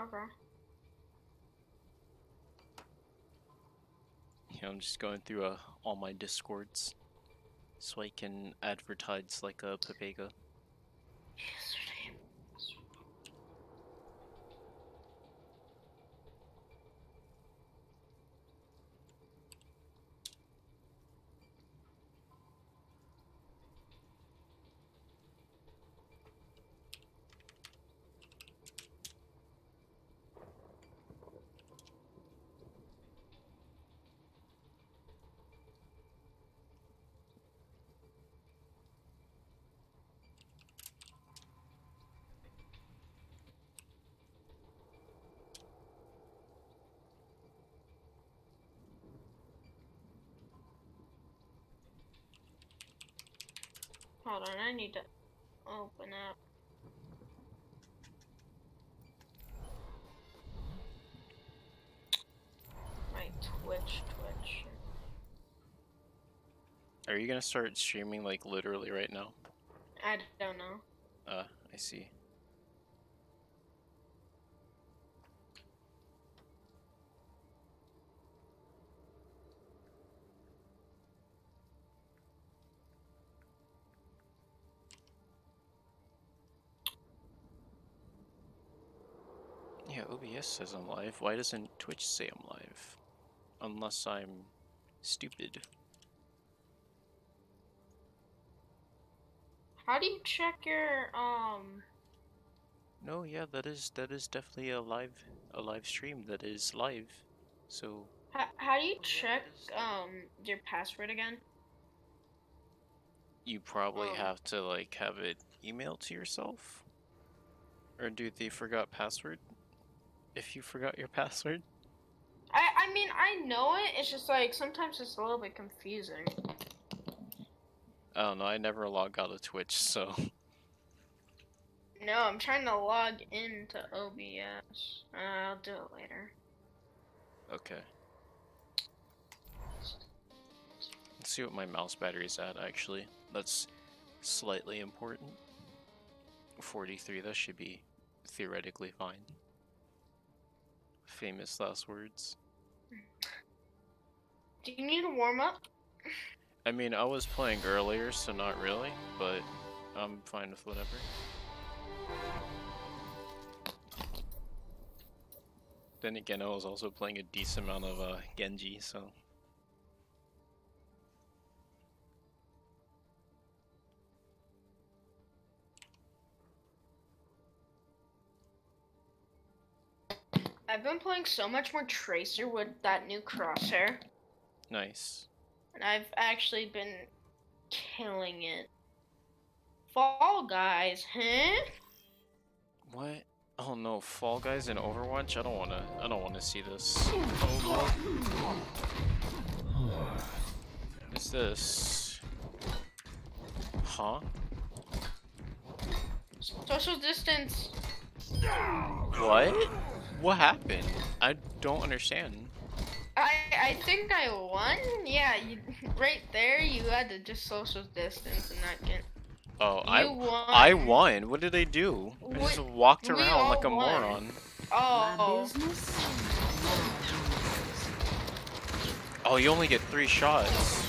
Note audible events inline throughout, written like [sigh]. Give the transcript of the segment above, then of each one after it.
Okay. Yeah, I'm just going through uh, all my discords so I can advertise like a Pepega. Yesterday. Hold on, I need to open up. My Twitch, Twitch. Are you gonna start streaming like literally right now? I don't know. Uh, I see. Yeah, OBS says I'm live. Why doesn't Twitch say I'm live? Unless I'm stupid. How do you check your um? No, yeah, that is that is definitely a live a live stream that is live. So How, how do you check um your password again? you probably Oh. have to like have it emailed to yourself or do the forgot password if you forgot your password I I mean I know it. It's just like sometimes it's a little bit confusing. i don't know i never log out of twitch so No, I'm trying to log into OBS. Uh, I'll do it later. okay let's see what my mouse battery's at actually that's slightly important 43 that should be theoretically fine famous last words Do you need a warm up? I mean, I was playing earlier, so not really, but I'm fine with whatever. Then again, I was also playing a decent amount of uh, Genji, so. I've been playing so much more Tracer with that new crosshair, Nice. and I've actually been killing it. Fall Guys, huh? What? Oh no, Fall Guys in Overwatch? I don't wanna. I don't wanna see this. What's this? Huh? Social distance. What? What happened? I don't understand. I I think I won. Yeah, you, [laughs] right there. You had to just social distance and not get. Oh, You I won. I won. What did I do? I just We- walked around like a won. moron. Oh. Oh, you only get three shots.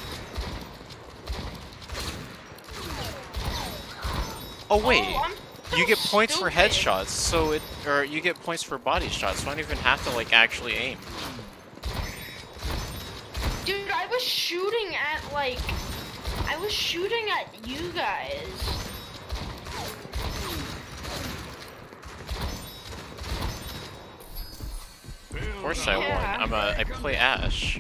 Oh wait, Oh, you get points for headshots, so it or you get points for body shots. So I don't even have to like actually aim. Dude, I was shooting at like, I was shooting at you guys. Of course I Yeah. won. I'm a I play Ash.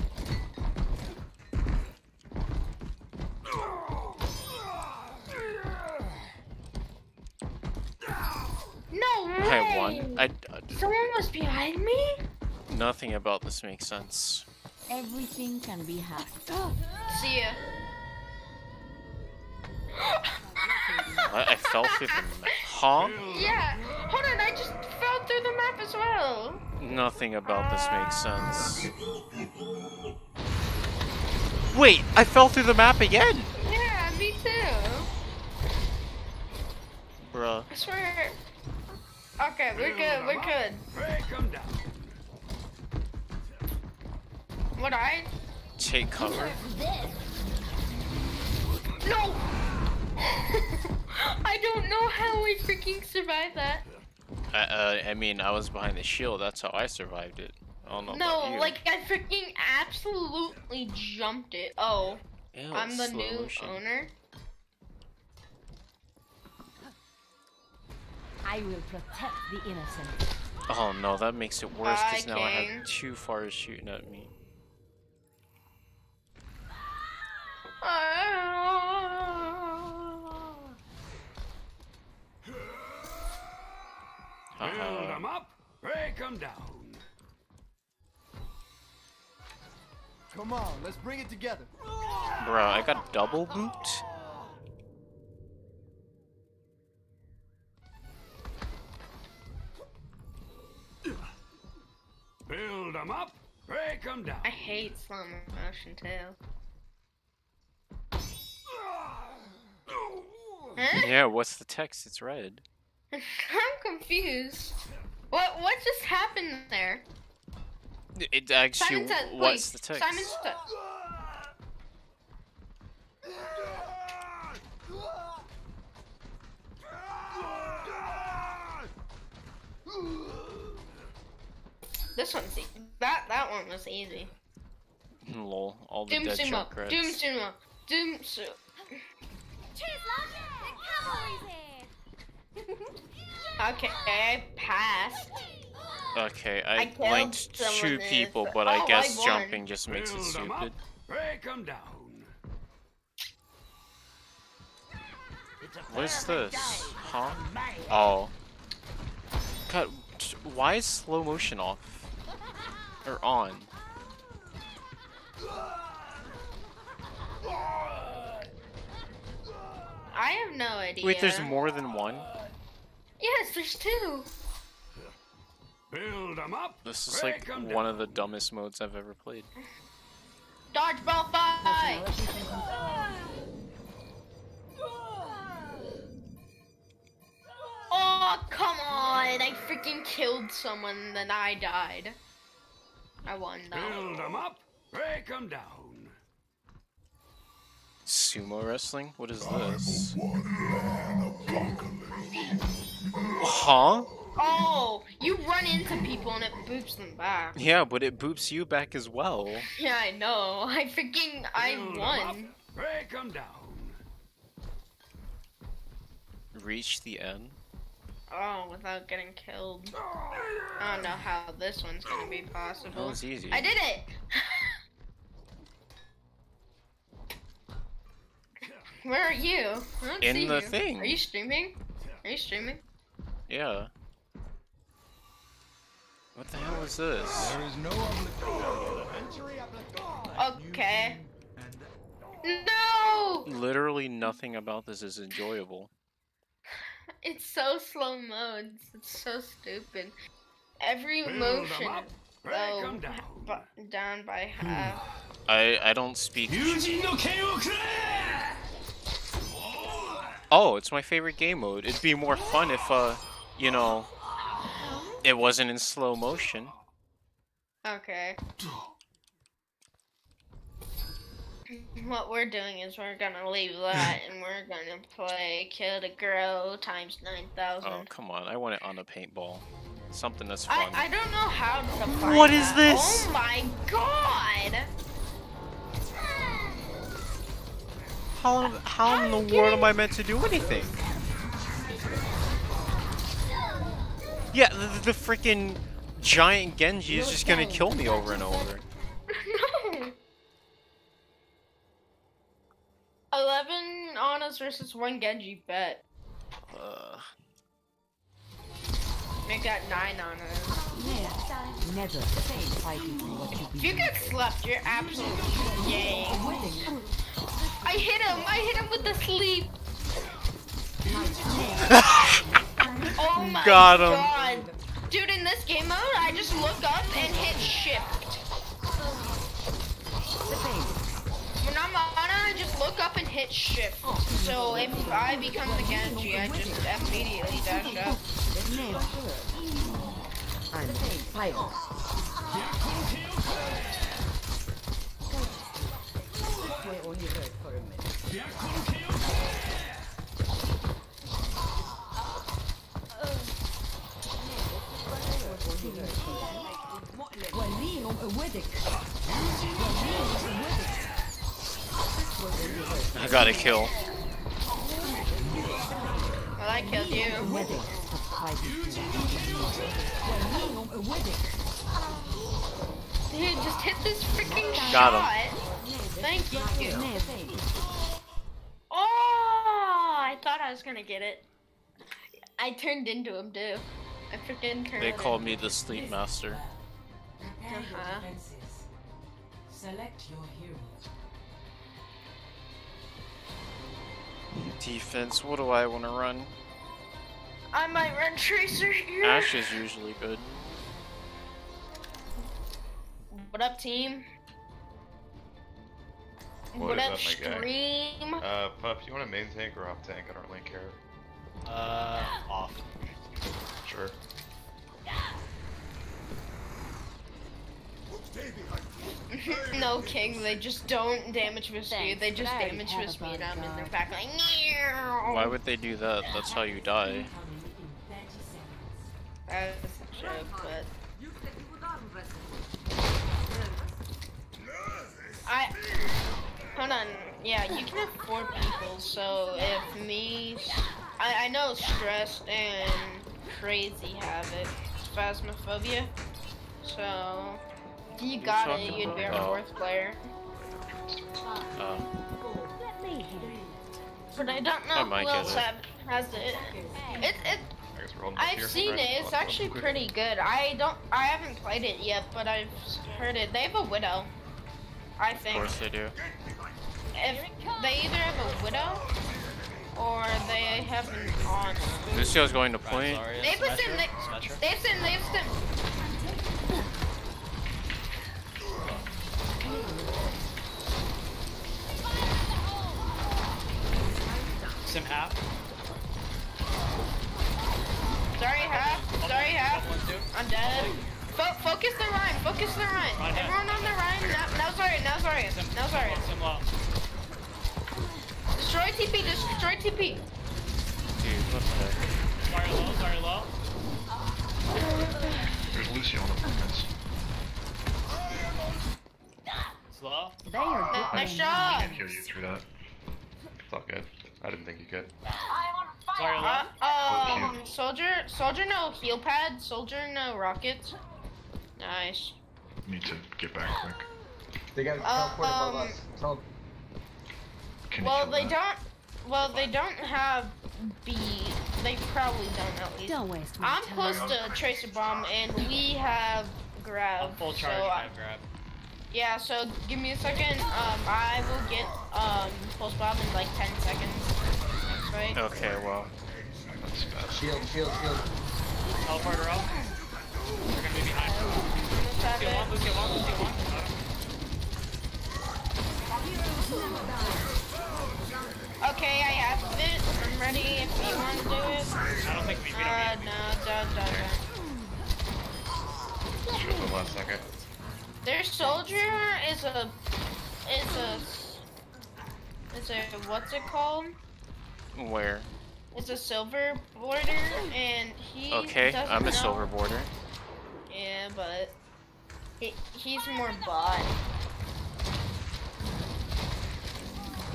No way. I uh, won. I, Someone was behind me. Nothing about this makes sense. Everything can be hacked. [gasps] Oh. See ya. I, I fell through the map. Huh? yeah. Hold on, I just fell through the map as well. Nothing about this makes sense. Wait, I fell through the map again! Yeah, me too. Bruh. I swear. Okay, we're good. We're good. Break 'em down. What I? Take cover. No. [laughs] I don't know how we freaking survived that. I, uh, I mean, I was behind the shield. That's how I survived it. I don't know about No, you. like I freaking absolutely jumped it. Oh, Ew, I'm the new motion. owner. I will protect the innocent. Oh no, that makes it worse because now I have two Pharahs shooting at me. Build uh-huh. Haha. 'em up. break them down. Come on, let's bring it together. Bro, I got double boot? Build 'em up. break them down. I hate slow motion too. Huh? Yeah, what's the text? It's red. [laughs] I'm confused. What what just happened there? It actually, Simon said, what's wait, the text? Simon said, this one's e- that that one was easy. Lol, all the Doom dead sumo, Junkrat's. Doom sumo, Doom su. [laughs] Okay, I passed. Okay, I I, killed liked someone two people, but Oh, I I guess won. jumping just makes it Build 'em up. stupid. Down. What is this? Huh? Oh. God, why is slow motion off? Or on? I have no idea. Wait, there's more than one? Yes, there's two. Build them up. This is like one down. of the dumbest modes I've ever played. Dodgeball fight. [laughs] Oh, come on. I freaking killed someone, then I died. I won Build them up. break them down. Sumo wrestling? What is this? Huh? Oh, you run into people and it boops them back. Yeah, but it boops you back as well. Yeah, I know. [laughs] I freaking, I Build 'em up. won. Break 'em down. Reach the end. Oh, without getting killed. I don't know how this one's gonna be That possible. was easy. I did it! [laughs] Where are you? I don't In see the you. thing. Are you streaming? Are you streaming? Yeah. What the hell is this? There is no obligation. Okay. No! Literally nothing about this is enjoyable. It's so slow modes. It's so stupid. Every Build 'em motion up. Break oh, 'em down. bu- down by half. [sighs] I I don't speak. Oh, it's my favorite game mode. It'd be more fun if uh, you know, it wasn't in slow motion. Okay. What we're doing is we're gonna leave that [laughs] and we're gonna play Kill the Girl times 9000. Oh come on! I want it on a paintball. Something that's I, fun. I don't know how to find What is that. this? Oh my god! How how in the world am I meant to do anything? Yeah, the, the freaking giant Genji is just gonna kill me over and over. [laughs] no! 11 Anas versus 1 Genji bet. Uh, Make that 9 Anas. Never fighting for what you If you get slept, you're absolutely gay. I hit him! I hit him with the sleep! [laughs] oh my Got him. god! Dude, in this game mode, I just look up and hit shift. When I'm on it, I just look up and hit shift. So if I become the Genji, I just immediately dash up. Never heard. I'm silent. Way only heard for a minute. وليهم أودك وليهم أودك I got a kill. Well, I killed you. Dude, just hit this freaking shot. Got him. Thank you. Oh, I thought I was gonna get it. I turned into him, too. I freaking turned They call me the Sleep Master. Uh -huh. Select your Defense, what do I want to run? I might run Tracer here. Ash is usually good. What up, team? What up, is up, my guy? stream? Uh, Pup, you want a main tank or off tank? I don't really care. Uh, off. Sure. [laughs] no, King. They just don't damage with speed. They just damage but I with speed. I'm in their back like. "Meow." Why would they do that? That's how you die. Incoming in 30 seconds. That's a joke, but I. Hold on. Yeah, you can have four people. So if me, I I know stressed and crazy have it. Phasmophobia. So you got it. You'd be our about? fourth player. Let me hear But I don't know I who else it. has it. It it. I guess we're holding up I've seen it. It's I'll- I'll actually pretty good. I don't. I haven't played it yet, but I've heard it. They have a widow. I think. of course they do. If they either have a widow or they have an on. Lucio's going to point. Zarya, They put Symmetra, in. They Symmetra. they have some. They have some. Sim half. Sorry, half. Sorry, half. I'm dead. Fo- focus the Rein. Focus the Rein. Rein, yeah. Everyone on the Rein. Now, now sorry. Now sorry. Sim, Now sorry. Sim low. Destroy TP. Destroy TP. Dude, what the heck? Sorry low, sorry low. There's Lucio on the defense. Slow. They are Nice good. shot. Can't kill you through that. It's all good. I didn't think you could. Sorry low. Uh, um, soldier, soldier, no heal pad. Soldier, no rockets. Nice. Need to get back quick. They got Uh, teleport above um, us. Tell Can Well, they that? don't. Well, they don't have B. They probably don't at least. Don't waste my I'm close to tracer bomb, and we have grab. I'm full charge. So, I I- have grab. Yeah. So give me a second. Um, I will get um pulse bomb in like 10 seconds. Right. Okay, well. That's bad. Shield, shield, shield. Teleporter up. They're gonna be behind. Almost have Lucio one, it. Lucio one, Lucio one. Okay, I have it. I'm ready. If you want to do it. I don't think we, we Uh, don't need no, don't, don't, don't. Shoot the last second. Their soldier is a is a is a what's it called? Where? It's a silver border, and he Okay, I'm a know- silver border. Yeah, but he, he's more bot.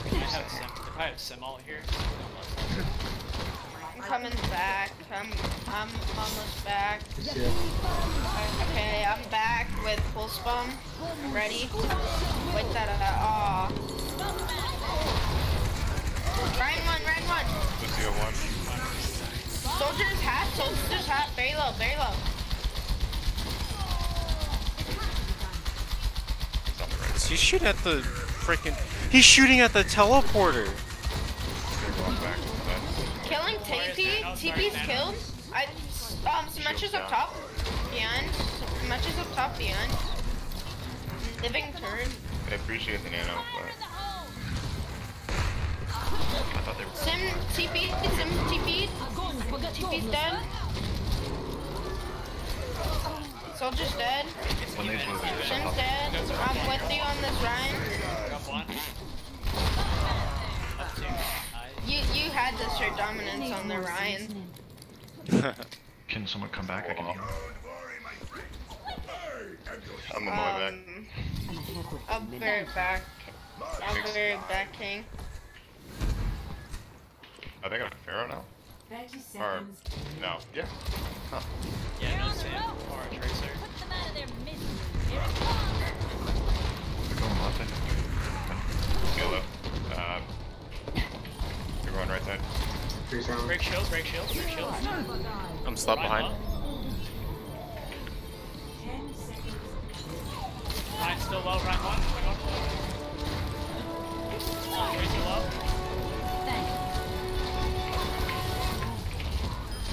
They might have sim. They probably have sim all here. I'm coming back. I'm I'm almost back. Shield. Okay, I'm back with full spam. Ready? Wait that uh aw. Rein one, Rein one. Lucio one. Soldier's hat, soldier's hat, very low, very low. He's shooting at the freaking? He's shooting at the teleporter. Gonna walk back. But Killing TP, TP's killed. I um Symmetra's up top, behind. Symmetra's up top, beyond. Living turn. I appreciate the nano, but I thought they were. Sim TP, Sim TP. TP's dead. Soldier's dead. When they move, just shut Shin's up. dead. I'm with you on this, Ryan. Got one. Up two. Nice. You you had this your dominance on the Rein. [laughs] Can someone come back? I can heal. I'm on my way back. Um, I'll be right back. I'll be right back, King. I think I'm Pharah now. Or no, yeah. Yeah, no Sam or a Tracer. They're going left, I think. Go left. Uh, you're right side. Break shield, break shield, break shield. I'm slept Rein behind. low. 10 seconds. Still low, Rein one. Rein one. Tracer low.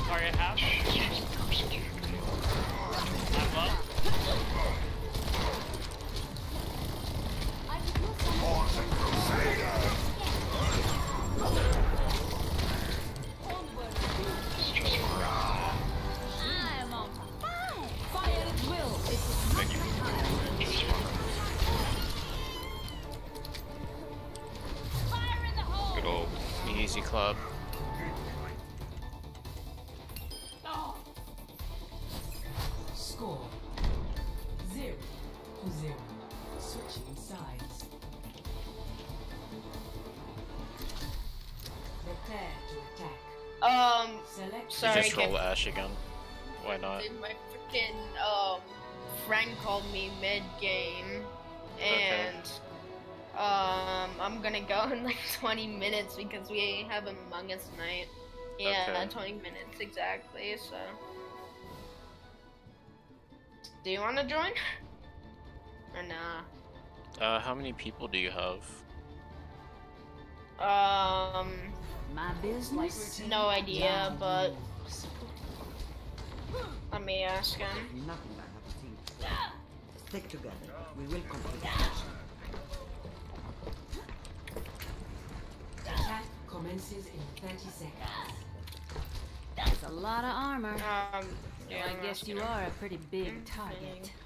Target half. I'm low. Thank Easy club. Score. Zero to zero. Switching sides. Prepare to attack. Um, Select You sorry, just roll Kip. Ash again. Why not? Did my freaking um friend called me mid game, and um I'm gonna go in like [laughs] 20 minutes because we have Among Us night. Yeah, Okay. 20 minutes exactly. So, do you want to join? [laughs] Or nah? Uh, how many people do you have? Um, my business. no idea, but let me ask him. Nothing I have seen. Stick together. We will complete the mission. Attack commences in 30 seconds. That's a lot of armor. Um, yeah, I I'm guess you asking him. are a pretty big target. [laughs]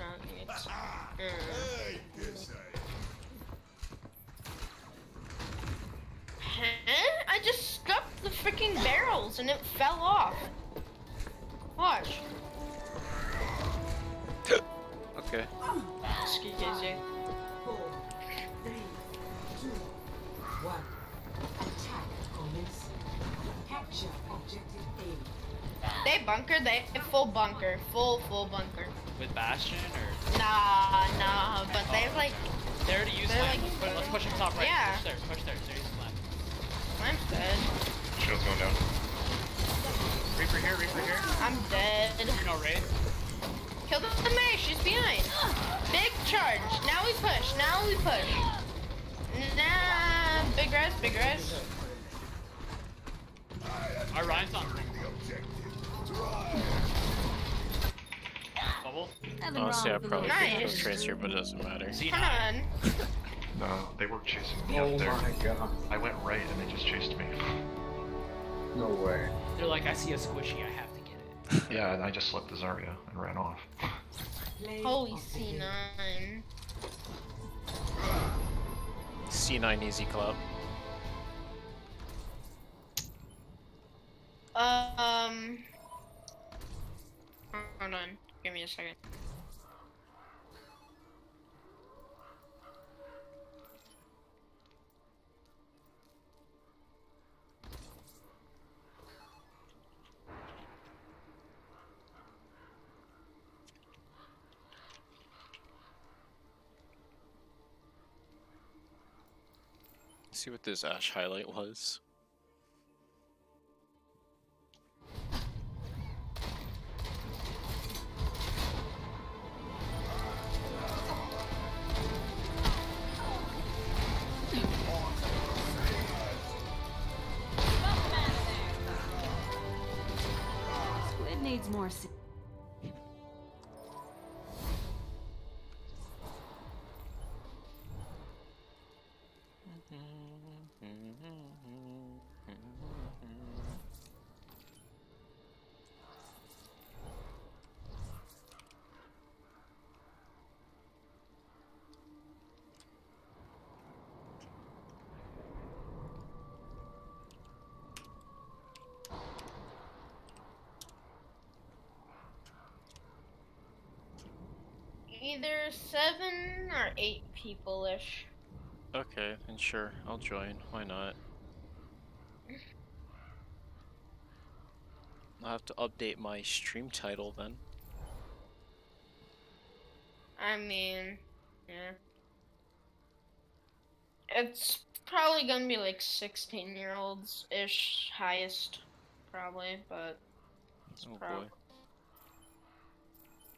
Huh? I just stuck the freaking barrels and it fell off. Watch. Okay. Excuse you. Four, three, two, one. Attack commencing. Capture objective A. They bunker. They full bunker. Full full bunker. With Bastion or Nah, nah. But they oh. like they already used They're land. like- Let's, put, let's push them top right. Yeah. Push there, push there. They're using land. I'm dead. Shield's going down. Reaper here, Reaper here. I'm dead. No raid. Kill the, the Mei. She's behind. Big charge. Now we push. Now we push. Nah. Big res. Big res. Our Rein's on. Bubble. Nothing Honestly, I wrong with probably the could Nice. go Tracer, but it doesn't matter. Z9. Come on. [laughs] No, they were chasing me up oh there. god. I went right and they just chased me. No way. They're like, I see a squishy, I have to get it. [laughs] Yeah, and I just slept the Zarya and ran off. Holy of the game. C9. C9 Easy Club. Um. Hold on. Give me a second. See what this Ash highlight was. Needs more. Either seven or eight people ish. Okay, then sure, I'll join. Why not? I'll have to update my stream title then. I mean, yeah. It's probably gonna be like 16 year olds ish, highest, probably, but. It's Oh boy.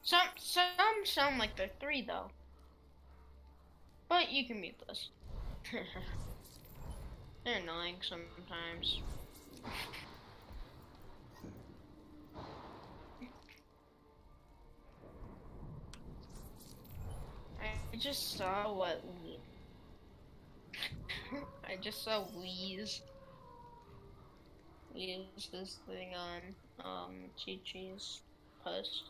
Some, some sound like they're three though. But you can mute this. [laughs] they're annoying sometimes. [laughs] I just saw what. [laughs] I just saw Wheeze. Use this thing on um Chi Chi's post.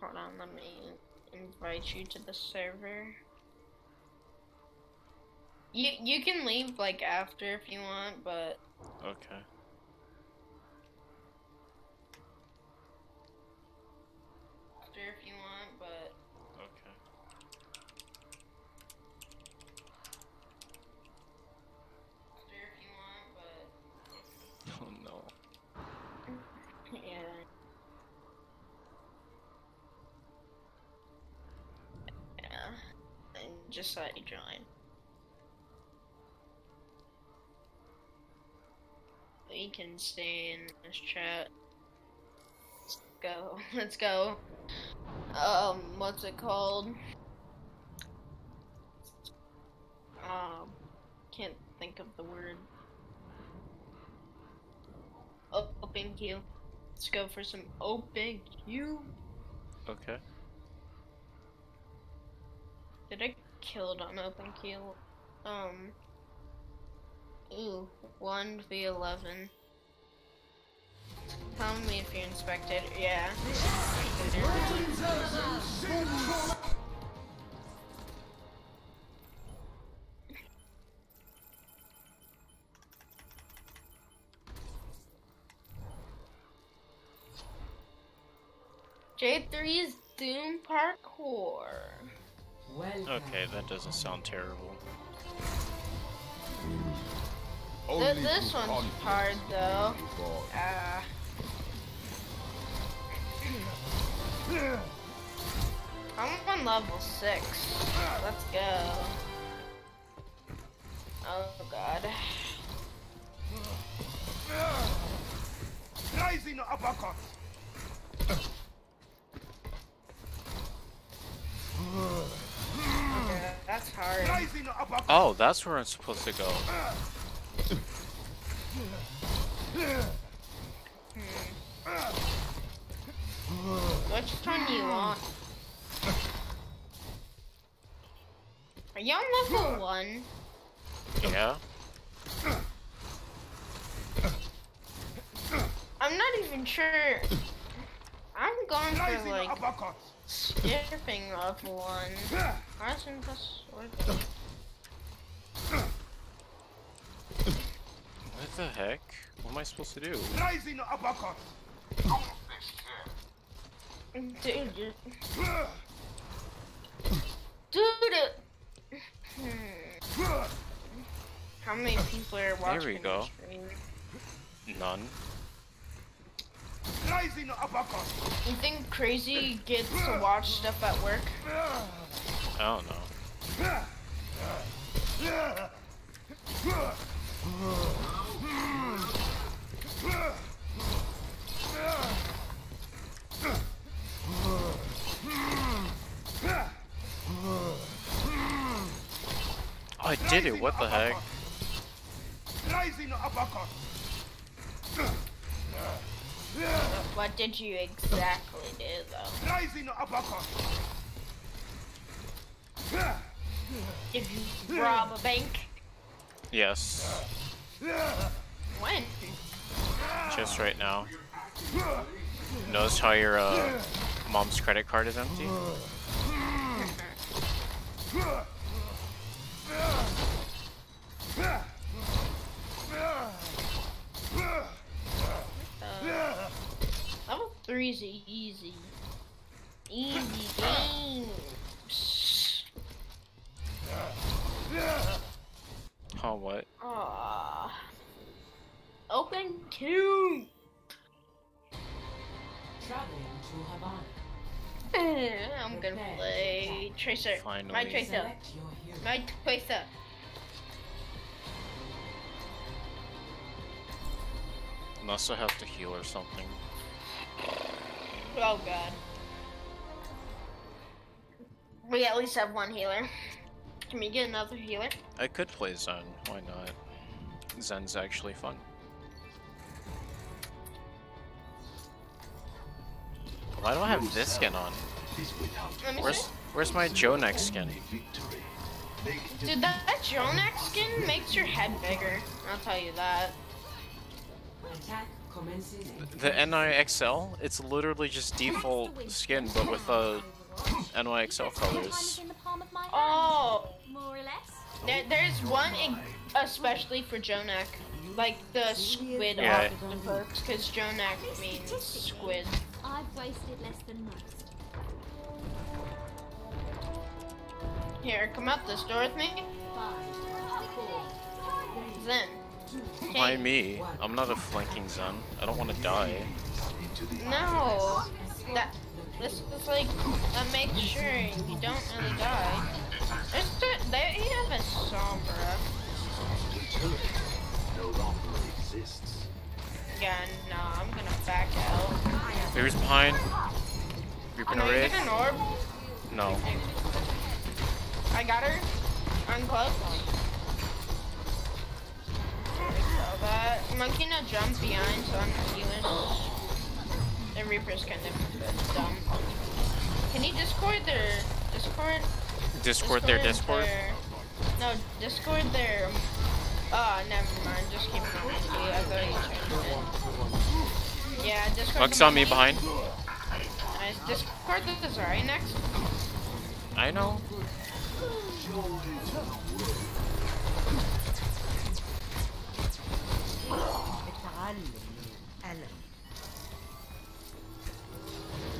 Hold on, let me invite you to the server. You you can leave like after if you want, but Okay. Just let you join. We can stay in this chat. Let's go. [laughs] Let's go. Um, what's it called? Um, can't think of the word. Oh, open queue. Let's go for some open queue. Okay. Did I kill it on open queue? Um. Ooh, 1v11. Tell me if you're inspected. Yeah. J3's Doom Parkour. Welcome. Okay, that doesn't sound terrible. Th- this one's hard though. Uh, I'm on level six. Let's go. Oh god. Rising uppercut. Okay, that's hard. Oh, that's where I'm supposed to go. Hmm. Which one do you want? Are you on level one? Yeah? I'm not even sure. I'm going for Rising like uppercut. skipping level one. Why isn't this working? What the heck? What am I supposed to do? Rising uppercut. Dude, you- dude. How many people are watching? There we this go. stream? None. Rising uppercut. You think Crazy gets to watch stuff at work? I don't know. I did it, what the heck? What did you exactly do though? Did you rob a bank? Yes. When? Just right now. Notice how your uh, mom's credit card is empty? Level 3 is easy. Easy game. Oh, what? Ah. Open queue. Traveling to Havana. I'm gonna play Tracer. My Tracer. Select your hero. My Tracer. Unless I have to heal or something. Oh god. We at least have one healer. Can we get another healer? I could play Zen. Why not? Zen's actually fun. Why do I have this skin on? Where's. Where's my Jonex skin? Dude, that, that Jonex skin makes your head bigger. I'll tell you that. Attack The NYXL? It's literally just default skin, but with uh, NYXL colors. Oh, More or less. there, there's one especially for JJoNak. Like the squid Yeah. octopus, because JJoNak means squid. I've wasted less than most. Here, come up this door with me. Five, four, Zen. Why me? I'm not a flanking Zen. I don't want to die. No. That this is like that makes sure you don't really die. There's the, they have a sombra. No longer exists. Yeah, no, I'm gonna back out. There's behind. Reaping a get an orb? No. I got her. I'm close. So that monkey no jump behind, so I'm healing. The Reaper's kind of dumb. Can you Discord their Discord? Discord, Discord their Discord? Their... No, Discord their... Oh, never mind. Just keep going. Yeah, I thought you Yeah, Discord... Buck's on me behind. Nice. Discord is alright next. I know.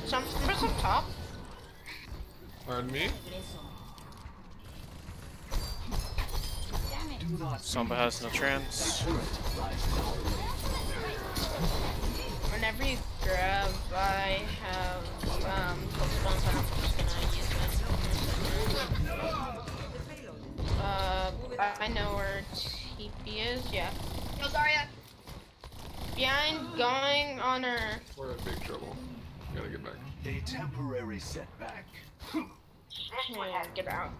Some, some top. Pardon me? Sombra has no trance. Whenever you grab, I have um, coaststones, I'm just gonna use it. Uh, I, I know where TP is. Yeah. Yo, Zarya. Behind, going on her. We're in big trouble. Gotta get back. A temporary setback. [laughs] Yeah, get out.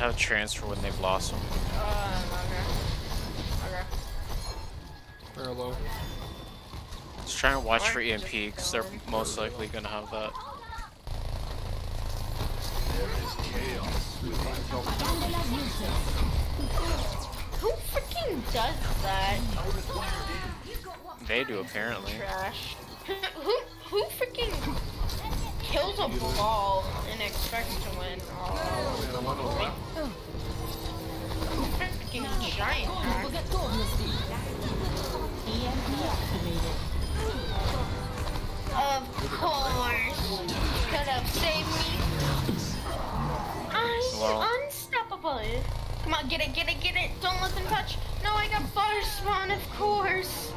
I have transfer when they blossom. Uh, okay. Okay. Parallel. Just trying to watch for EMP because they're most likely gonna have that. Who freaking does that? They do apparently. Trash. [laughs] who who freaking kills a ball and expects to win? Oh, freaking giant. Of course, could have saved me. I'm unstoppable. Come on, get it, get it, get it. Don't let them touch. No, I got bar spawn, of course.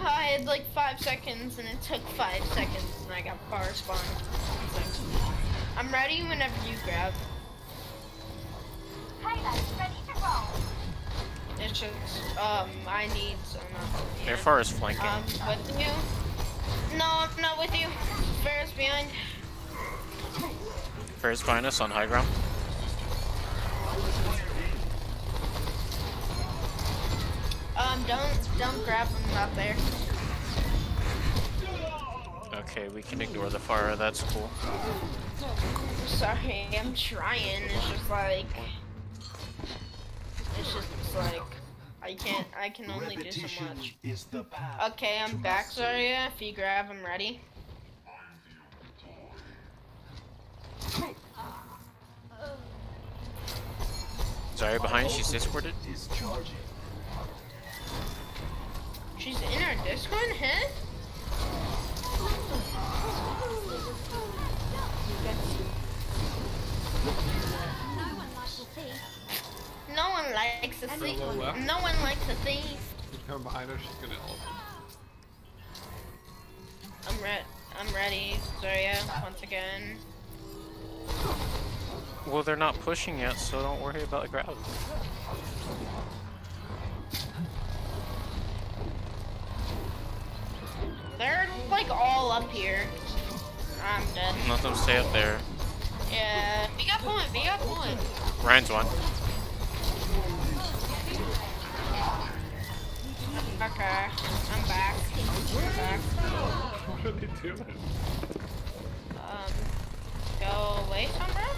I had like five seconds, and it took five seconds, and I got bar spawn. I'm ready whenever you grab. Hi guys, ready to roll. It's just, um, I need some. Uh, Their far is flanking. um, with you? No, I'm not with you. Pharah's behind. First behind us on high ground. Um, don't, don't grab them out there. Okay, we can ignore the fire. That's cool. Sorry, I'm trying. It's just like, it's just like, I can't, I can only do so much. is the path. Okay, I'm back, mastery. Zarya. If you grab, I'm ready. Sorry, behind. She's discorded. Is charging. She's in our Discord, huh? No one likes a thief. No one likes a thief. You come behind her, she's gonna ult. I'm re I'm ready, Zarya, once again. Well, they're not pushing yet, so don't worry about the They're like all up here. I'm dead. Let them stay up there. Yeah, we got point, we got point. Rein's one. Okay, I'm back. I'm back. What are they doing? Um, go away, Sombra?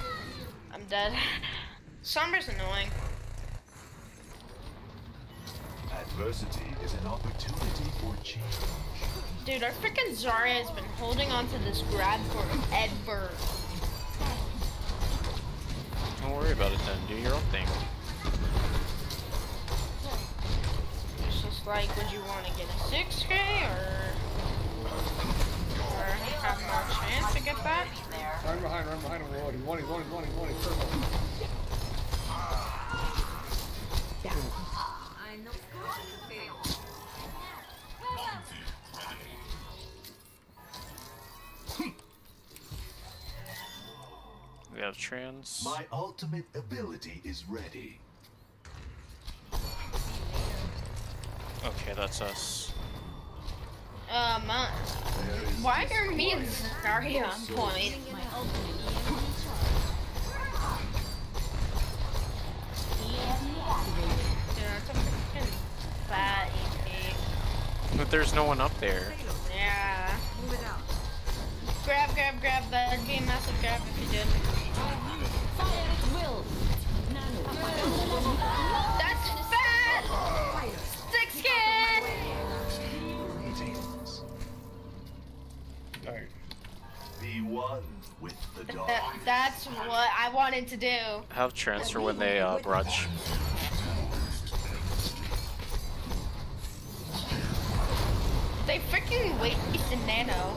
I'm dead. [laughs] Sombra's annoying. Adversity is an opportunity for change. Dude, our freaking Zarya has been holding on to this grab forever. Don't worry about it then. Do your own thing. It's just like, would you want to get a 6k or, or have more chance to get that? Run behind, run behind him, roll. He's one, he's one, he's one, he's one, he's circle. We have trans. My ultimate ability is ready. Okay, that's us. Um, uh, why are me and Zarya on point? Dude, that's a freaking fat EP. But there's no one up there. Yeah. Grab, grab, grab. That'd be a massive grab if you did. That's fat! Six kid! Greetings. Alright. Be one with the dark. That, that's what I wanted to do. Have transfer when they uh, brunch. They freaking wasted nano.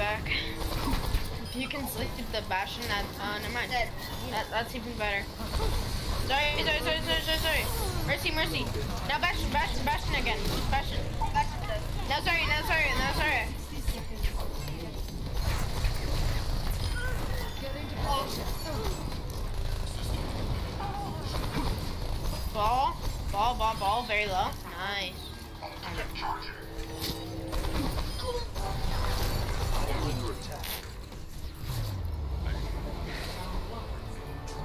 back. If you can sleep the Bastion, that, uh, never mind. That, that's even better. Sorry, sorry, sorry, sorry, sorry, sorry. Mercy, mercy. Now Bastion, Bastion, Bastion again. Bastion. No, sorry, no, sorry, no, sorry. Ball, ball, ball, ball, very low. Nice.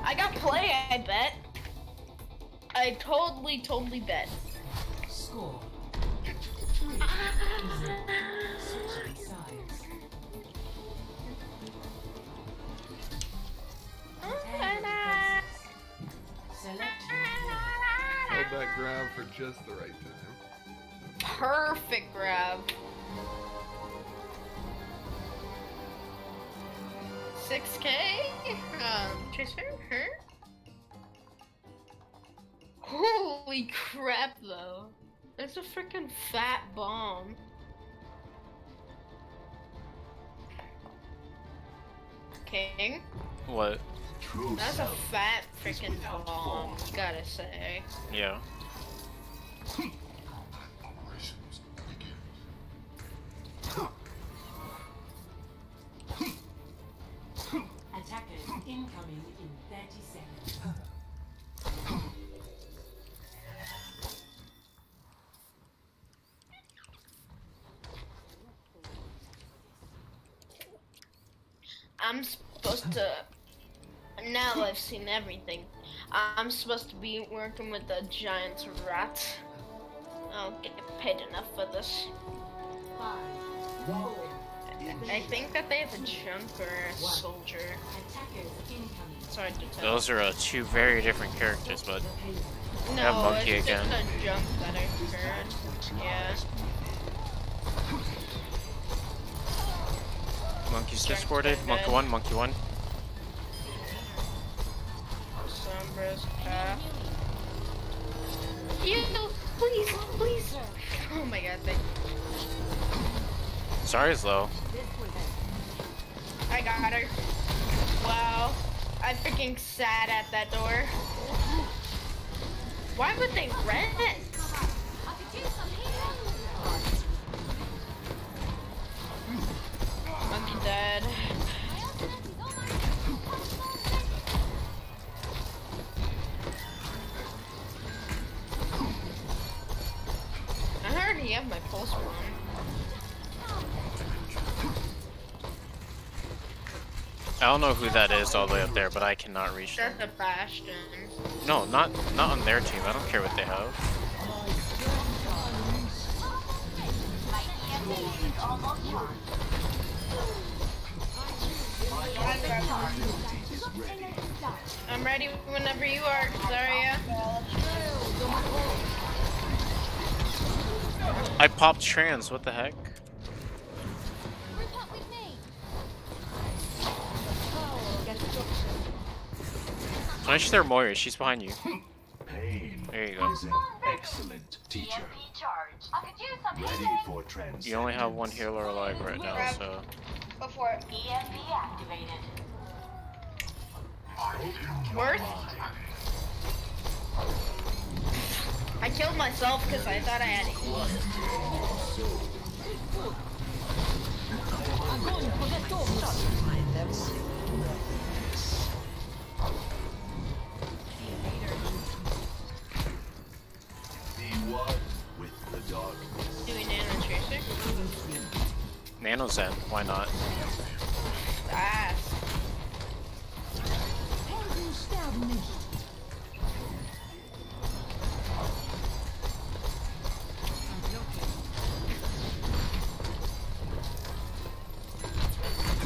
I got play, I bet. I totally, totally bet. Score. Switching sides. Select Hold that grab for just the right time. Perfect grab. Six K? Um, Tracer? Her? Holy crap, though. That's a freaking fat bomb. King? what? That's a fat freaking bomb, gotta say. Yeah. Attackers incoming in 30 seconds. I'm supposed to. Now I've seen everything. I'm supposed to be working with the giant rat. I don't get paid enough for this. I think that they have a junk or a soldier. It's hard to tell. Those are uh, two very different characters, but No, have Monkey it's again. just a junk that I heard. Yeah. Monkey's discorded. Monkey one, monkey one. Sombra's path. You, please, please. Oh my god, thank Sorry, low. I got her. Wow. I freaking sat at that door. Why would they rent? Monkey dead. I he had my pulse one. I don't know who that is all the way up there, but I cannot reach them. That's a bastion. No, not not on their team. I don't care what they have. I'm ready whenever you are, Zarya. I popped trans. What the heck? Punish their Moira. She's behind you. Hmm. Pain There you go. is an excellent teacher. Ready for trans. You only have one healer alive right now, so Before EMP activated. Worth? I killed myself because I thought I had Be one with the darkness. Doing nano tracer? Nano Zen. Why not? Ah, Fast.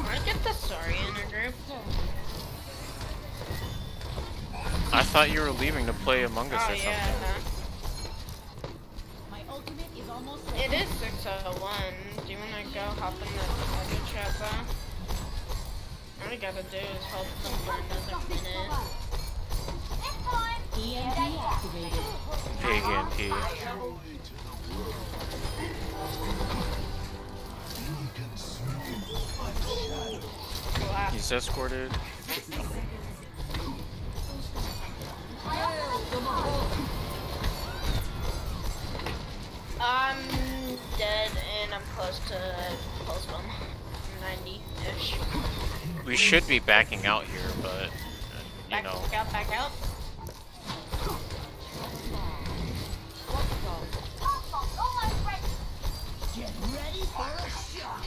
I get the sorry in a group. I thought you were leaving to play Among Us Oh or yeah, something. huh? It is 601. Do you wanna go hop in the other chat though? All we gotta do is hold them for another minute. Big MP. Wow. He's escorted. I'm dead and I'm close to pulse bomb. 90-ish. We should be backing out here, but uh, you Back know. out, back out. Get ready for a shot.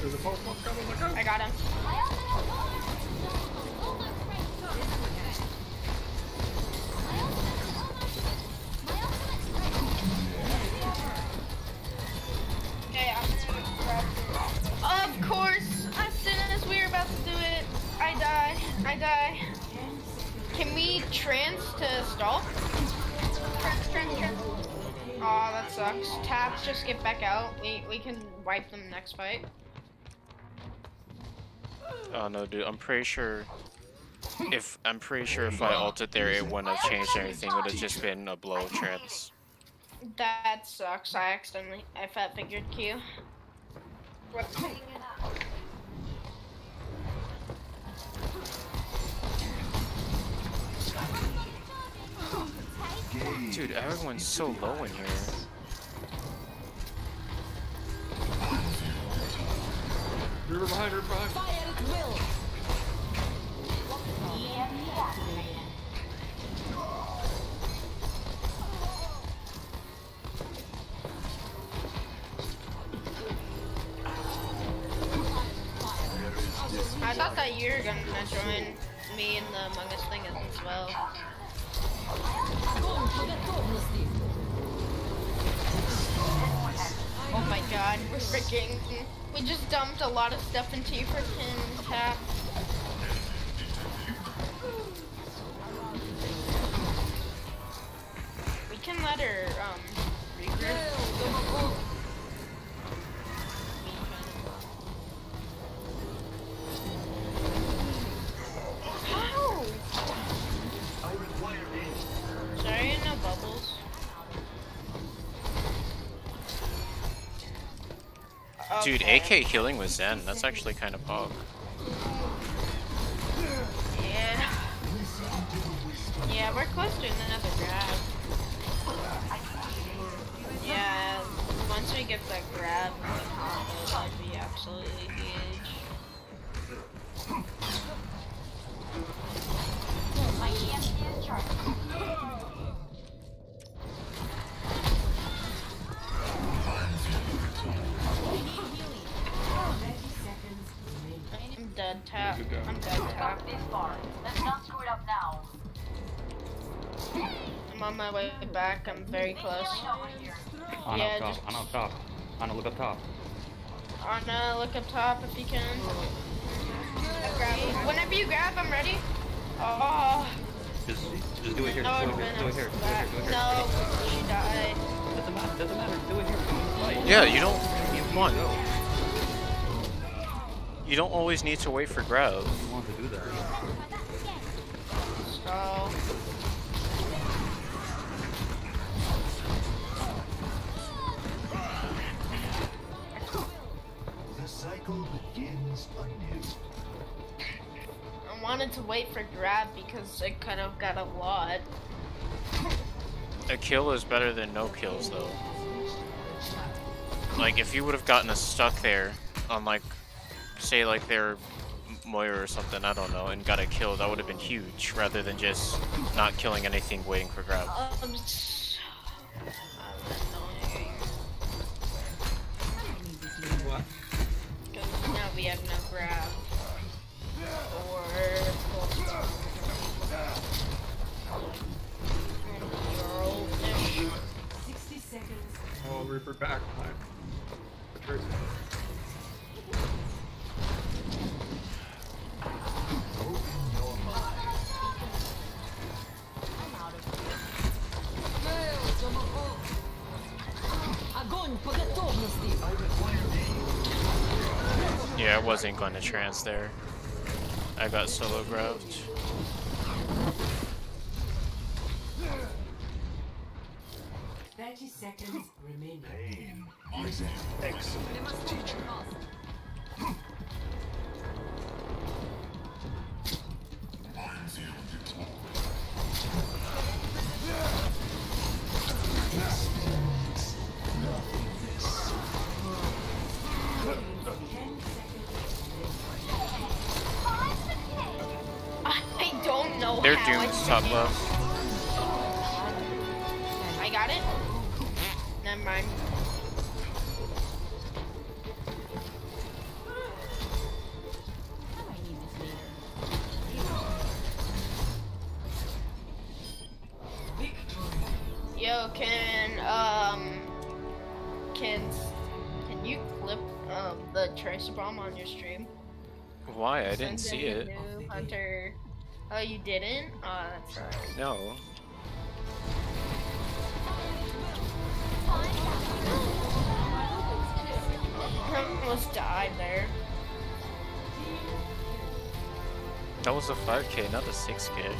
There's a pulse bomb coming. Look out. I got him. Okay, I'm gonna grab Of course, as soon as we were about to do it, I die. I die. Can we trans to stall? Trans, trans, trans. Aw, that sucks. Taps, just get back out. We we can wipe them next fight. Oh no, dude. I'm pretty sure. If I'm pretty sure if I ulted there, it wouldn't have changed anything. It would have just been a blow trance. That sucks. I accidentally I fat figured Q. Dude, everyone's so low in here. River behind, river behind. Thought that you were gonna join me in the Among Us thing as well. Oh my god, we're freaking. We just dumped a lot of stuff into your freaking tap. We can let her, um, regroup. Dude, AK healing with Zen, that's actually kind of pog. Yeah. Yeah, we're close to another grab. Yeah, once we get that grab, that'd be absolutely huge. Dead tap. I'm dead tap. This far. Let's not screw it up now. I'm on my way back. I'm very close. Over here. Yeah, up top, just- on up top. On look up top. Ana, look up top if you can. Whenever you grab, I'm ready. Oh, Just just do it here, no, do it here, do it here, do it here, do it here. No, she died. Doesn't matter, doesn't matter, do it here. Yeah, you don't. Come on. You don't always need to wait for grab. You want to do that. So, The cycle begins anew. I wanted to wait for grab because it kind of got a lot. A kill is better than no kills, though. Like, if you would have gotten us stuck there on, like, say, like, their Moira or something, I don't know, and got a kill, that would have been huge, rather than just not killing anything waiting for grab. Um, s- I'm annoying. What? Because now we have no grab. Or full stop. And you're old-ish. 60 seconds. Oh, Reaper back time. Yeah, I wasn't going to trans there. I got solo grabbed. Thirty seconds remaining. Pain is an excellent teacher. They're doomed top left. I got it? Never mind. Oh, you didn't? Oh, that's right. No. I [laughs] almost died there. That was a 5k, not a 6k.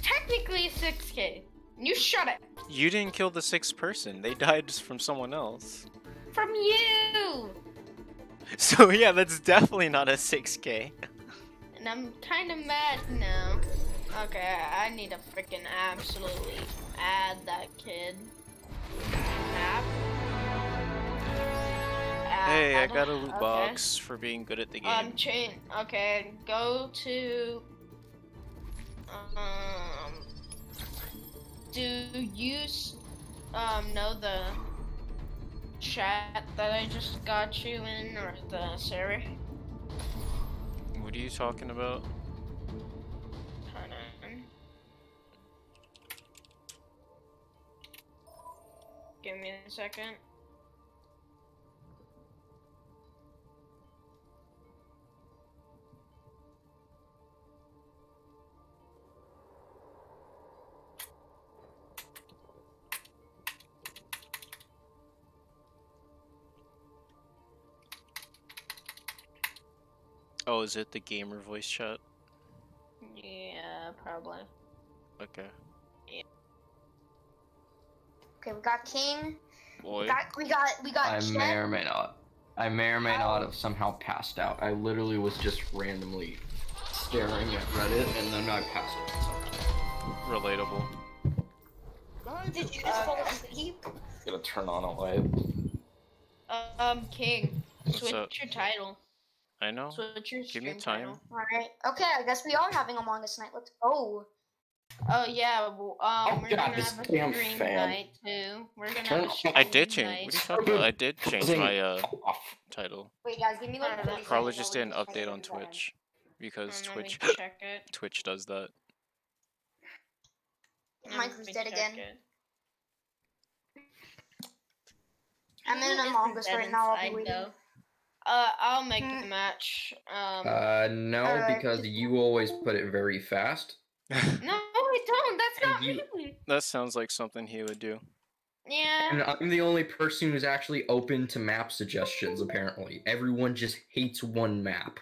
Technically 6k. You shut it. You didn't kill the sixth person. They died from someone else. From you. [laughs] So yeah, that's definitely not a 6k. [laughs] And I'm kind of mad now. Okay, I need to freaking absolutely add that kid. App. Hey, I got a loot Okay. box for being good at the game. Um, chain. Okay, go to. Um. Do you s- um know the chat that I just got you in, or the server? What are you talking about? Hold on. Give me a second. Oh, is it the gamer voice chat? Yeah, probably. Okay. Yeah. Okay, we got King. Boy. We got we got we got I Chet. may or may not. I may or may not have somehow passed out. I literally was just randomly staring at Reddit and then I passed out. Relatable. Did you just fall asleep? Gonna turn on a light. Um, King, What's switch up? your title. I know. Switch your Give me time. Alright. Okay, I guess we are having Among Us night. Let's go. Oh yeah, well, um, Oh, we're God, gonna this have a damn stream fan. night too. We're gonna Turn have a stream I did night. change. What are you talking about? I did change my uh title. Wait, guys, give me like. 30 Probably just did an update on do that. Twitch because Um, let Twitch check it. [laughs] Twitch does that. Mike Let dead again. it. I'm in Who Among Us right now. I'll be waiting. though? Uh, I'll make the match. Um, Uh, no, Alright. because you always put it very fast. [laughs] no, I don't. That's not you- me. That sounds like something he would do. Yeah. And I'm the only person who's actually open to map suggestions, apparently. Everyone just hates one map.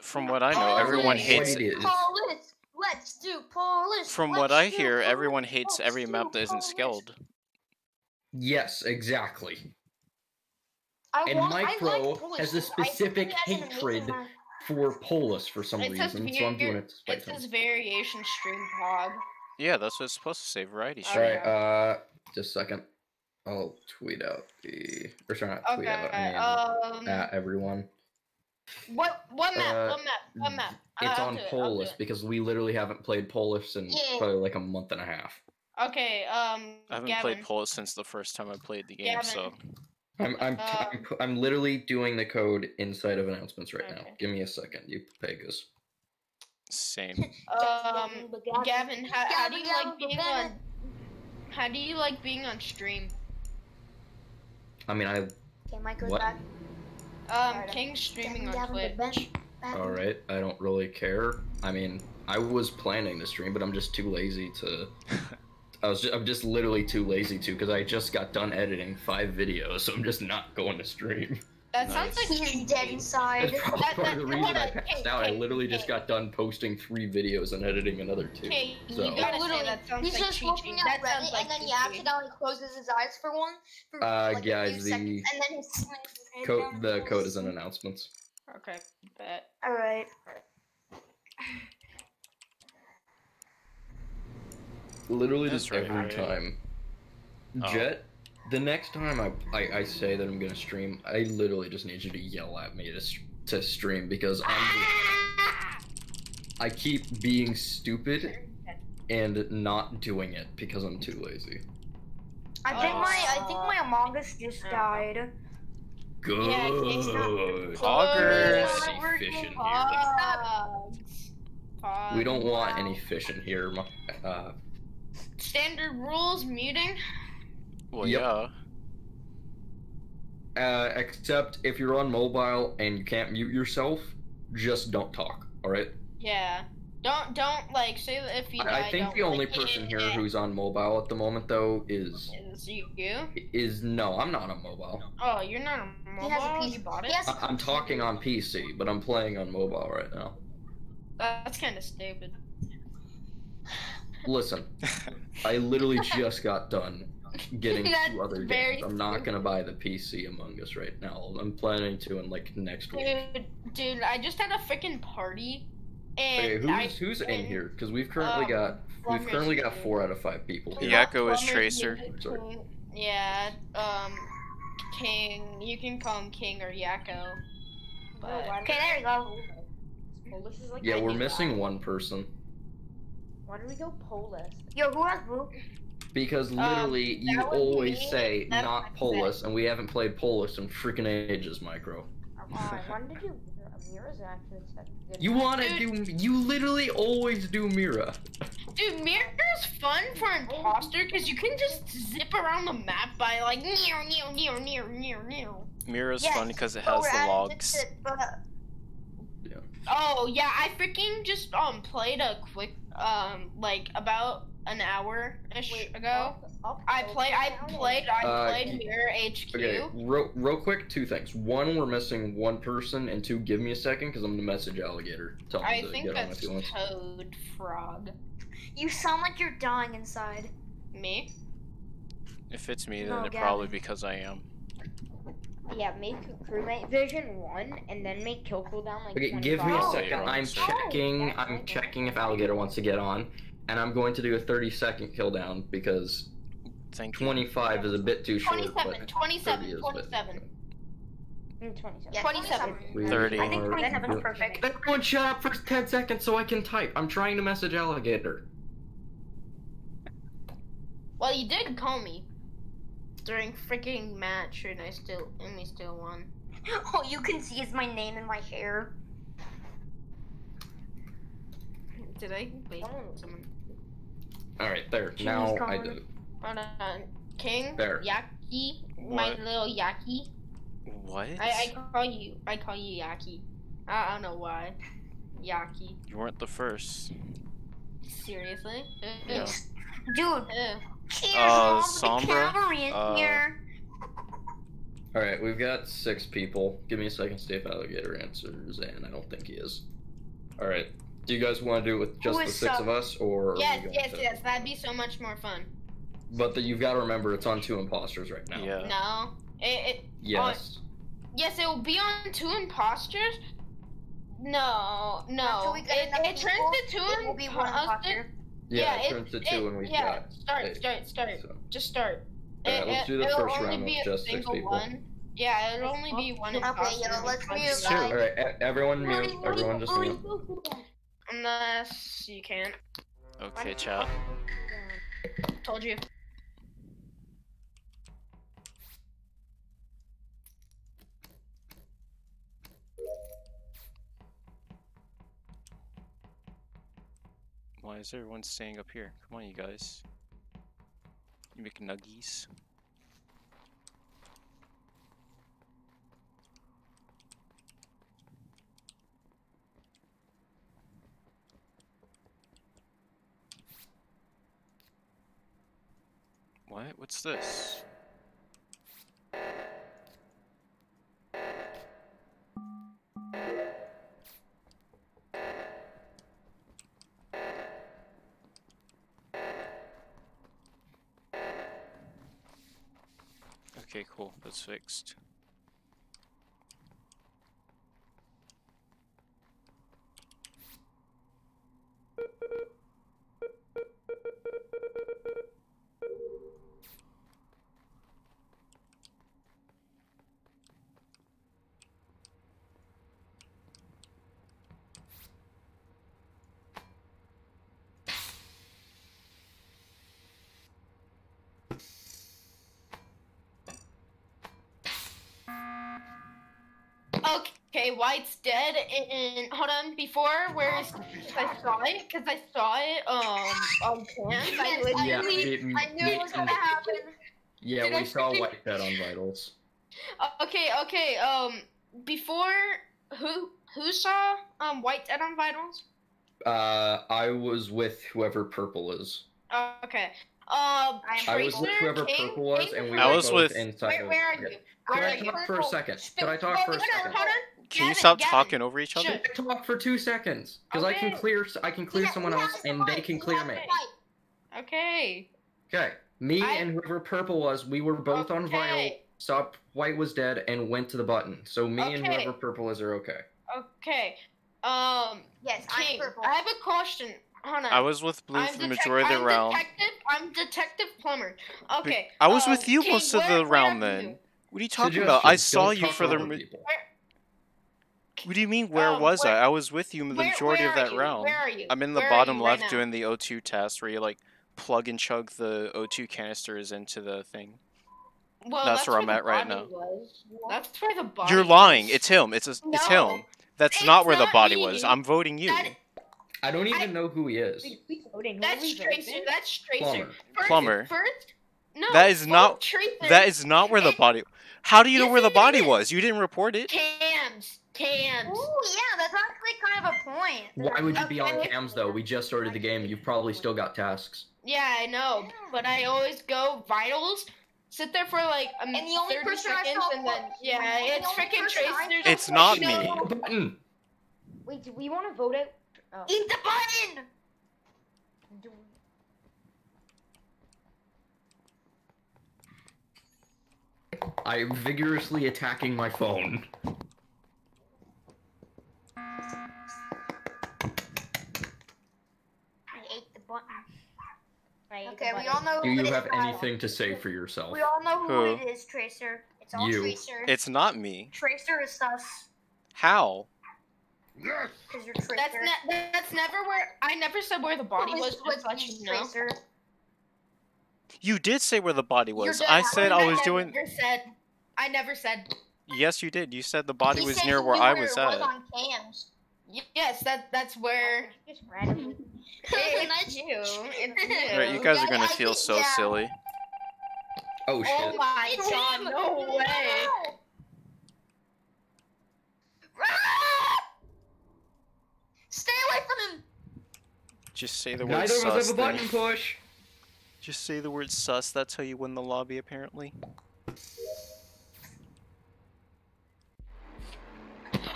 From what I know, everyone hates it is. Police. Let's do police. From Let's what I hear, police. everyone hates Let's every map that isn't police. skilled. Yes, exactly. I And want- I like Micro has a specific it has an amazing hatred for Polus for some It says reason, so I'm doing it to spite It says variation stream pod. Yeah, that's what it's supposed to say. Variety Oh, stream. Alright, uh, just a second. I'll tweet out the. Or sorry, not tweet out. I mean, um, at everyone. What what map? Uh, what map? What map? It's I'll on do it, I'll do Polus it. because we literally haven't played Polus in Yeah. probably like a month and a half. Okay. Um. I haven't Gavin. played Polus since the first time I played the game, so I'm I'm, Uh, I'm I'm literally doing the code inside of announcements right now. Give me a second, you Pegas. same. [laughs] Um, Gavin, Gavin, how, how do you like being on? How do you like being on stream? I mean, I Okay, Micro's What? back. Um, Alright. King's streaming Gavin, on Twitch. Gavin, Gavin. all right. I don't really care. I mean, I was planning to stream, but I'm just too lazy to. [laughs] I was just, I'm just literally too lazy to because I just got done editing five videos, so I'm just not going to stream. That sounds like He's dead inside. That's probably That- part of the reason hold I passed hey, out. I hey, literally just got done posting three videos and editing another two. Okay, you So. gotta say Literally, that sounds he's like just cheating. looking at That Reddit sounds like and then he accidentally closes his eyes for one. For Uh, like guys, the seconds, and then he slams his Co- the code is in announcements. Okay, bet. All right. [sighs] [sighs] [sighs] Literally That's just right, every right. time. Oh. Jet, the next time I, I I say that I'm gonna stream, I literally just need you to yell at me to to stream because I'm just, [laughs] I keep being stupid and not doing it because I'm too lazy. I think Oh. my I think my Among Us just died. Good. Yeah, it's not- Poggers. I see We're fish in here. Pogs. Pogs. We don't want any fish in here. Uh, Standard rules, muting. Well, Yep. yeah. uh, except if you're on mobile and you can't mute yourself, just don't talk. All right. Yeah. Don't don't like say that if you die. I, I think don't, the only like, person here who's on mobile at the moment though is is you. you? is no, I'm not on mobile. Oh, you're not a He has a mobile. piece- You bought it. he has I- I'm talking on PC, but I'm playing on mobile right now. That's kind of stupid. Listen, I literally just got done getting [laughs] That's two other very games. I'm not gonna buy the PC Among Us right now. I'm planning to in like next week. Dude, dude, I just had a freaking party, and Hey, who's I, who's in here? Because we've currently um, got we've currently got four out of five people here. Yakko is Tracer. Sorry. Yeah, um, King. You can call him King or Yakko. But Okay, there we go. Polus is like Yeah, we're missing guy. one person Why did we go Polus? Yo, who has blue? because Um, literally you always me. say That not was Polus, and we haven't played Polus in freaking ages, Micro. Uh, when did you? Mira's actually such a good. You want to do? You literally always do Mira. Dude, Mira's fun for imposter because you can just zip around the map by like near, near, near, near, near, near. Mira's Yes, fun because it has we're the adding logs. It, but, Oh yeah, I freaking just um played a quick um like about an hour ish ago. I played. I played. I Uh, played Mira HQ. Okay, real, real quick, two things. One, we're missing one person, and two, give me a second because I'm gonna message Alligator. Tell him I to think get on if that's he wants. Toad Frog. you sound like you're dying inside. Me? If it's me, then No, it probably because I am. Yeah, make crewmate vision one, and then make kill cooldown like. Okay, give me a second. Oh, I'm so- checking. I'm checking if Alligator wants to get on, and I'm going to do a 30 second kill down because Thank you. 25 is a bit too short. 27, 27, 27. Mm, 27. Yeah, 27. We 30. I think 27 is perfect. Everyone shut up for 10 seconds so I can type. I'm trying to message Alligator. Well, you did call me during freaking match, and I still and we still won. [laughs] All you can see is my name and my hair. Did I? Wait, oh. someone. Alright, there. Cheese Now I did it. Hold on. King. There. Yaki. My What? little Yaki. What? I, I call you. I call you Yaki. I, I don't know why. Yaki. You weren't the first. Seriously? Ew. Yeah. [laughs] Dude, Ew. Here's Uh, all Sombra? Uh, here. Alright, we've got six people. Give me a second to see if Alligator answers, and I don't think he is. Alright. Do you guys want to do it with just the six sub- of us, or. Yes, yes, to- yes. That'd be so much more fun. But the, you've got to remember it's on two imposters right now. Yeah. No. It, it Yes. yes, it will be on two imposters. No, no. We It, it turns people, to two it will be one imposters. Imposter. Yeah, yeah, it it- turns to it- two, and we've yeah, got. Start, eight. start, start. So. Just start. Alright, let's do the first round be with just six people. one. Yeah, it'll oh, only be one Okay, imposter. yo, let's and one move, Alright, e- everyone mute. Everyone just mute. Unless you can. Okay, chat. Told you. Why is everyone staying up here? Come on, you guys. You make nuggies. What? What's this? Okay, cool. That's fixed. White's dead. And hold on, before where is? [laughs] I saw it because I saw it um on cam. I Yeah, literally, it- I knew it was gonna happen. Yeah, Did we I saw freaking- White Dead on Vitals. Uh, okay, okay. Um, before who who saw um White Dead on Vitals? Uh, I was with whoever Purple is. Uh, okay. Um, I was with whoever King, Purple was, King, and we I were was both with- inside Where, of. where are yeah. you? Could Where I are you? talk for a second? Could I talk Hold for a on, second? Hold on. Can you stop Gavin. talking over each other? Sure. I talk for two seconds because I can clear. I can clear Yeah, someone else, and the they can clear me. Okay. Okay, me I- and whoever Purple was, we were both on Vital. Stop. White was dead and went to the button. So me and whoever Purple is are okay. Okay. Um. Yes, King, I'm purple. I have a question. Hold on. I was with Blue I'm for the majority of I'm the round. Detective, I'm Detective Plumber. Okay. I was um, with you King, most of the where round are then. you? What are you talking about? I saw don't you for the. over ma- people. What do you mean? Where Um, was where- I? I was with you the where- majority where of are that you? round. Where are you? I'm in the Where bottom you right left doing the O2 test where you like plug and chug the O2 canisters into the thing. Well, That's where I'm the at right body now. Was. That's where the body. You're lying. was. It's him. It's a, it's No. him. That's It's not where the body me. was. I'm voting you. That- I don't even know who he is. That's Tracer. That's Tracer. Plumber. First, Plumber. First, no. that is not. Tracer. That is not where the body. How do you know where the body is. was? You didn't report it. Cams. Cams. Ooh, yeah, that's actually kind of a point. Why would you be on cams though? We just started the game. You've probably still got tasks. Yeah, I know, but I always go vitals. Sit there for like um, And the only 30 person I seconds, saw and then yeah, and it's only freaking person I Tracer. It's not me. Button. Wait, do we want to vote out? Oh. Eat the button! Do- I'm vigorously attacking my phone. I ate the button. I Okay, we all know Do you have now. anything to say for yourself? We all know who, Who? it is, Tracer. It's all You. Tracer. It's not me. Tracer is sus. How? Because you're Tracer. That's ne- that's never where I never said where the body Who was. is- Just let you know. Tracer. You did say where the body was. I said I was doing. never said. I never said. Yes, you did. You said the body He was near where knew I where was it was at. On cams. Y- Yes, that that's where. Just randomly. [laughs] It's you. It's you. Right, you guys are gonna feel so yeah. silly. Oh, oh shit. Oh my It's god! him. [laughs] No way. Stay away from him! Just say the word Neither of us have a button push. Just say the word sus. That's how you win the lobby, apparently.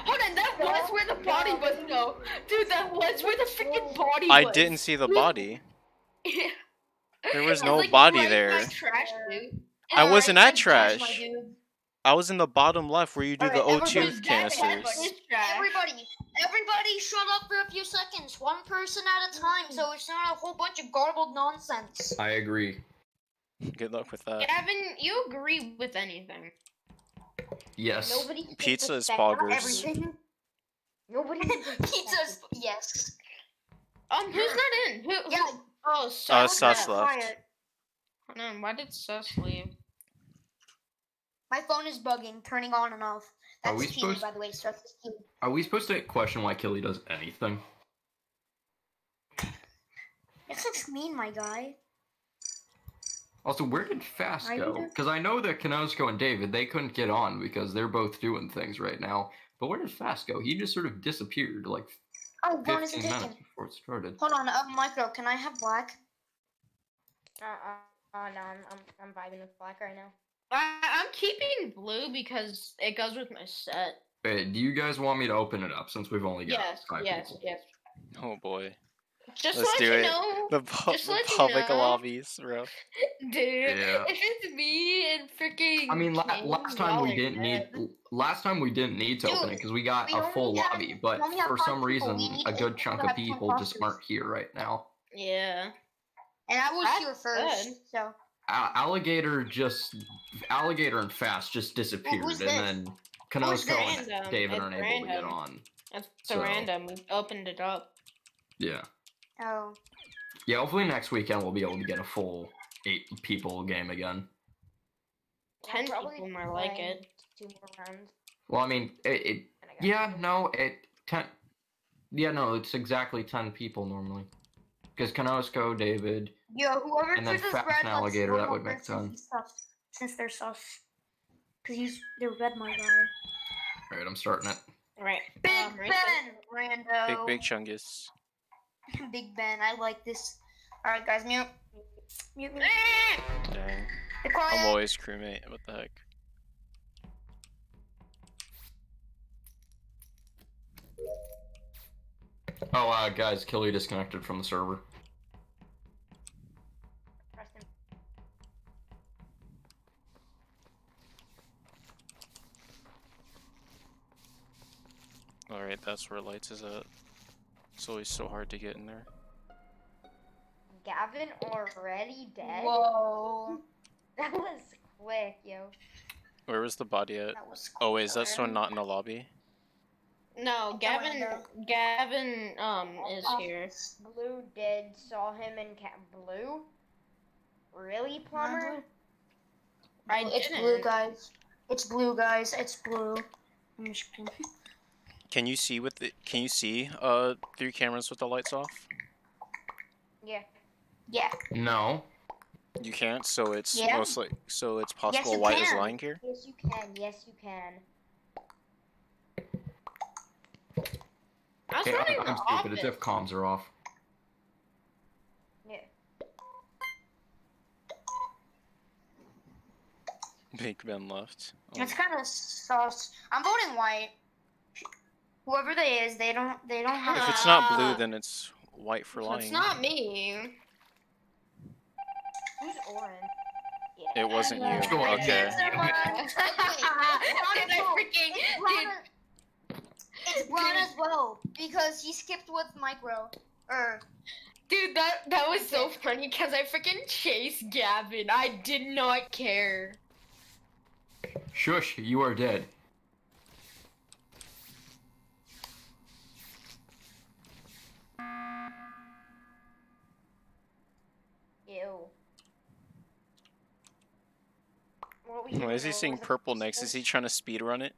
Hold on, that was where the body was though. Dude, that was where the freaking oh. body was. I didn't see the body. There was It no like, body there. Trash, dude. I wasn't right at trash, trash. I was in the bottom left where you do the Alright, O2 everybody, canisters. It's. Everybody, everybody shut up for a few seconds. One person at a mm. time, so it's not a whole bunch of garbled nonsense. I agree. Good luck with that. Gavin, you agree with anything? Yes. Nobody. Pizza is respect poggers. Everything. Nobody. [laughs] can respect Pizza's yes. Um, who's not in? Who? who- Yeah. Oh, Uh, Sus. Sus left. left. Hold on, why did Sus leave? My phone is bugging, turning on and off. Are That's we cheating, supposed- by the way. Stuff is cheating. Are we supposed to question why Killy does anything? It's such mean, my guy. Also, where did Fast I go? Because I know that Kanosko and David, they couldn't get on because they're both doing things right now. But where did Fast go? He just sort of disappeared like Oh, phone isn't 15 taken. minutes before it started. Hold on, uh, Micro, can I have black? Uh, uh, uh, no, I'm, I'm, I'm vibing with black right now. I, I'm keeping blue because it goes with my set. Wait, do you guys want me to open it up since we've only got Yes, five yes, people? yes. Oh boy. Just Let's let do you it. know, The, pu- just the let you public know. lobbies, bro. [laughs] dude. Yeah. If it's me and freaking. I mean, la- last time we didn't need. Last time we didn't need to Dude, open it because we got we a full have- lobby, we but for some reason, a good chunk of people just aren't here right now. Yeah. And I was That's here first, good. so. Alligator just Alligator and Fast just disappeared, who's and this? then Who's Kanosko and Random. David It's aren't able to get on. That's so, So- random. We opened it up. Yeah, Oh. yeah. Hopefully next weekend we'll be able to get a full eight people game again. Ten probably people more like it. Two more rounds. Well, I mean, it. it I got yeah, no, it ten. Yeah, no, it's exactly ten people normally. Because Kanosko, David, Yo, whoever And then chooses Fat red, and Alligator, that would make sense. sus. Since they're sus. Cause he's they're red, my guy. All right, I'm starting it. Right. Big Um, right Ben, Big Big Chungus. [clears throat] Big Ben, I like this. All right, guys, mute. Mute me. Dang. Quiet. I'm always crewmate. What the heck? Oh, uh, guys, Killy disconnected from the server. Preston. Alright, that's where lights is at. It's always so hard to get in there. Gavin already dead? Whoa. [laughs] That was quick, yo. Where was the body at? That was Oh wait, is that quick. someone not in the lobby? No, Gavin. Gavin um is here. Blue did saw him in cat. Blue? Really, plumber? I didn't. It's blue, guys. It's blue, guys. It's blue. I'm just kidding. Can you see with the? Can you see uh three cameras with the lights off? Yeah. Yeah. No. You can't. So it's Yeah. most like so it's possible you white is lying here. Yes, you can. Yes, you can. I was Hey, running I'm, I'm stupid. It's if comms are off. Yeah. Big Ben left. Oh. It's kind of sus. I'm voting white. Whoever they is, they don't. They don't have. If it's not blue, then it's white for lying. It's not me. Who's orange? It wasn't you. Yeah. Okay. It's [laughs] freaking. It's Ron [laughs] as well because he skipped with micro. Or Dude, that that was so funny because I freaking chased Gavin. I did not care. Shush, you are dead. Ew. Why is he seeing purple next? Is he trying to speed run it?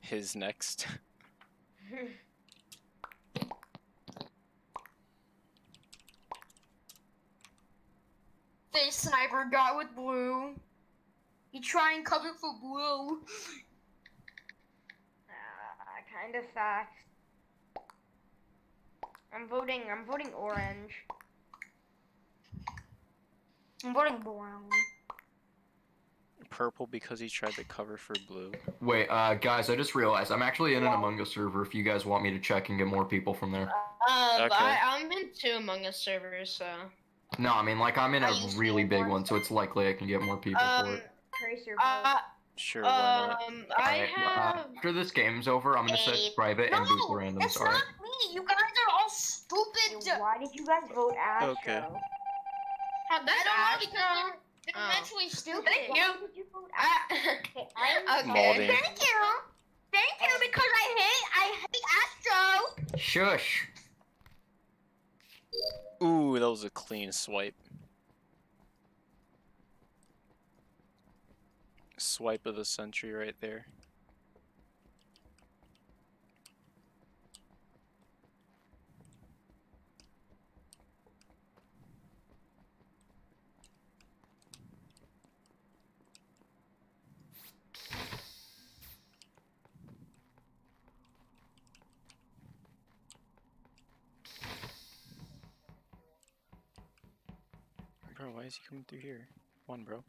His next. [laughs] they sniper guy with blue. You try and cover for blue. Uh, kind of fast. I'm voting. I'm voting orange. I'm voting brown. Purple because he tried to cover for blue. Wait, uh, guys, I just realized I'm actually in an Among Us server. If you guys want me to check and get more people from there. Uh, Okay. I, I'm in two Among Us servers, so. No, I mean like I'm in a really big one. one, so it's likely I can get more people for Um, it. Tracer. uh, Sure, why not? um, I Alright, have. uh, after this game's over, I'm gonna set private and boost the randoms. It's not me. You guys are all stupid. Why did you guys vote Astro? Okay. How I don't know Astro? because they're, they're Oh. mentally stupid. Uh, [laughs] Thank you. Why did you vote I, Okay, I'm Thank you. Thank you because I hate I hate Astro. Shush. Ooh, that was a clean swipe. Swipe of the century right there. Why is he coming through here? One, bro.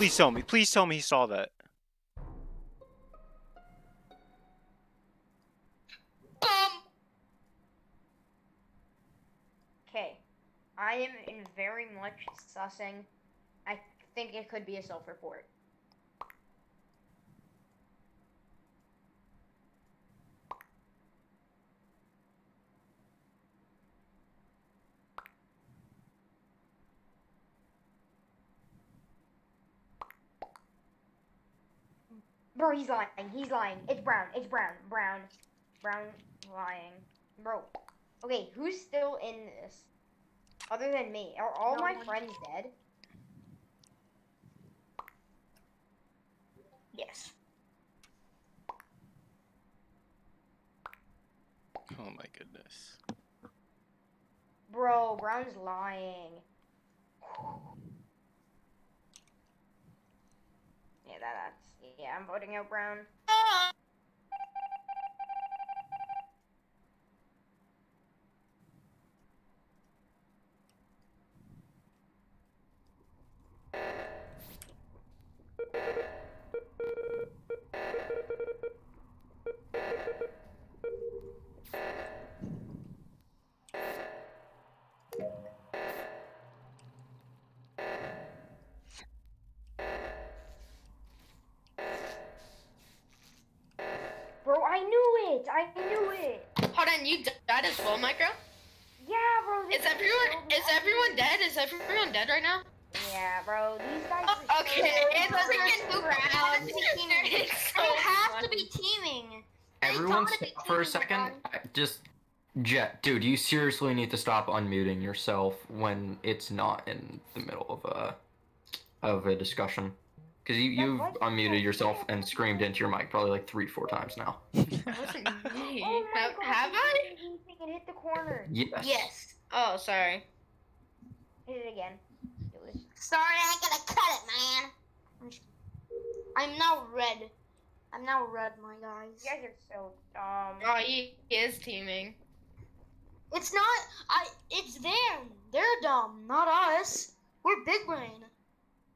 Please tell me. Please tell me he saw that. Okay. I am in very much sussing. I think it could be a self Bro, he's lying. He's lying. It's brown. It's brown. Brown. Brown lying. Bro. Okay, who's still in this? Other than me. Are all No my one. friends dead? Yes. Oh my goodness. Bro, Brown's lying. Yeah, that, that's. Yeah, I'm voting out Brown. Brown. It's [laughs] so You have funny. to be teaming. Everyone, gotta for a second, man. Just Jet, dude, you seriously need to stop unmuting yourself when it's not in the middle of a of a discussion. Because you you've unmuted yourself and screamed into your mic probably like three, four times now. [laughs] Wasn't [laughs] me. Oh have, God, have I? did anything hit the corner. Yes. Yes. Oh, sorry. Hit it again. It was. Sorry, I gotta cut it, man. I'm just- now red. I'm now red, my guys. You guys are so dumb. Oh, he is teaming. It's not. I. It's them. They're dumb, not us. We're big brain.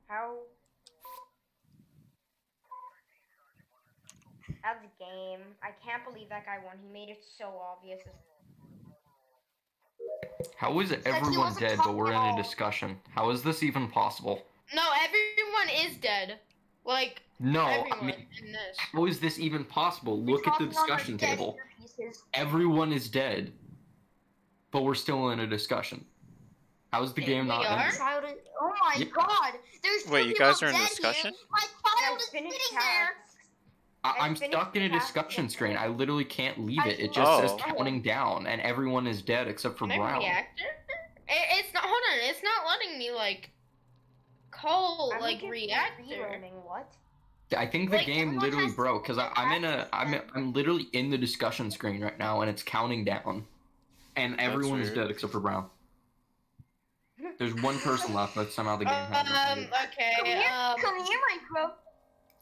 How? That's a game. I can't believe that guy won. He made it so obvious. How is everyone wasn't dead but we're in a discussion? How is this even possible? No, everyone is dead. Like No, I mean, in this. how is this even possible? Look at the Talking on our discussion table. Everyone is dead, but we're still in a discussion. How's the Yeah, game not are. ending? Oh my Yeah. god! There's two Wait, you guys are in dead here. discussion? My child is finish sitting there. I, I'm stuck in a the task discussion screen. finish. I literally can't leave it. It know. just says Oh. counting down, and everyone is dead except for Can Brown. reactor? It, it's not. Hold on. It's not letting me like call I'm like looking reactor. What? I think the Like, game literally broke because I'm in a tasks I'm. I'm literally in the discussion screen right now, and it's counting down, and everyone is dead except for Brown. There's one person left, but somehow the game hasn't Um. ended. Okay. Come here, Um. come here, micro.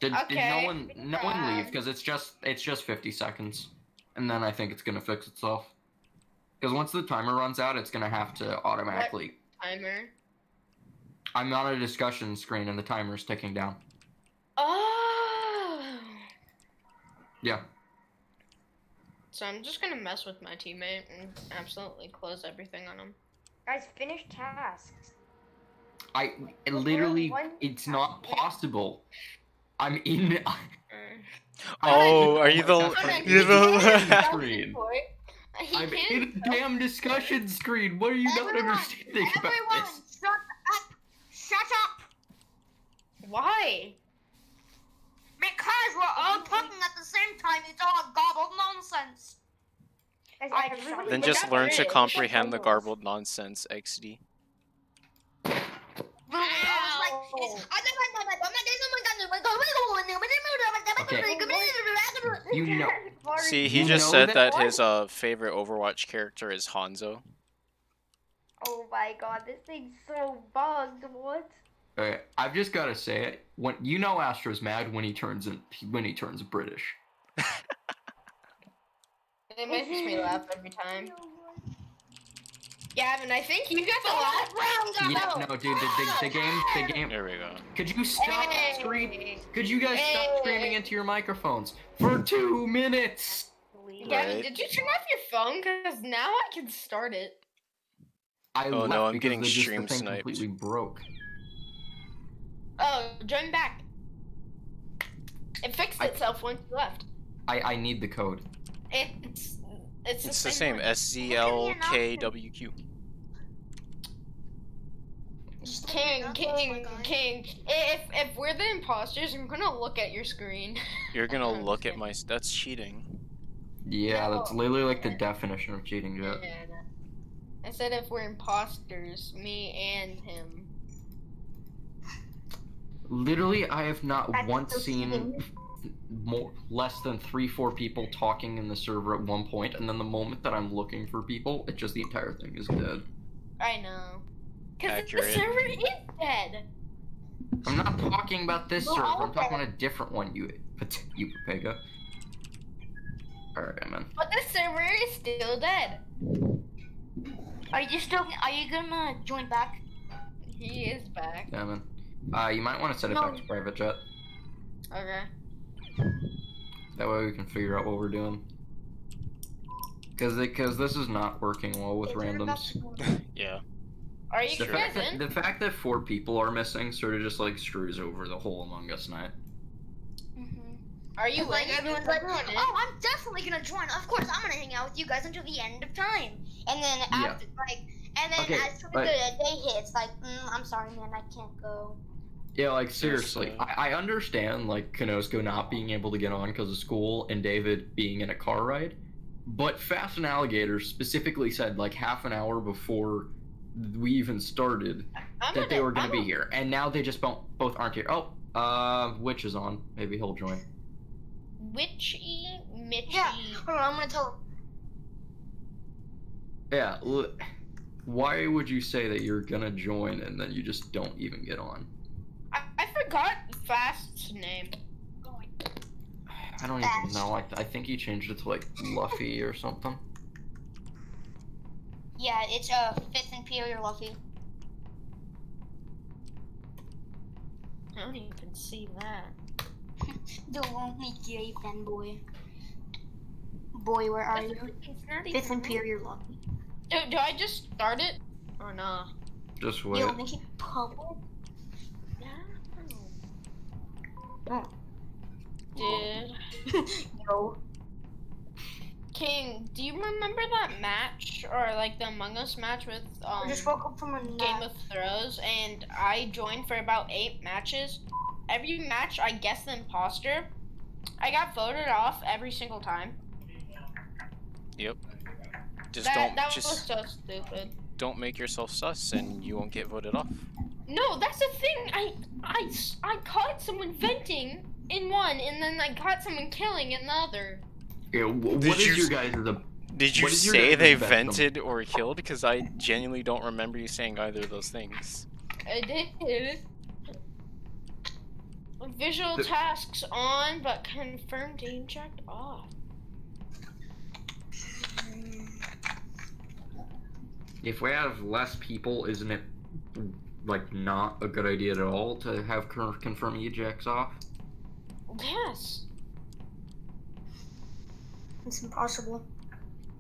Did, did no one no one leave because it's just it's just 50 seconds, and then I think it's gonna fix itself. Because once the timer runs out, it's gonna have to automatically. Timer. I'm on a discussion screen and the timer's ticking down. Oh. Yeah. So I'm just gonna mess with my teammate and absolutely close everything on him. Guys, finish tasks. I it literally, it's not possible. I'm in. [laughs] Uh, Oh, are you the Hold you're the [laughs] screen? I'm in a damn discussion screen. What are you not Everyone, understanding about Everyone, this? shut up! Shut up! Why? Because we're all talking at the same time. It's all gobbled nonsense. Guys, I- Then just learn to comprehend the garbled nonsense, XD. Literally, I was like, it's- You know. [laughs] See, he You just said that- that his uh favorite Overwatch character is Hanzo. Oh my god, this thing's so bugged. What? Alright, I've just gotta say it. When you know Astro's mad when he turns in, when he turns British. It makes me laugh every time. Gavin, I think you got the last round. Yeah, no, dude, the, the, the game, the game. There we go. Could you stop Hey. screaming? Could you guys stop screaming into your microphones for two minutes? Gavin, Right. did you turn off your phone? Because now I can start it. I Oh, left no, I'm getting the, stream thing sniped. completely broke. Oh, join back. It fixed I- itself once you left. I I need the code. It's it's, It's the the same. one. S Z L K W Q. King, king, king. If if we're the imposters, I'm gonna look at your screen. [laughs] You're gonna look at my. That's cheating. Yeah, that's literally like the definition of cheating, Jet. I said if we're imposters, me and him. Literally, I have not That's once so seen more less than three, four people talking in the server at one point, and then the moment that I'm looking for people, it just the entire thing is dead. I know. Cause the server is dead. I'm not talking about this Well, server. I'm talking about a different one. You, you Pega. All right, man. But the server is still dead. Are you still? Are you gonna join back? He is back. Yeah, man. Uh, you might want to set it No. back to private jet. Okay. That way we can figure out what we're doing. Cause, because this is not working well with randoms. [laughs] Yeah. Are you The fact, that, the fact that four people are missing sort of just like screws over the whole Among Us night. Mhm. Are you like in? everyone's like, oh, I'm definitely gonna join. Of course, I'm gonna hang out with you guys until the end of time. And then Yeah. after, like, and then Okay, as soon but- as the day hits, like, mm, I'm sorry, man, I can't go. Yeah, like seriously, uh, I, I understand like Konosko not being able to get on because of school and David being in a car ride, but Fast and Alligator specifically said like half an hour before we even started I'm that they gonna- were going to be here, and now they just both both aren't here. Oh, uh, Witch is on. Maybe he'll join. Witchy, Mitchy. Yeah, hold on, I'm gonna tell. Yeah. L- why would you say that you're gonna join and then you just don't even get on? I, I forgot Fast's name. I don't even know. I, I think he changed it to like Luffy or something. Yeah, it's uh fifth Imperial Luffy. I don't even see that. [laughs] Don't want me gay fanboy. Boy, where are you? It's not Fifth Imperial Luffy. Do, do I just start it or nah? Just wait. Yo, make it public. Oh. [laughs] Dude. Yo. King, do you remember that match or like the Among Us match with um I just woke up from a Game of Thrones and I joined for about eight matches. Every match I guessed the imposter. I got voted off every single time. Yep. Just that don't that just was so stupid. don't make yourself sus and you won't get voted off. No, that's the thing. I I I caught someone venting in one, and then I caught someone killing in the other. Yeah, wh- what Did is you your guys the? Did you what is your say they best vented or killed? Because I genuinely don't remember you saying either of those things. I did. Visual The- tasks on, but confirmed being checked off. If we have less people, isn't it like not a good idea at all to have confirm ejects off? Yes. It's impossible.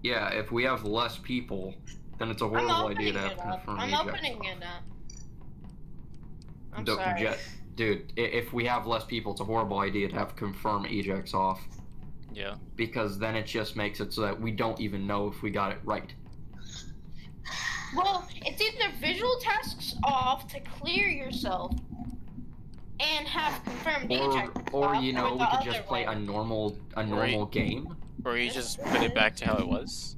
Yeah, if we have less people, then it's a I'm horrible idea to have it up. confirm I'm ejects opening it up. I'm Don't- sorry. jet- dude, if we have less people, it's a horrible idea to have confirm ejects off Yeah. because then it just makes it so that we don't even know if we got it right. Well, it's either visual tasks off to clear yourself and have confirmed Or, eject or you know, or we could just play way. a normal, a normal game. Or you just put it back to how it was.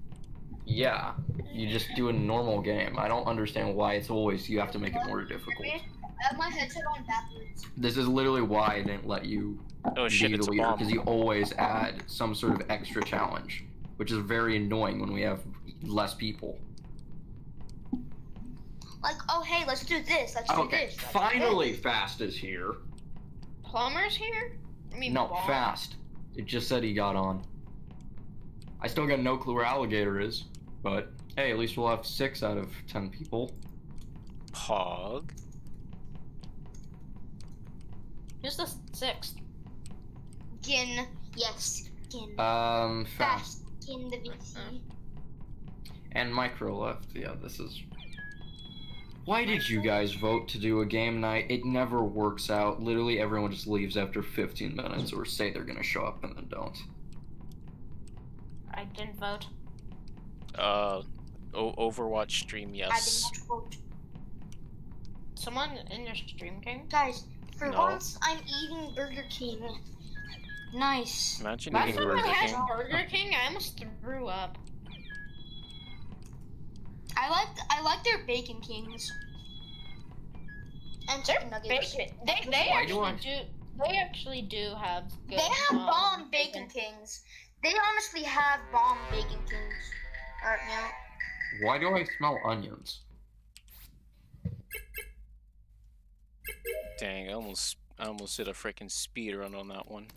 Yeah, you just do a normal game. I don't understand why it's always you have to make it more difficult. I have my headset on backwards. This is literally why I didn't let you Oh shit, be the leader because you always add some sort of extra challenge, which is very annoying when we have less people. Like, oh hey, let's do this. Let's do this. let's do finally, this. Fast is here. Plumber's here? I mean, No, bomb. Fast. It just said he got on. I still got no clue where Alligator is, but hey, at least we'll have six out of ten people. Pog. Who's the sixth? Gin. Yes. Gin. Um, Fast Fast. Gin the VC. and Micro left. Yeah, this is. Why did you guys vote to do a game night? It never works out. Literally, everyone just leaves after 15 minutes or say they're gonna show up and then don't. I didn't vote. Uh, o- Overwatch stream, yes. I didn't vote. Someone in your stream king? Guys, for No. once, I'm eating Burger King. Nice. Imagine Last eating time I Burger had King. Burger King, I almost threw up. I like I like their Bacon Kings. And chicken nuggets. Bacon. They they Why do actually do, They actually do have. Good, They have um, bomb Bacon Kings. They honestly have bomb Bacon Kings. Alright now. Why do I smell onions? Dang, I almost, I almost did a freaking speed run on that one.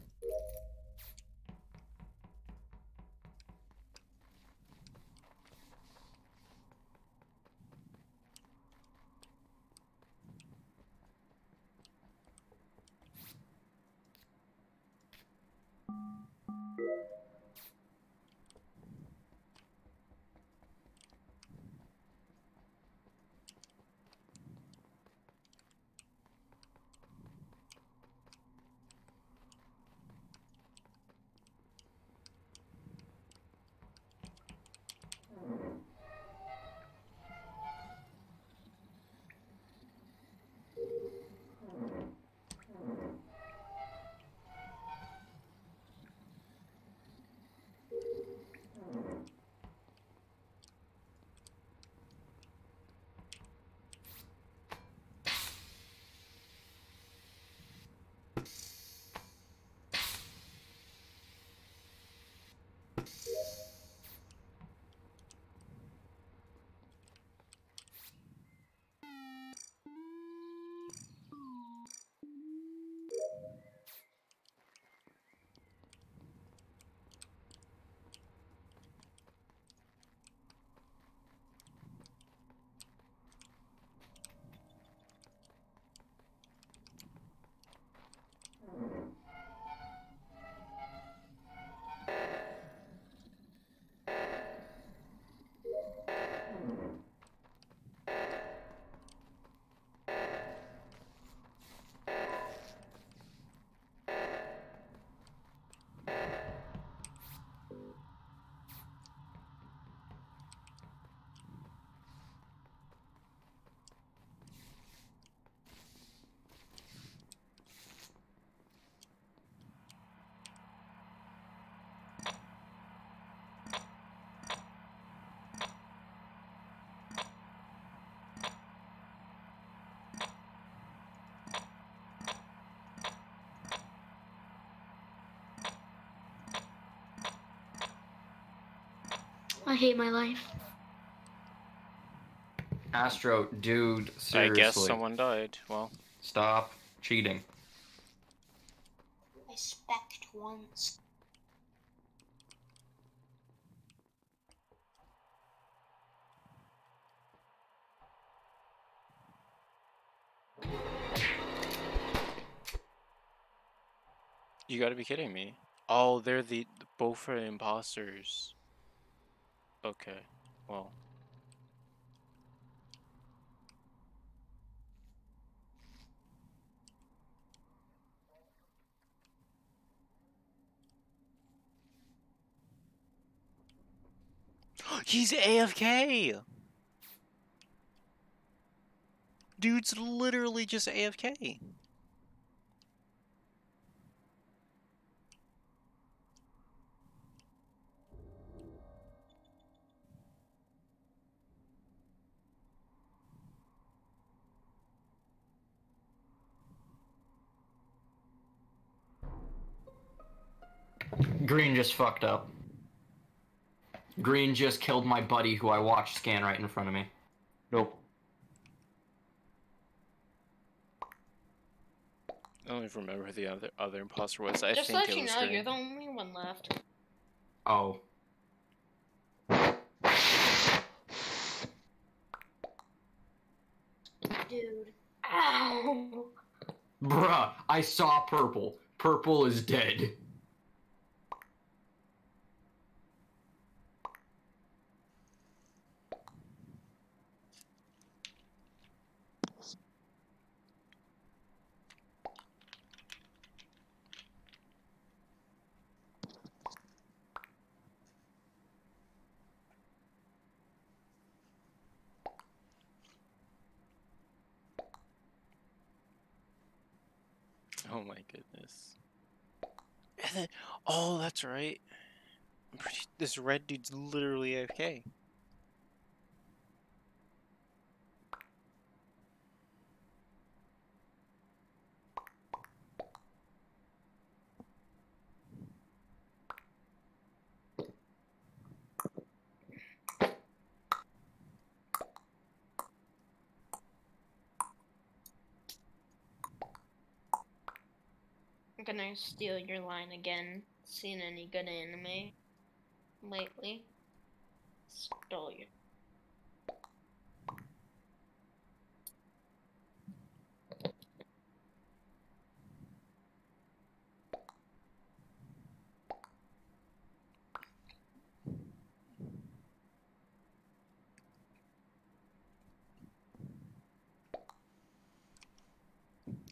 Hate my life. Astro, dude, seriously. I guess someone died. Well, Stop cheating. I specked once. you gotta be kidding me. Oh, they're the both are imposters. Okay, well. [gasps] He's AFK! Dude's literally just AFK. Green just fucked up. Green just killed my buddy who I watched scan right in front of me. Nope. I don't even remember who the other other imposter was. I Just to think let it you was know, Green. you're the only one left. Oh. Dude. Ow! Bruh, I saw purple. Purple is dead. Oh my goodness. And then, oh, that's right. Pretty, this red dude's literally AFK. I'm gonna steal your line again. Seen any good anime lately? Stole you.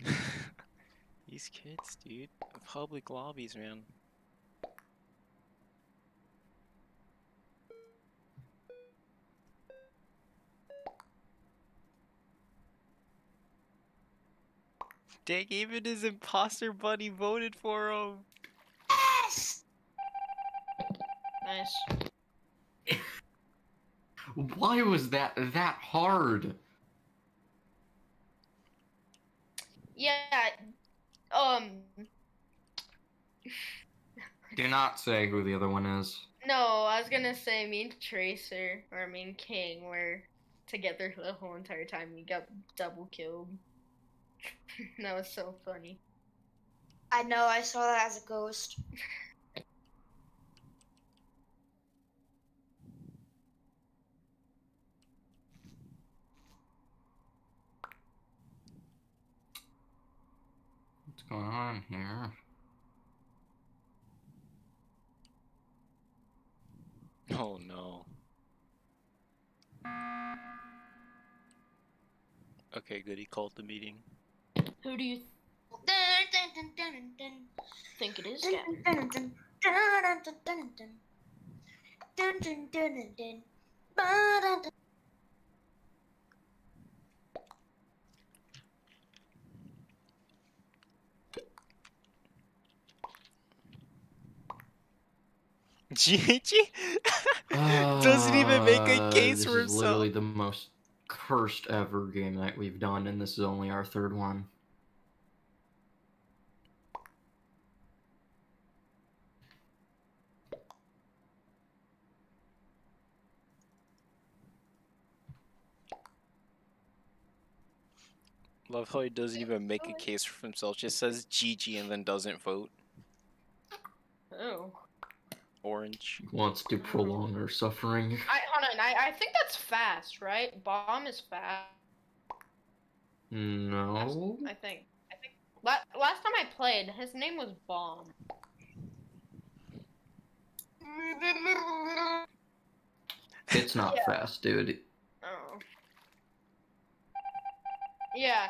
[laughs] These kids, dude. Public lobbies, man. Dang, even his imposter buddy voted for him. Nice. Why was that that hard? Yeah. Um. Do not say who the other one is. No, I was gonna say me and Tracer, or I mean King, were together the whole entire time. We got double killed. [laughs] that was so funny. I know, I saw that as a ghost. What's going on here? Oh no. Okay, good. He called the meeting. Who do you think it is, Dun, Gavin? Gigi [laughs] doesn't even make a Uh, case this for is literally the most cursed ever game that we've done, and this is only our third one. Love how he doesn't even make a case for himself. Just says GG and then doesn't vote. Oh. Orange. Wants to prolong her suffering. I hold on. I I think that's fast, right? Bomb is fast. No. I think. I think. La- last time I played, his name was Bomb. It's not Yeah. fast, dude. Oh. Yeah.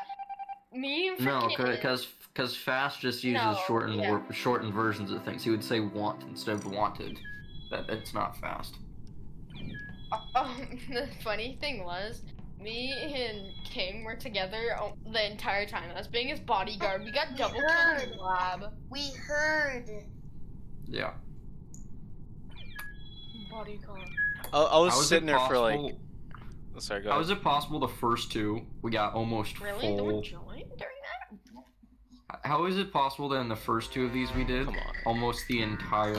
Me and No, because because fast just uses No, shortened yeah. wor- shortened versions of things. He would say want instead of wanted. That it's not fast. Oh, [laughs] the funny thing was, me and King were together the entire time. I was being his bodyguard. We got double killed in the lab. We heard. Yeah. Bodyguard. I, I was How is it sitting there for like. Possible- sorry, go How ahead. is it possible the first two we got almost Really? No full? one joined during that? How is it possible that in the first two of these we did almost the entire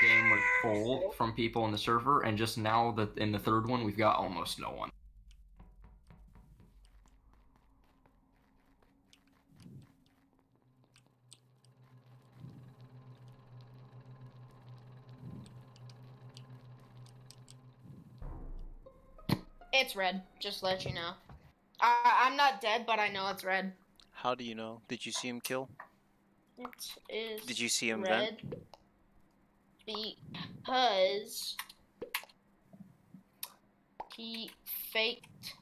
game was full from people in the server, and just now that in the third one we've got almost no one. It's red. Just to let you know. I I'm not dead, but I know it's red. How do you know? Did you see him kill? It is. Did you see him red vent? Because he faked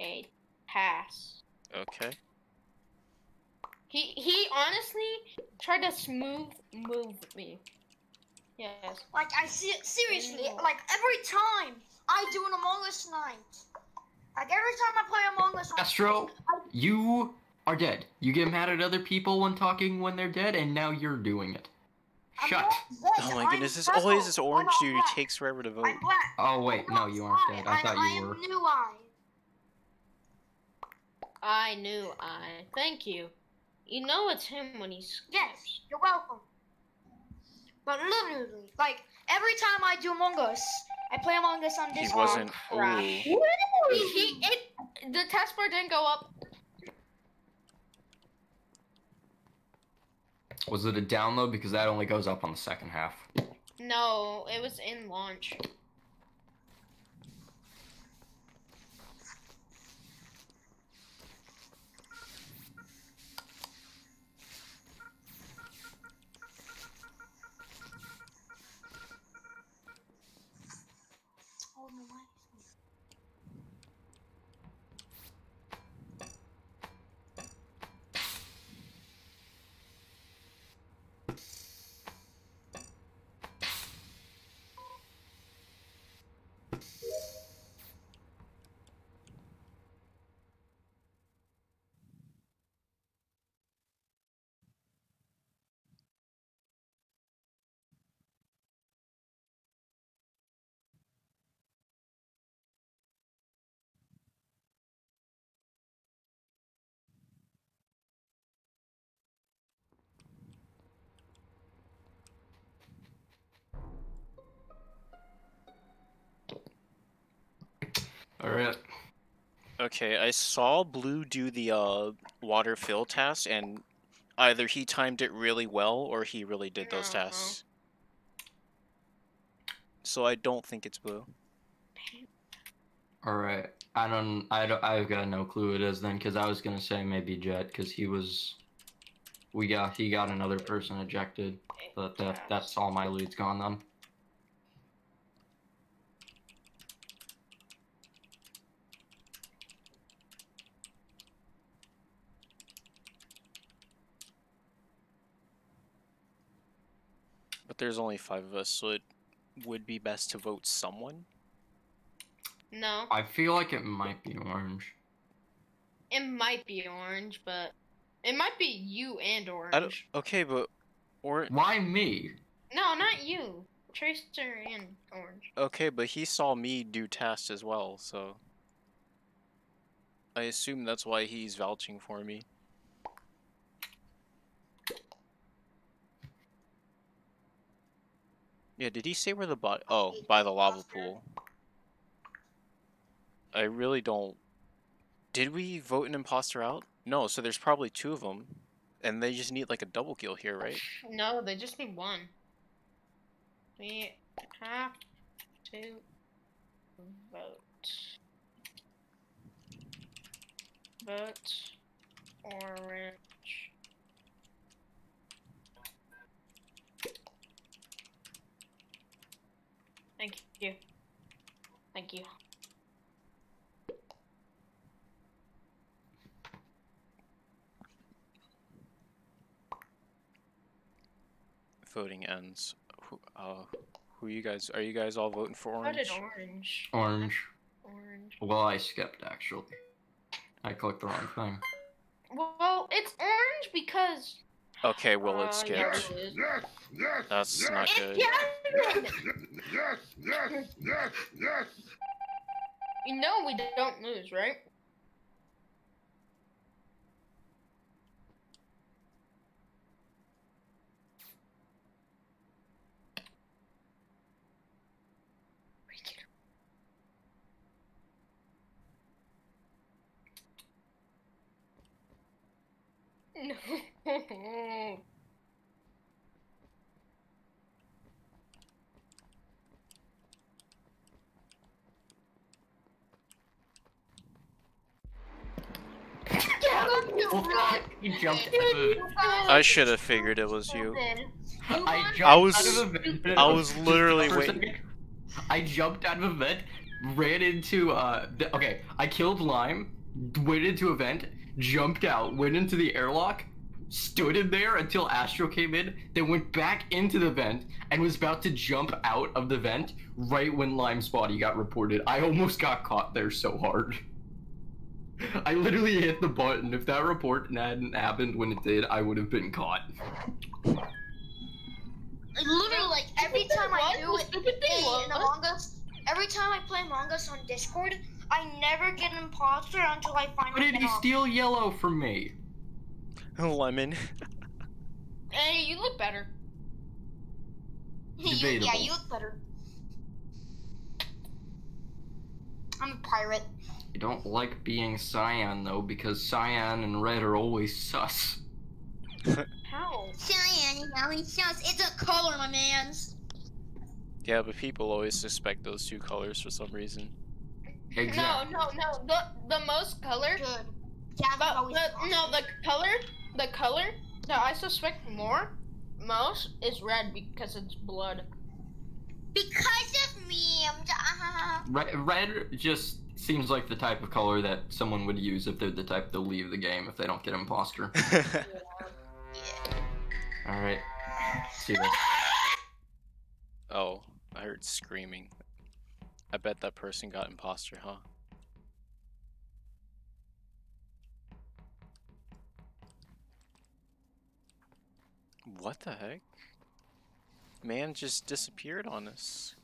a pass. Okay. He he honestly tried to smooth move me. Yes. Like I see it seriously, like every time I do an Among Us night, like every time I play Among Us, I- Astro, you are dead. You get mad at other people when talking when they're dead, and now you're doing it. Shut. Oh my goodness, this always this orange dude who takes forever to vote. Oh wait, no, you aren't dead. I thought you were. I knew I. I knew I. Thank you. You know it's him when he's. Yes, you're welcome. But literally, like every time I do Among Us, I play Among Us on He Discord. wasn't. Ooh. He, he it the test bar didn't go up. Was it a download? Because that only goes up on the second half. No, it was in launch. Oh, no, why? All right. Okay, I saw Blue do the uh, water fill task, and either he timed it really well or he really did those tasks. So I don't think it's Blue. All right. I don't. I don't. I've got no clue who it is then, because I was gonna say maybe Jet, because he was. We got. He got another person ejected, but that that's all my leads gone then. But there's only five of us, so it would be best to vote someone. No, I feel like it might be orange. it might be orange, but it might be you and orange. I don't. Okay, but or Why me? No, not you. Tracer and orange. okay, but he saw me do tasks as well, so I assume that's why he's vouching for me. Yeah, did he say where the bot? Oh, by the lava pool. I really don't Did we vote an imposter out? No, so there's probably two of them, and they just need like a double kill here, right? No, they just need one. We have to vote. Vote orange. Thank you. Thank you. Voting ends. Who, uh, who you guys? Are you guys all voting for orange? Voted orange? orange. Orange. Orange. Well, I skipped actually. I clicked the wrong thing. Well, it's orange because. Okay, well Uh, it's yeah, skipped. it is. That's not good. You know we don't lose, right? No. [laughs] He jumped [laughs] I should have figured it was you. I jumped I was- [laughs] out of a vent. I was Just literally waiting. I jumped out of a vent, ran into uh. The, okay, I killed Lime, went into a vent, jumped out, went into the airlock, stood in there until Astro came in, then went back into the vent and was about to jump out of the vent right when Lime's body got reported. I almost got caught there so hard. I literally hit the button. If that report hadn't happened when it did, I would have been caught. Literally, like every time I do it in was- Among Us, every time I play Among Us on Discord, I never get an imposter until I How finally did get he off. steal yellow from me? Lemon. Hey, you look better. [laughs] You- yeah, you look better. I'm a pirate. I don't like being cyan though because cyan and red are always sus. [laughs] How? Cyan, now he shows it's a color, my man's. Yeah, but people always suspect those two colors for some reason. Exactly. No, no, no. The the most color. Good. But, but no, the color, the color that I suspect more, most is red because it's blood. Because of me, I'm uh, Red, red just seems like the type of color that someone would use if they're the type to leave the game if they don't get imposter. [laughs] All right, see this. Oh, I heard screaming. I bet that person got imposter, huh? What the heck? Man just disappeared on us.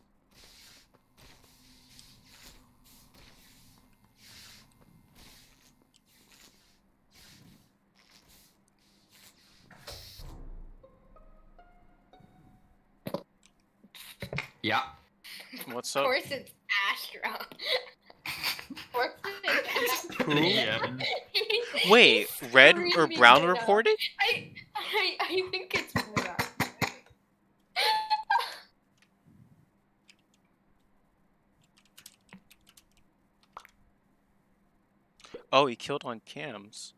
Yeah. What's up? course, it's Astro. of course, it's Astro. Yeah. Wait, red or brown reported? I, I, I think it's brown. Oh, he killed on cams.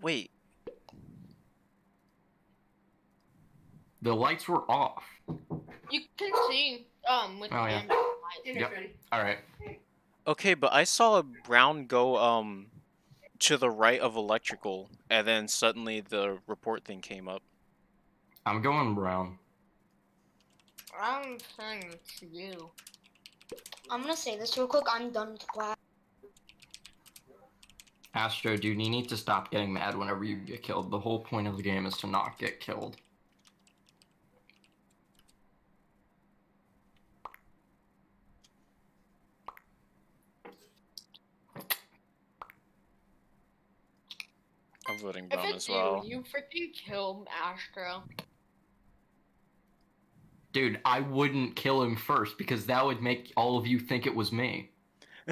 Wait, The lights were off. You can see um with Oh, the yeah. ambient light. Yep. All right. Okay, but I saw a brown go um to the right of electrical, and then suddenly the report thing came up. I'm going brown. I'm saying it's you. I'm gonna say this real quick. I'm done with class. Astro, dude, you need to stop getting mad whenever you get killed. The whole point of the game is to not get killed. Voting If brown it's as well. you, you freaking killed Astro. Dude, I wouldn't kill him first because that would make all of you think it was me. [laughs]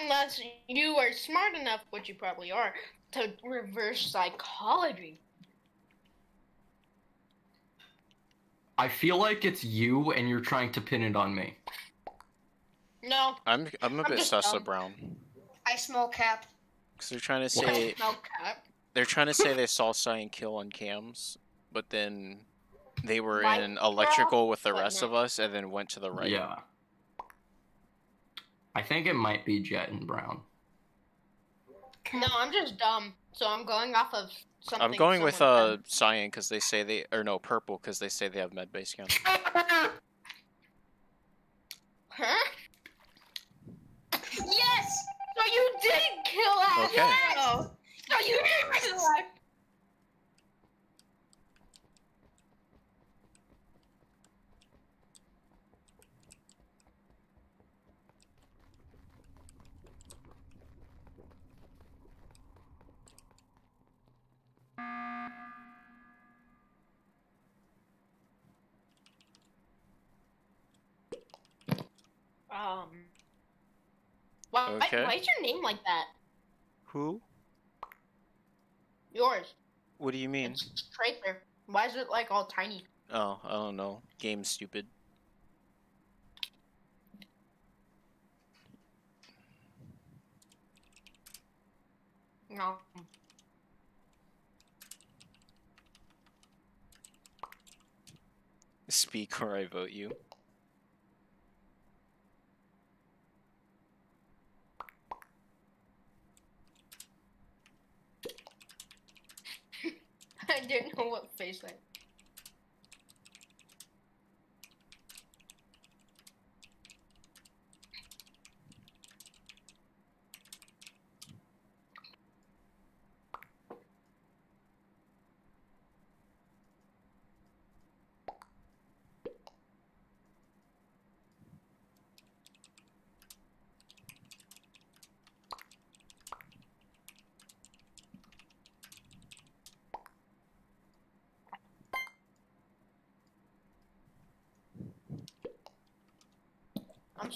unless you are smart enough, which you probably are, to reverse psychology. I feel like it's you, and you're trying to pin it on me. No. I'm I'm a I'm bit just sus of Brown. I smell cap. Because they're trying to say they're trying to say they saw Cyan kill on cams, but then they were Right, in electrical with the rest of us, and then went to the right. Yeah. I think it might be Jet and Brown. No, I'm just dumb. So I'm going off of something. I'm going with someone uh Cyan because they say they or no purple because they say they have med base cam. said. [laughs] Huh? You didn't kill Ash. Okay. So you didn't kill Ash. Um. Why, Okay. why is your name like that? Who? Yours. What do you mean? It's Tracer. Why is it like all tiny? Oh, I don't know. Game stupid. No. Speak or I vote you. [laughs] I didn't know what face that.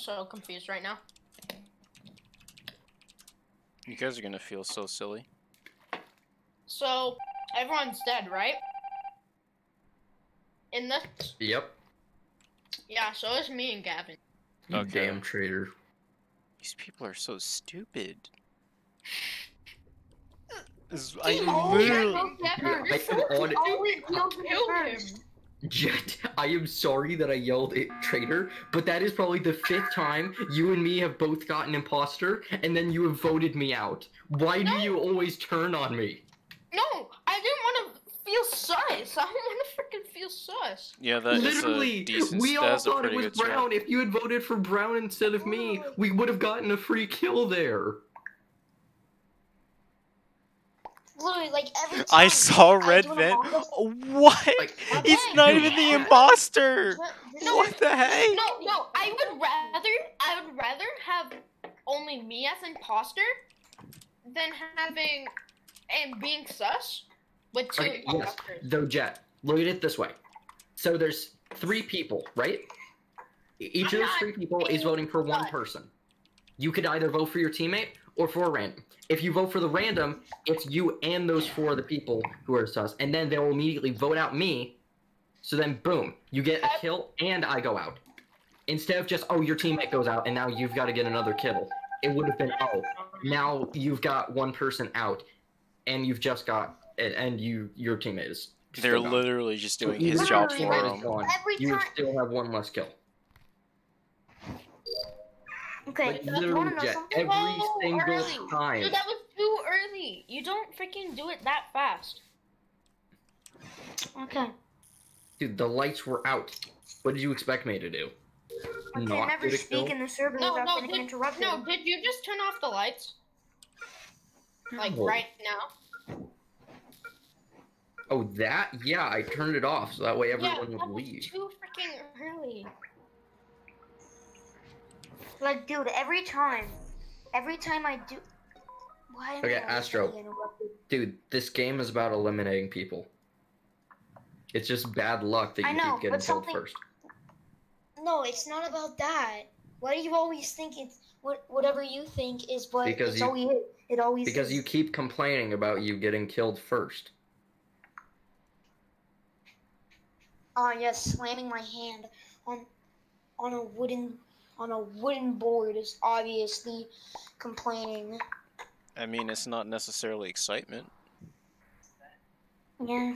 So confused right now. You guys are gonna feel so silly. So everyone's dead, right? In this, Yep. yeah. So it's me and Gavin. You Okay. damn traitor. These people are so stupid. This- I literally. yeah, Yeah, I am on it. Jet, [laughs] I am sorry that I yelled at traitor, but that is probably the fifth time you and me have both gotten imposter, and then you have voted me out. Why do you always turn on me? No, I didn't want to feel sus. [laughs] I don't want to freaking feel sus. Yeah, that is a Literally, decent. we all thought it was Brown. strat. If you had voted for Brown instead of me, we would have gotten a free kill there. Literally, like every time I saw red do an vent. Among Us- What? He's not even the imposter. No, What the heck? No, no. I would rather, I would rather have only me as imposter than having and being sus with two Okay, yes. imposters. Though Jet, look at it this way. So there's three people, right? Each of I'm those three people is voting for one person. You could either vote for your teammate or for a random. If you vote for the random, it's you and those four other people who are sus, and then they will immediately vote out me. So then, boom, you get a kill and I go out. Instead of just, oh, your teammate goes out and now you've got to get another kill. It would have been, oh, now you've got one person out, and you've just got, and, and you your teammate is. They're gone. literally just doing even his job for him. gone, Every you time- still have one less kill. Okay, Like, you literally, wanna know something? every So single early. time. Dude, that was too early. You don't freaking do it that fast. Okay. Dude, the lights were out. What did you expect me to do? I can Not never speak in the server No, without no, getting did, interrupted. no. Did you just turn off the lights? Like No. right now? Oh, that? Yeah, I turned it off so that way everyone yeah, would that was leave. too freaking early. Like, dude, every time, every time I do. Why am Okay, Astro. Dude, this game is about eliminating people. It's just bad luck that you know, keep getting but killed something- first. No, it's not about that. Why do you always think it's? what whatever you think is what Because it's you- always it always Because is. you keep complaining about you getting killed first. Ah yes, slamming my hand on on a wooden on a wooden board is obviously complaining. I mean, it's not necessarily excitement. Yeah.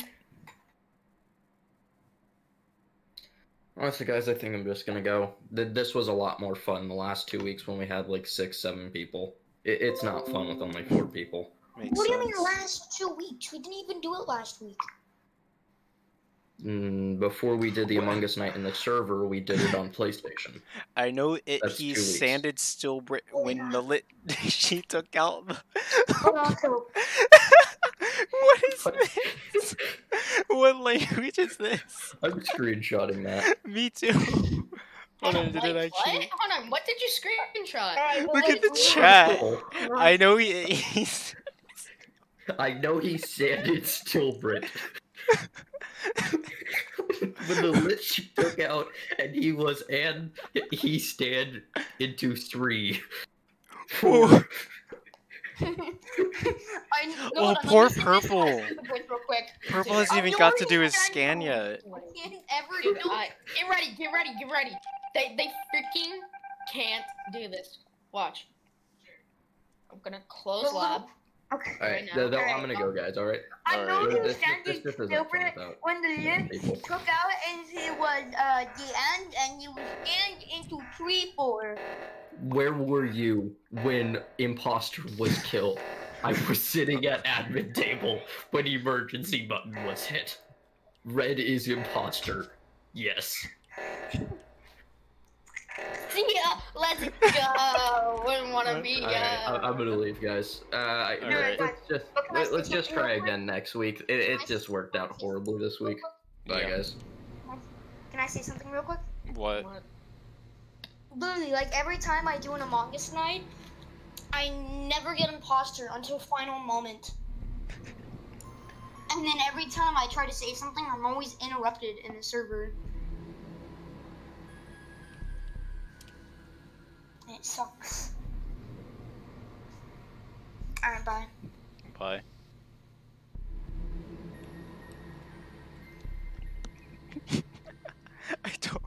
Honestly, guys, I think I'm just gonna go. This was a lot more fun the last two weeks when we had like six, seven people. It's not fun with only four people. Makes What do you mean last two weeks? We didn't even do it last week. Mm, before we did the Among Us night in the server, we did it on PlayStation. [laughs] I know it. That's he sanded still bri- when the lit [laughs] she took out. the- [laughs] what is this? what language is this? I'm screenshotting that. Me too. Hold on, did Like, it what? Hold on, what did you screenshot? Look at the chat. I know he. He's, I know he sanded Stillbrit. [laughs] when the lit she took out and he was and he stand into three. Four. [laughs] I, no, oh, hold on, let poor me say this purple. Purple hasn't even got to do his scan yet. I can't ever do Alright, get ready, get ready, get ready. They they freaking can't do this. Watch. I'm gonna close But lab. Okay. Alright, now. th- th- I'm Alright. gonna go, guys. Alright. I know Alright. he This- this- standing this isn't over fun it without when the lid people. took out and it was uh the end and you scanned into three four. Where were you when imposter was killed? I was sitting at admin table when emergency button was hit. Red is imposter. Yes. Yeah, let's go. [laughs] Wouldn't wanna be Alright, I- uh I'm gonna leave, guys. Uh, I- Alright. let's just let, us just try again next week. It, it just worked out horribly this week. Bye, Yeah. guys. Can I say something real quick? What? Literally, like every time I do an Among Us night, I never get imposter until final moment. And then every time I try to say something, I'm always interrupted in the server. It sucks. Alright, bye. Bye. [laughs] I don't.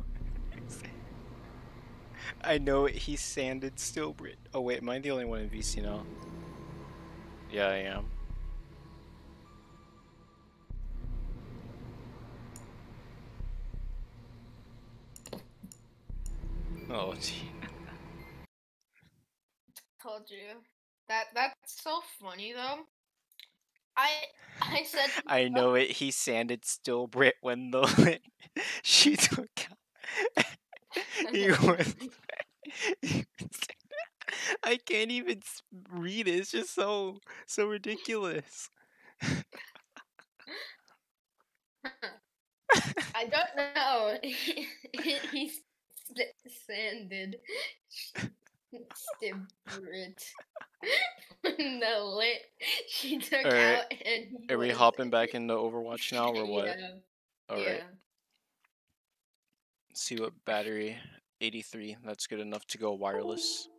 [laughs] I know it, he sanded Stillbrit. Oh wait, am I the only one in VC now? Yeah, I am. Oh, gee. Told you. That that's so funny though. I [laughs] I said I know it. He sanded still Brit when the [laughs] she took out. [laughs] he was. I can't even read it. It's just so so ridiculous. I don't know. He, he's sanded Stibrit. [laughs] the lit she took Alright. out and Are we hopping back into Overwatch now or [laughs] what? Yeah. All right. yeah. See what battery. 83. That's good enough to go wireless.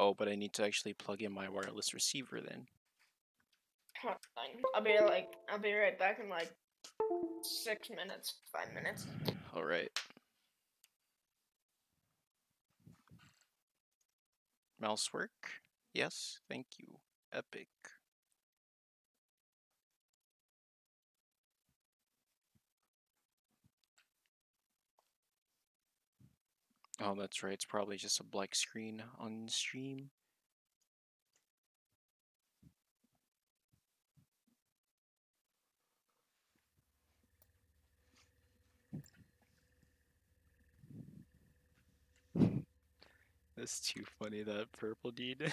Oh, but I need to actually plug in my wireless receiver then. I'll be like I'll be right back in like six minutes, five minutes. All right. Mouse work? Yes, thank you. Epic. Oh, that's right. It's probably just a black screen on stream. That's too funny, that purple dude. [laughs]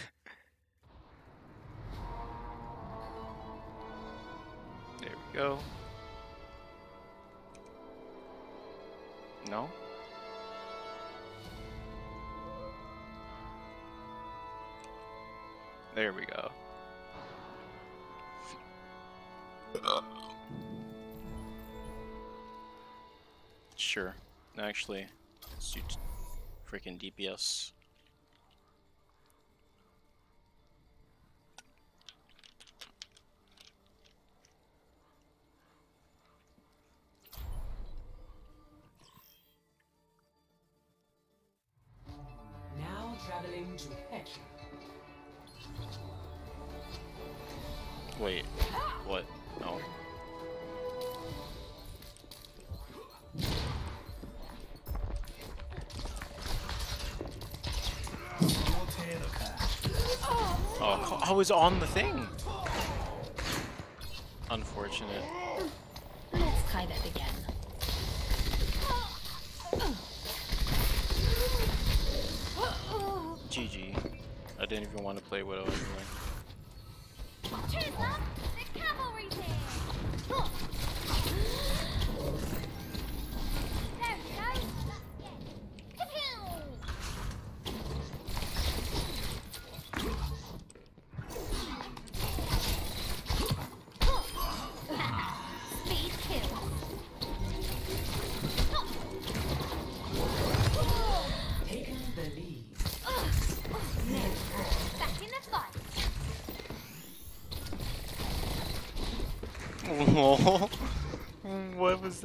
there we go. No? There we go. Sure. Actually, let's freaking DPS. Was on the thing. Unfortunate. Let's try that again. GG. I didn't even want to play Widow anyway. Cheers,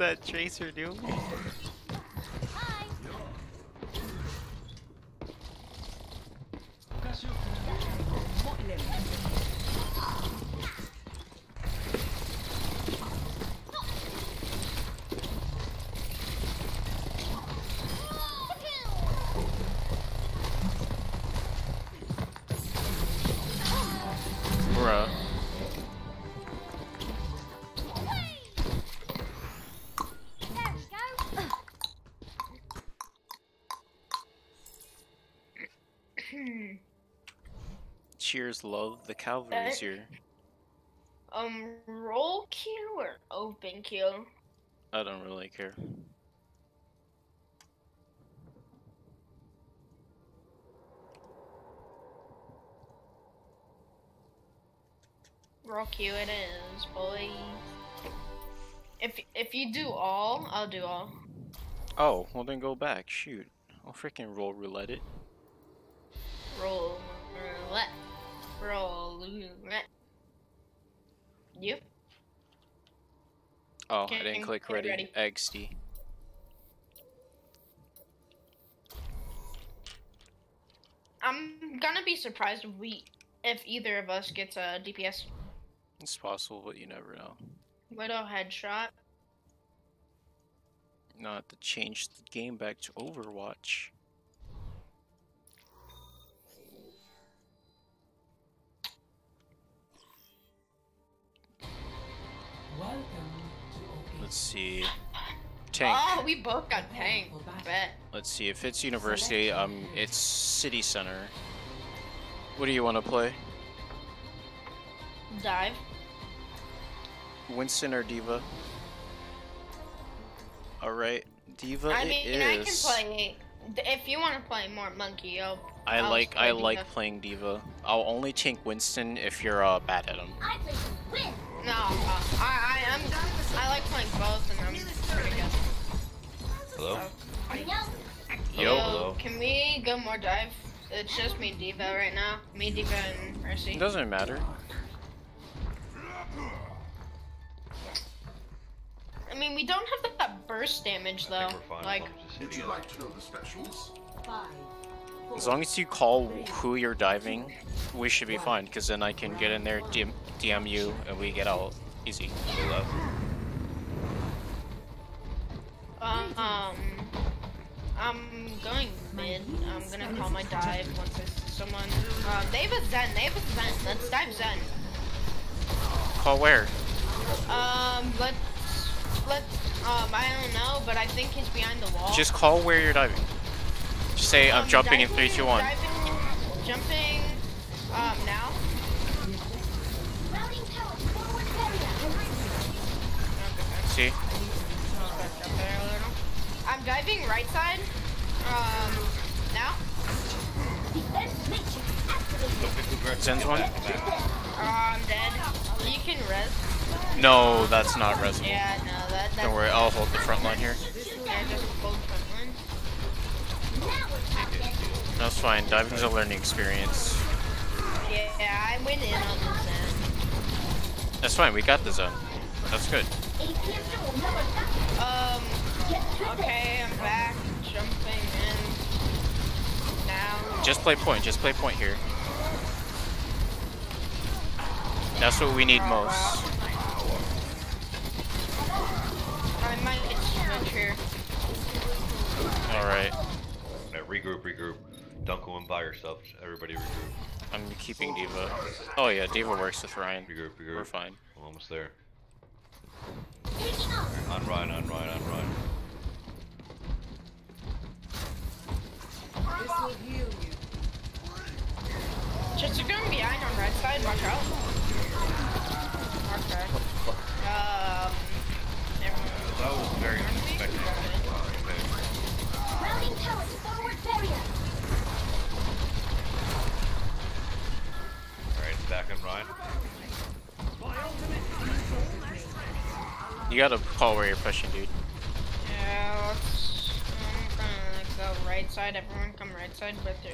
that Tracer doing? [laughs] Love. The cavalry's here. Um, roll kill or open kill? I don't really care. Roll kill it is, boy. If if you do all, I'll do all. Oh, well then go back. Shoot. I'll freaking roll roulette it. Roll roulette. Roulette. Yep. Oh, Okay, I didn't click ready. ready. XD. I'm gonna be surprised if we, if either of us gets a DPS. It's possible, but you never know. Widow headshot. Not to change the game back to Overwatch. Let's see. Tank. Oh, we both got tank. Bet. Let's see. If it's university, um, it's city center. What do you want to play? Dive. Winston or D.Va? All right, D.Va I it mean, I can play. If you want to play more monkey, I'll. I I'll like play I like playing D.Va. I'll only tank Winston if you're uh, bad at him. I think we win. No, uh, I I am. I like playing both, and I'm pretty good. Hello? Yo, Yo. Hello. can we go more dive? It's just me, D.Va, right now. Me, D.Va, and Mercy. It doesn't matter. I mean, we don't have that burst damage though. Like, Would you like to know the specials? As long as you call who you're diving, we should be fine. Because then I can get in there, DM, DM you, and we get out easy. um, um, I'm going mid. I'm gonna call my dive once I see someone. Um, they have a Zen. They have a Zen. Let's dive Zen. Call where? Um, let's let. Um, I don't know, but I think he's behind the wall. Just call where you're diving. Just say I'm Um, jumping in diving- three, two, one. Diving, jumping. Um, now. See? I'm diving right side. Um, now. Zen's one? Uh, I'm dead. You can res. No, that's not resonant. Yeah, no, that. That's Don't worry, I'll hold the front line here. Yeah, just hold front line. That's fine. Diving's a learning experience. Yeah, I went in on the Zen. That's fine. We got the zone. That's good. Um. Okay, I'm back. Jumping in. Now. Just play point. Just play point here. That's what we need most. I might switch here. Alright. Yeah, regroup, regroup. Don't go in by yourself. Everybody regroup. I'm keeping D.Va. Oh yeah, D.Va works with Rein. Regroup, regroup. We're fine. I'm almost there. On Rein, on Rein, on Rein. This will heal you. Just you're going behind on right side, watch out. Okay. Um, That was very unexpected. Grounding tower to forward barrier. Alright, back Rein. You gotta call where you're pushing, dude. yeah, let's, I'm gonna go right side, everyone come right side with the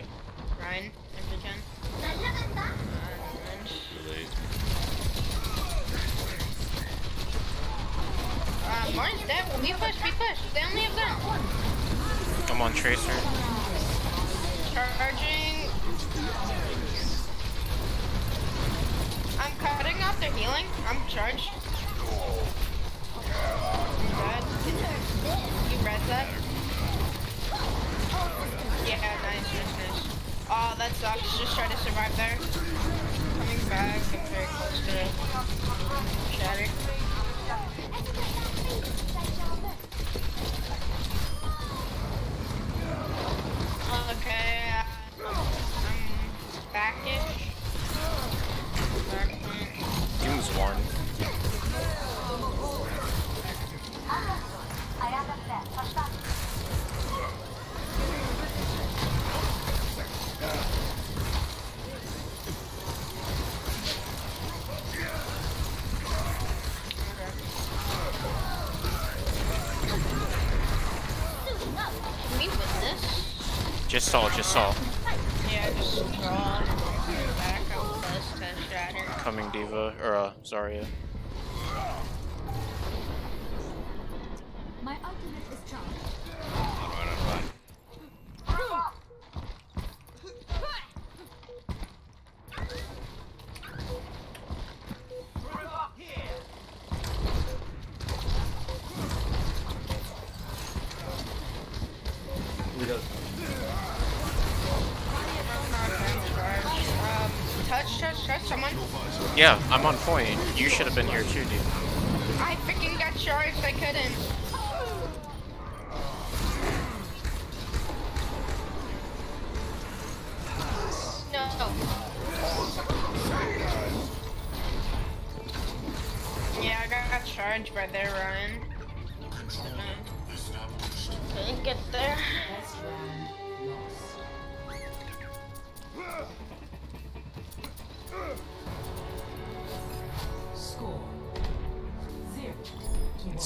Rein, if you can. Uh, Martin's dead, we push, we push, they only have them. Come on, Tracer. Charging. I'm cutting off their healing. I'm charged. You read that? Yeah, nice, nice, nice. Oh, that sucks. Just try to survive there. Coming back. I'm very close to it. Shatter. Okay. uh, I'm backish. Back one. Can we win this? Just saw, just saw. Yeah, just draw. Back up plus to shatter. Coming D.Va, or uh, Zarya. My ultimate is charged. On Rein, on Rein. Um, touch, touch, touch someone. Yeah, I'm on point. You should have been here too, dude. I freaking got charged. I couldn't.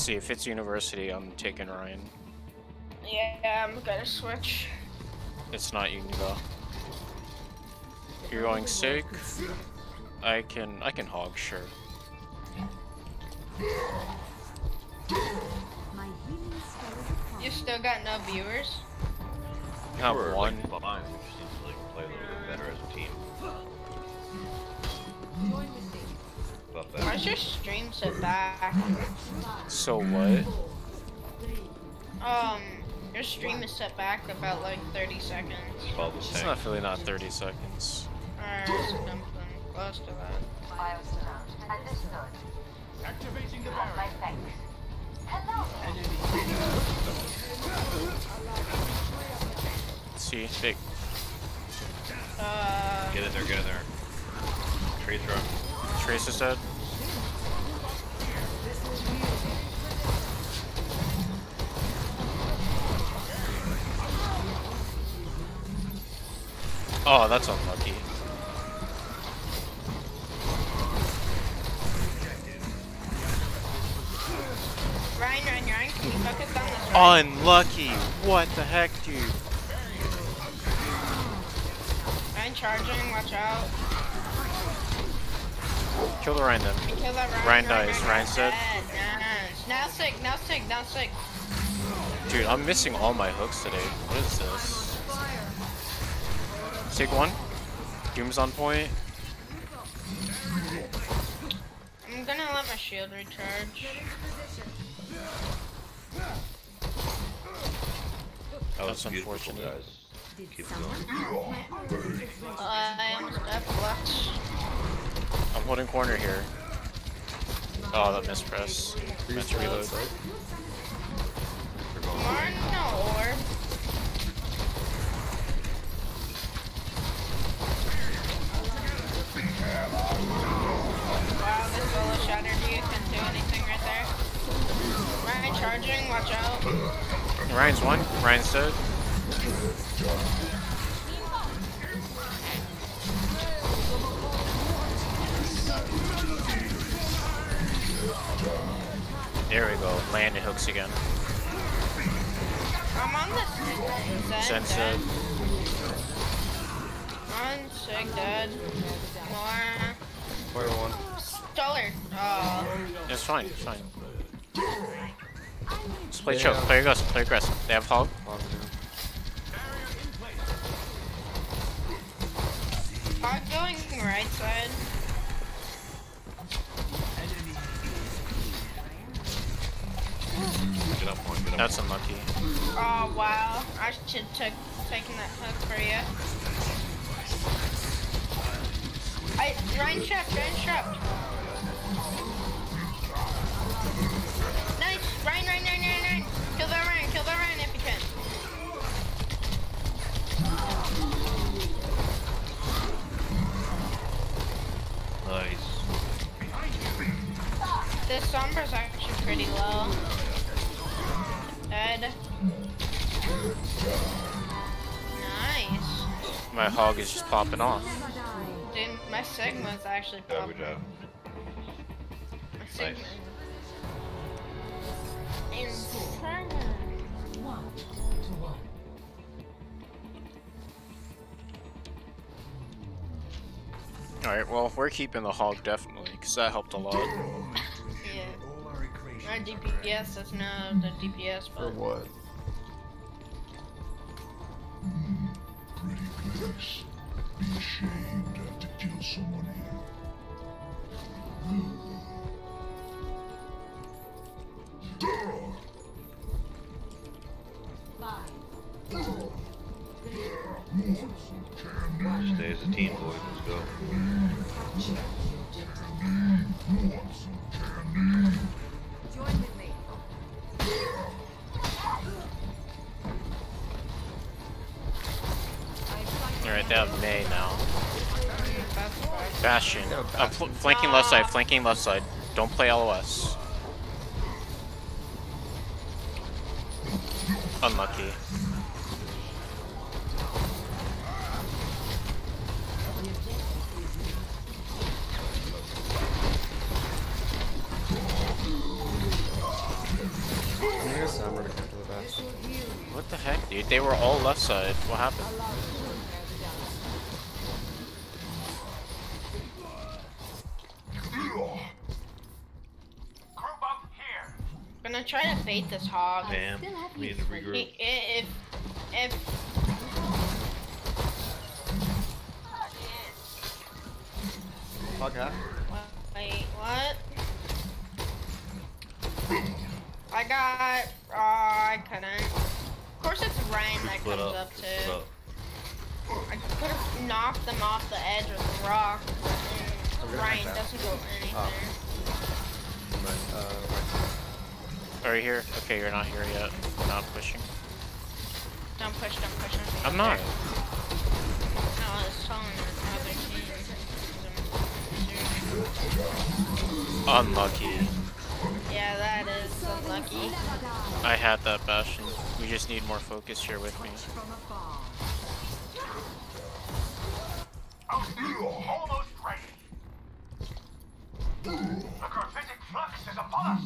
See, if it's University, I'm taking Rein. Yeah, I'm gonna switch. It's not Univa. You're going Sig. I can I can hog, sure. You still got no viewers? I have We're, one. Like, behind, which seems like, play a little bit better as a team. About that. Why's your stream set back? So what? Um, your stream is set back about like 30 seconds. Follow It's not really not 30 seconds. Alright, something close to that. Activating the barrier. See, big. Uh, Get in there, get in there. Tracer. Tracer said. Oh, that's unlucky. Rein, Rein, Rein, can you focus on this? Rein? Unlucky. What the heck, dude? Rein charging, watch out. Kill the Rein then. Kill that Rein. Rein dies. Rein's dead. Nice. Now Sig, now Sig, now Sig. Dude, I'm missing all my hooks today. What is this? Take one. Doom's on point. I'm gonna let my shield recharge. That was That's unfortunate. guys. Keep it going. Uh, I almost got flex. I'm holding corner here. Oh, that mispress. Meant to reload. More no orb. Wow, this solo shattered you. Couldn't do anything right there. Rein charging, watch out. Rein's one. Rein's dead. There we go. Landing hooks again. I'm on the Zen Sense dead. dead. On Sig dead. More. Fire one. Stoller. Oh. It's fine. It's fine. Just play They choke. Play aggressive. Play aggressive. They have hog. I'm going right side. Get up one, get up That's unlucky. Oh wow. I should have taken that hook for you. I Rein trapped, Rein trapped. Nice! Rein, Rein, Rein, Rein, Rein! Kill that Rein, kill that Rein if you can. Nice. This Sombra's actually pretty low. Dead. Nice. My hog is just popping off. Dude, my Sigma's actually Yeah, popping. good job. My Sigma. Nice. One to one. Alright, well, we're keeping the hog definitely, because that helped a lot. Yeah. Our DPS doesn't the DPS, For but what? Be ashamed to have to kill someone here. Stay as a team, boys. Let's go. Alright, they have Mei now. Bastion. Uh, fl flanking left side, flanking left side. Don't play LOS. Unlucky. Here's Summer to come to the bastion. What the heck, dude? They were all left side. What happened? I'm gonna try to bait this hog. Damn. We need to regroup. I- If if Hog half. wait, what? [laughs] I got. Oh, I couldn't. Of course, it's Rein that comes up. up Split to. up. I could have knocked them off the edge with a rock. I'm mm, and gonna Rein doesn't go anywhere. Oh. Right, uh, Are you here? Okay, you're not here yet. Not pushing. Don't push, don't push. Don't I'm not. Oh, no, I was telling the team. Unlucky. Yeah, that is unlucky. I had that Bastion. We just need more focus here with me. Almost ready. The gravitic flux is upon us.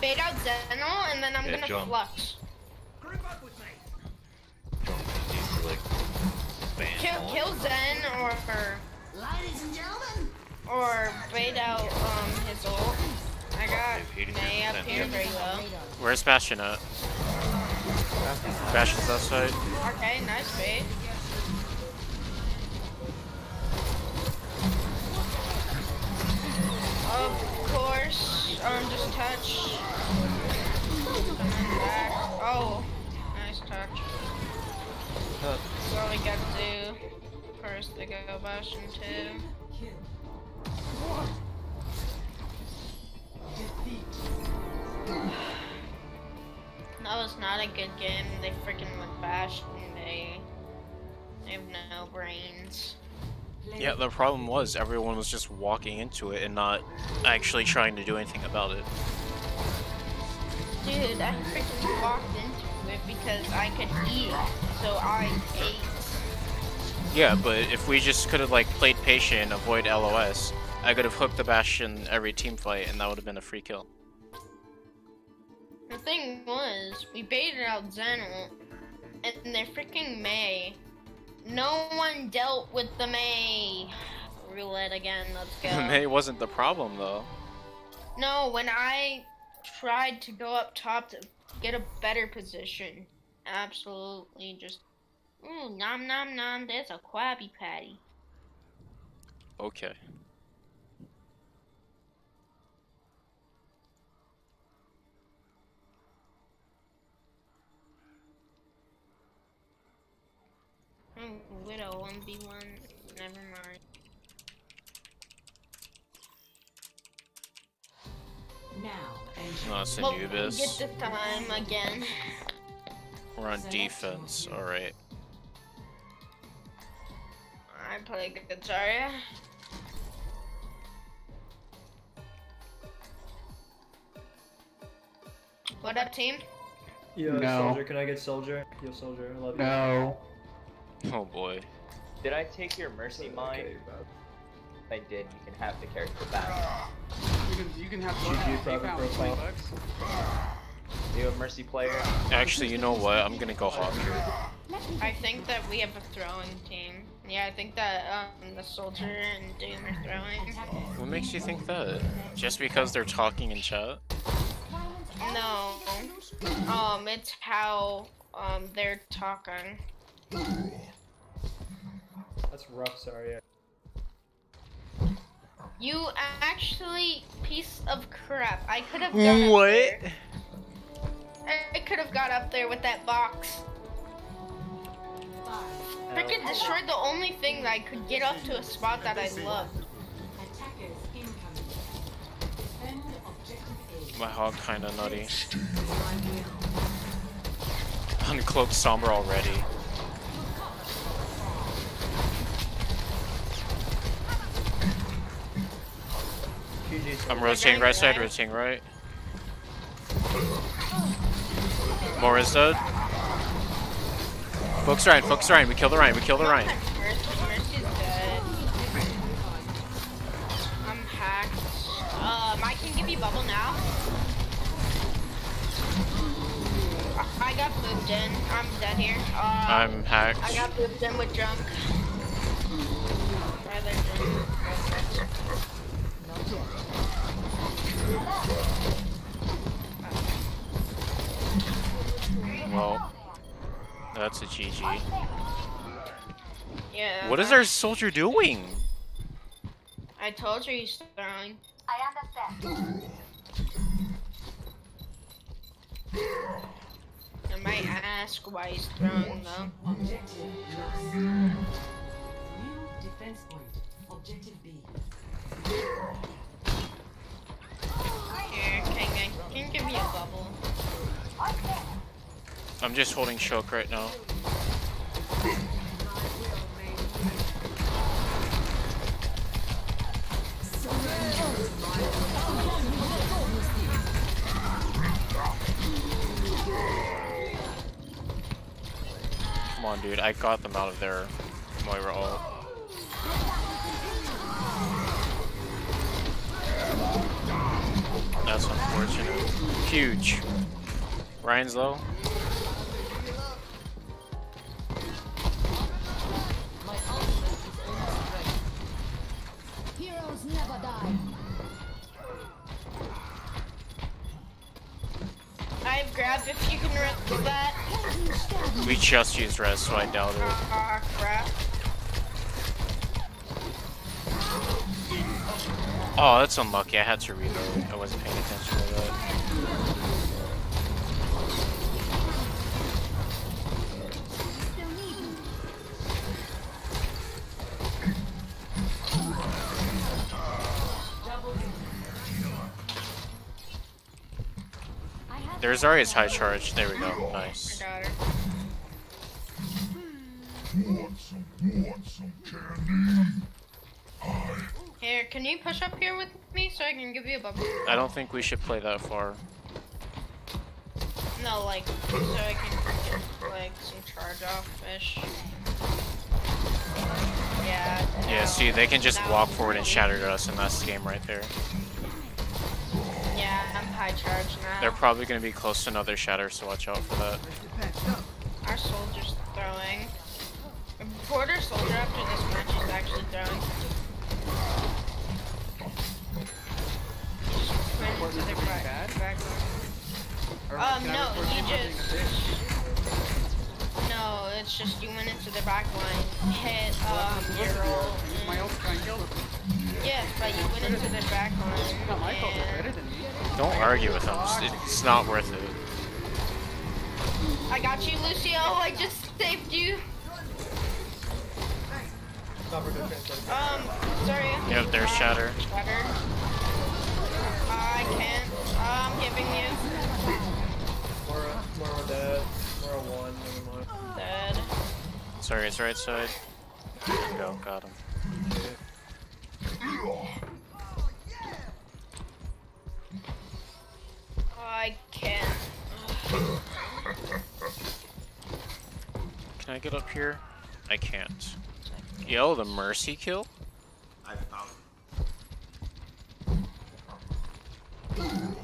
Bait out Zeno, and then I'm Yeah, gonna jump. flux. Kill, kill Zen or or, Ladies and gentlemen, or bait out um his ult. I got Mei up 83% here very low. Where's Bastion at? Bastion's outside. Okay, nice bait. Of course, um, just touch. Oh, nice touch. All we got to do. First, they go Bastion two. [sighs] That was not a good game. They freaking went Bastion. They, they have no brains. Yeah, the problem was everyone was just walking into it and not actually trying to do anything about it. Dude, I freaking walked it because I could eat, so I ate. Yeah, but if we just could have like played patient and avoid LOS, I could have hooked the Bastion every team fight and that would have been a free kill. The thing was, we baited out Zeno, and they freaking Mei. No one dealt with the Mei. Roulette again, let's go. [laughs] Mei wasn't the problem though. No, when I tried to go up top to get a better position, absolutely just, ooh, nom nom nom, there's a Krabby Patty. Okay. Oh, Widow 1v1, never mind. Now, Oh, it's Well, Anubis. get the time again. We're on defense, alright. I play Guitar. What up, team? Yo, No. soldier, can I get soldier? Yo, soldier, I love you. No. Oh boy. Did I take your mercy mine? I did. You can have the character back. Ah. You can, you can have GG, take private profile. You a mercy player? Actually, you know what? I'm gonna go hog here. I think that we have a throwing team. Yeah, I think that um, the soldier and Doom are throwing. What makes you think that? Just because they're talking in chat? No, um, it's how um they're talking. That's rough, sorry. You actually piece of crap. I could have gone What? Up there. I could have got up there with that box. Freaking destroyed the only thing that I could get up to a spot that I love. attackers incoming. Defend objective A. My hog kinda nutty. Uncloaked Sombra already. I'm rotating right side, rotating right. Moira's dead. Focus Rein, focus Rein, we kill the Rein, we kill the Rein. Mercy, Mercy's dead. I'm hacked. Um, I can give you bubble now. I- got moved in. I'm dead here. Uh, I'm hacked. I got moved in with junk. Rather junk. Well, that's a GG. Yeah. What is our soldier doing? I told you he's throwing. I understand. I might ask why he's throwing though. Objective lost. New defense point. Objective B. Here, can I can you give me a bubble? I'm just holding choke right now. Come on, dude. I got them out of their Moira ult. That's unfortunate. Huge. Rein's low. Heroes never die. I've grabbed if you can rev that. We just used res, so I doubt it. Ah, crap. Oh, that's unlucky. I had to reload. I wasn't paying attention to that. There's Zarya's high charge. There we go. Nice. Want some, want some candy? Here, can you push up here with me so I can give you a bubble? I don't think we should play that far. No, like, so I can get, like, some charge off ish. Yeah. Yeah, no, see, they can just walk forward and shatter to us, and that's the game right there. Yeah, I'm high charge now. They're probably going to be close to another shatter, so watch out for that. Our soldier's throwing. Porter soldier after this match is actually throwing. Just went into their back, back Um, no, you just... No, it's just you went into the back line, hit, um, your roll. My ult trying to. Yes, but you went into the back line. No, my ult is and- better than me. Don't argue with them. It's, it's not worth it. I got you, Lucio. I just saved you. Um, sorry. Yep, there's Um, shatter. Shattered. I can't. I'm giving you. Moira, Moira dead. Moira one, never mind. Dead. Sorry, it's right side. Go, got him. Oh, I can't. Can I get up here? I can't. Yo, the mercy kill? I found Um,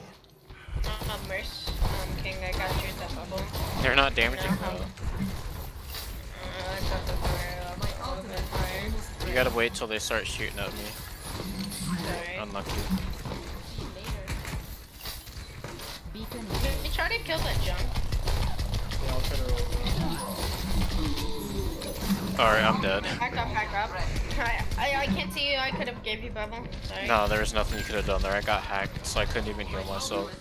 Merce. Um, King, I got you that bubble. They're not damaging No, though. Uh, I got the fire. I got the fire. You gotta wait till they start shooting at me. Sorry. Unlucky. Did you try to kill that junk? Yeah, I'll try to roll. Alright, I'm dead. Back up, back up. I, I, I can't see you. I could have gave you bubble. Sorry. No, there was nothing you could have done there. I got hacked, so I couldn't even heal myself.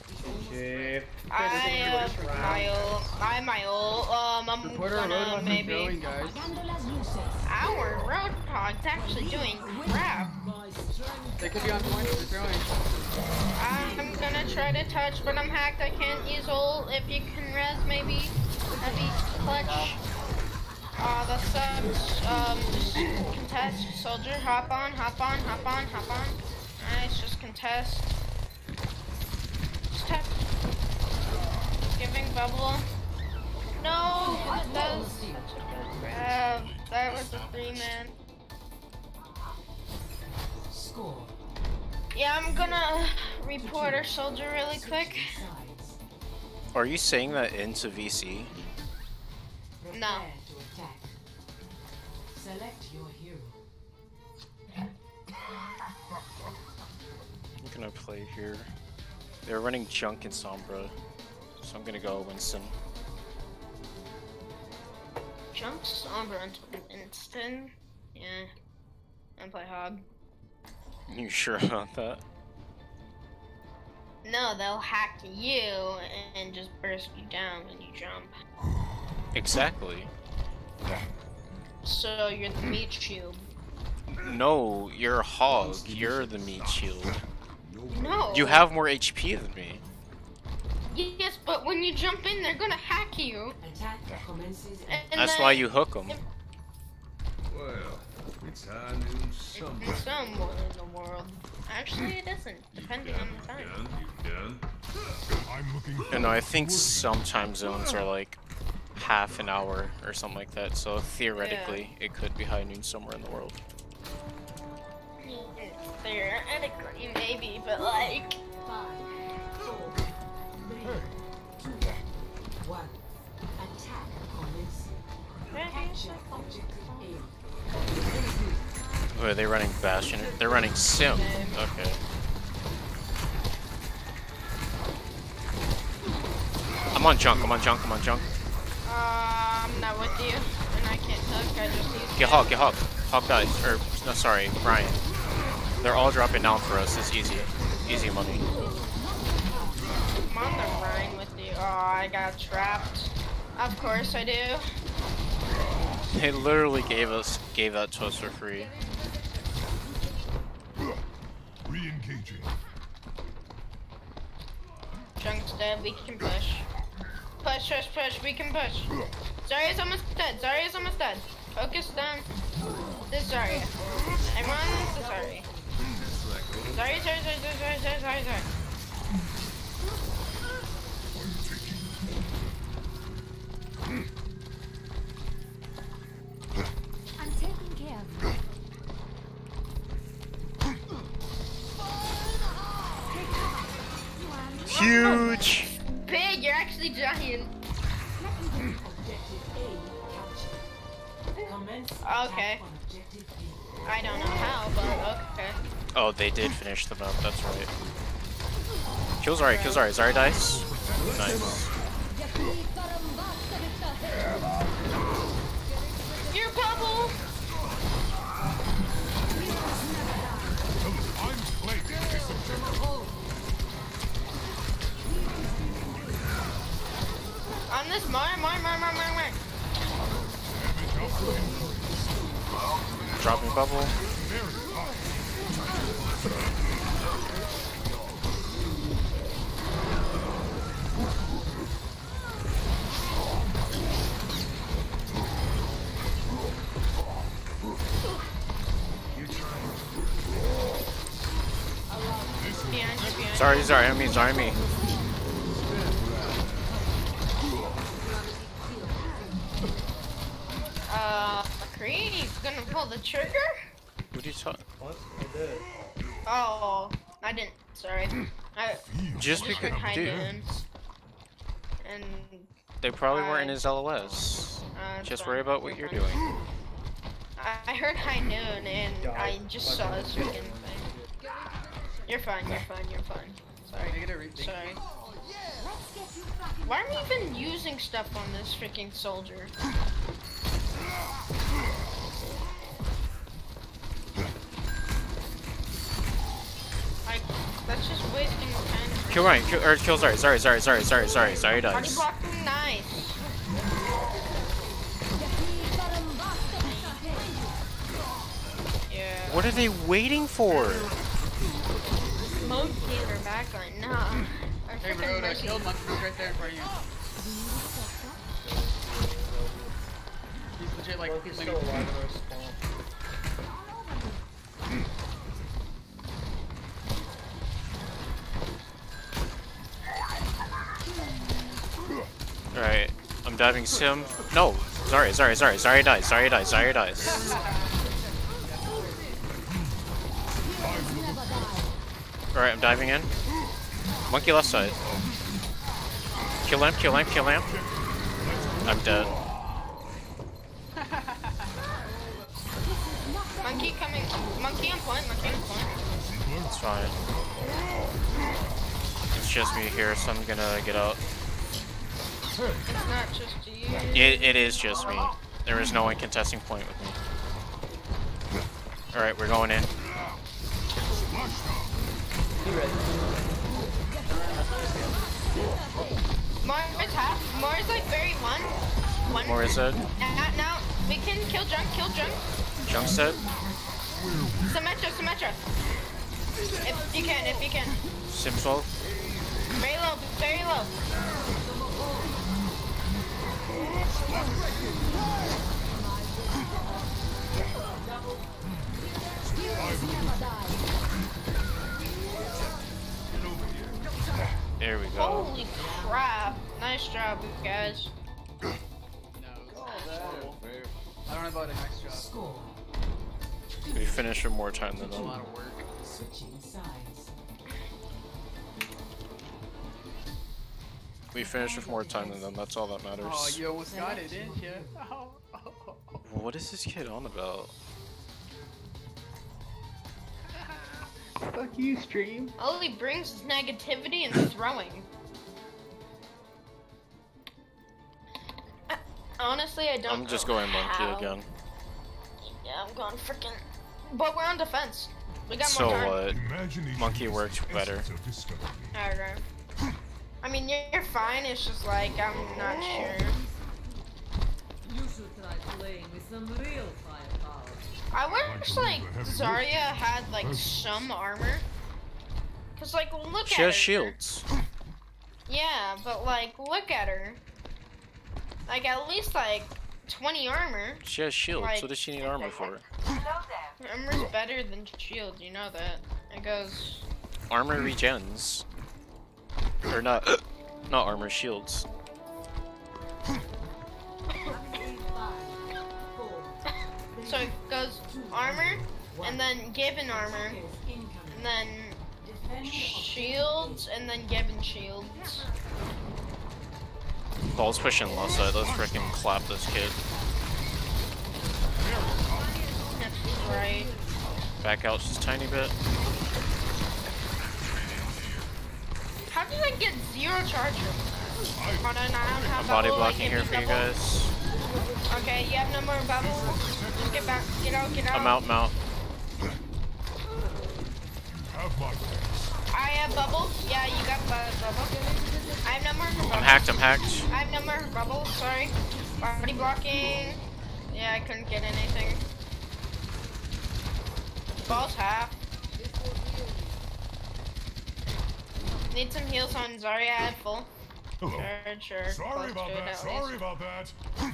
Okay. I have my ult. I have my ult. Um, I'm Reporter gonna Roadhog maybe. going, guys. Our Roadhog's actually doing crap. They could be on point they're throwing. I'm gonna try to touch, but I'm hacked. I can't use ult. If you can res, maybe. That'd be clutch. Uh, that sucks. Um, just contest. Soldier, hop on, hop on, hop on, hop on. Nice, just contest. Just tap. Giving bubble. No, that was such a good grab. That was a three man. Score. Yeah, I'm gonna report our soldier really quick. Are you saying that into VC? No. Prepare to attack. Select your hero. I'm gonna play here. They're running Junk and Sombra, so I'm gonna go Winston. Jumps Sombra, into Winston. Yeah. And play Hog. You sure about that? No, they'll hack you and just burst you down when you jump. Exactly. So you're the meat shield. No, you're a hog. You're the meat shield. No. You have more HP than me. Yes, but when you jump in, they're gonna hack you. Attack commences And That's then- why you hook them. Well, it's high noon somewhere. Somewhere in the world. Actually, it isn't, depending on the time. Done? I'm looking You know, I think some time zones are like half an hour or something like that. So theoretically, it could be high noon somewhere in the world. Theoretically, maybe, but like. Five, four, three, two, one. Attack commencing. Capture objective A. Wait, are they running Bastion? They're running Sim. Okay. I'm on junk. I'm on junk. I'm on junk. Uh, I'm not with you, and I can't hook. I just use. Get Hawk. Get Hawk. Hawk dies. Or no, sorry, Brian. They're all dropping down for us. It's easy. Easy money. I'm on the Rein with you. Oh, I got trapped. Of course I do. They literally gave us gave that to us for free. Re-engaging. Junk's dead. We can push. Push, push, push. We can push. Zarya's almost dead. Zarya's almost dead. Focus down. This is Zarya. Everyone, this is Zarya. Zarya, Zarya, Zarya, Zarya, Zarya, Zarya, Zarya. I'm taking care of you. Huge. Big, you're actually giant. Okay. I don't know how, but okay. Oh, they did finish the map. That's right. Kill Zarya. Kill Zarya. Zarya dies. Nice. Your bubble! On this Mar, Mar, Mar, Mar, Mar, Mar. Dropping bubble. Behind you, behind Sorry, sorry, I mean, sorry, me. Uh, McCready's gonna pull the trigger? What are you talking? What? I did. Oh, I didn't. Sorry. I Just I because- heard high dude. noons. And They probably weren't in his LOS. Uh, Just worry about what you're doing. I, I heard high noon and I I just saw this freaking thing. You're fine. You're fine. You're fine. Sorry. Sorry. Why are we even using stuff on this freaking soldier? Like, that's just wasting time. Kill Rein. Kill, or kill Zarya. Sorry, sorry, sorry, sorry, sorry, sorry, Body dies. blocking, nice. Yeah. What are they waiting for? Monkey in her backline. Nah. Hey, freaking bro, I killed Monkey Bros right there in front of you. Legit like Monkey's like- still alive in our spawn. Alright, I'm diving sim. No, sorry, sorry, sorry, sorry dies, sorry dies, sorry dies. Alright, I'm diving in. Monkey left side. Kill lamp, kill lamp, kill lamp. I'm dead. Monkey on point. Monkey on point. It's fine. It's just me here, so I'm gonna get out. It's not just you. It, it is just me. There is no one contesting point with me. Alright, we're going in. Mars half. Mars like very one. One. More is dead. Now, we can kill junk. Kill junk. Junk's dead. Symmetra. Symmetra. If you can. If you can. Sim 12. Very low. Very low. There we go. Holy crap! Nice job, guys. I don't know about a nice job. We finished in more time than It's a them. of work. Switching sides. We finished with more time than them. That's all that matters. Oh, you almost got it, didn't you? [laughs] Oh, What is this kid on about? Fuck you, stream. All he brings is negativity and [laughs] throwing. honestly, I don't. I'm just know going monkey how. again. Yeah, I'm going freaking. But we're on defense. We got So more time. what? Monkey works better. Alright. I mean, you're, you're fine. It's just like I'm not sure. You should try playing with some real firepower. I wish like Zarya had like some armor. Cause like look She at has her. shields. Yeah, but like look at her. Like at least like 20 armor. She has shields. Like- what does she need armor for? Armor's better than shield. You know that. It goes. Armor regens. Or not. [coughs] Not armor, shields. [coughs] So it goes armor, and then given armor, and then shields, and then given shields. Ball's pushing left side. Let's freaking clap this kid. Right. Back out just a tiny bit. How did I get zero charge? Hold on, I don't have I'm body bubble, blocking here for you guys. Okay, you have no more bubbles. Get back, get out, get out. I'm out, I'm out. I have bubble. Yeah, you got bu- bubble. I have no more bubble. I'm hacked, I'm hacked. I have no more bubble. Sorry. Body blocking. Yeah, I couldn't get anything. Ball's half. Need some heals on Zarya at full. Hello. Sure, sure. Sorry close about that. Sorry least. about that. [clears throat]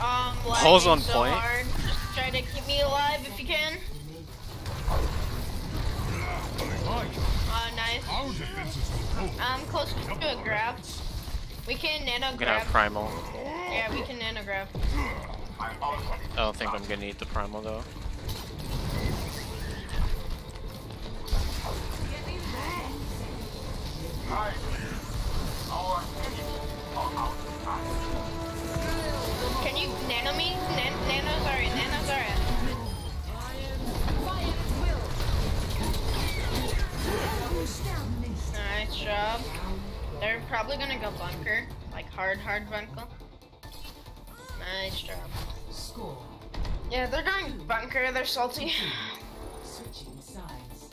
Um, Paul's on so point. Hard. Just try to keep me alive if you can. Uh, nice. I'm close to a grab. We can nano I'm gonna grab. have primal. Yeah, we can nano grab. I don't think I'm gonna need the primal though. Can Zarya, nano Zarya. Nice job. They're probably gonna go bunker. Like hard, hard bunker. Nice job. Score. Yeah, they're going bunker. They're salty. Switching sides.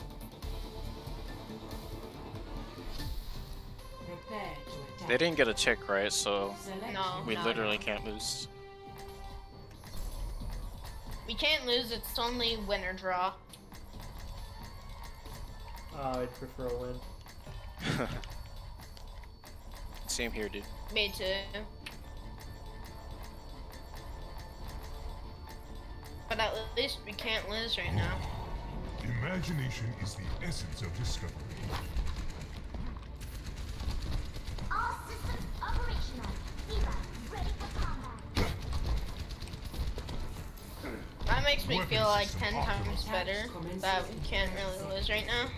Prepare to attack. They didn't get a tick, right? So No. we literally can't lose. We can't lose. It's only win or draw. Uh, I'd prefer a win. [laughs] Same here, dude. Me too. But at least we can't lose right now. Imagination is the essence of discovery. All systems operational. Eva, That makes me feel like 10 times better that we can't really lose right now.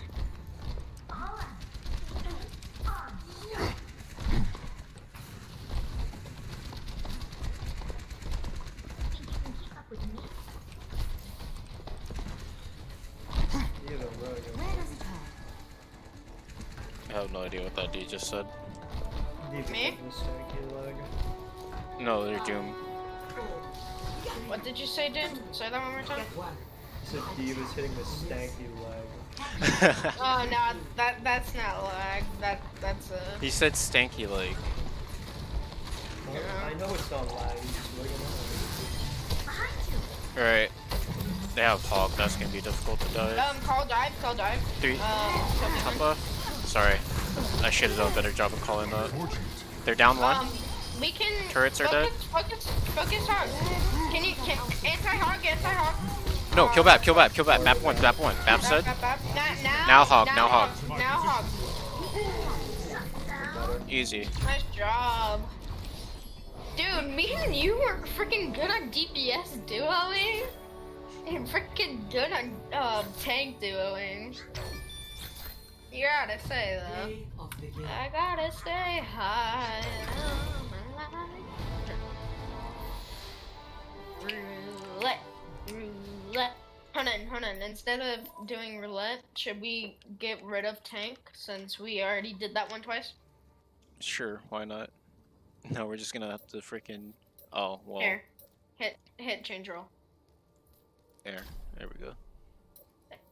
I have no idea what that D just said. Me? No, they're Doom. What did you say, dude? Say that one more time. So D was hitting the stanky leg. [laughs] Oh no, that that's not lag. That that's a. He said stanky leg. Well, I know it's not lag. It's just regular. Alright. They have Hawk, that's gonna be difficult to die. Um, call dive, call dive. Three. Um, so Papa? Sorry. I should have done a better job of calling that. They're down one. Um, we can. Turrets are dead. focus, Focus, focus hog. Can you can anti hog, anti hog? No, kill Bap, kill Bap, kill Bap. Map one, map one. Bap said. Now, now, Now hog, now hog. Now hog. Easy. Nice job. Dude, me and you were freaking good on DPS duoing. And freaking good on uh, tank duoing. You gotta say though. I gotta stay high. On my life. Roulette, roulette, Hold on, hold on. Instead of doing roulette, should we get rid of tank since we already did that one twice? Sure, why not? No, we're just gonna have to freaking. Oh well. Here, hit hit change roll. There, there we go.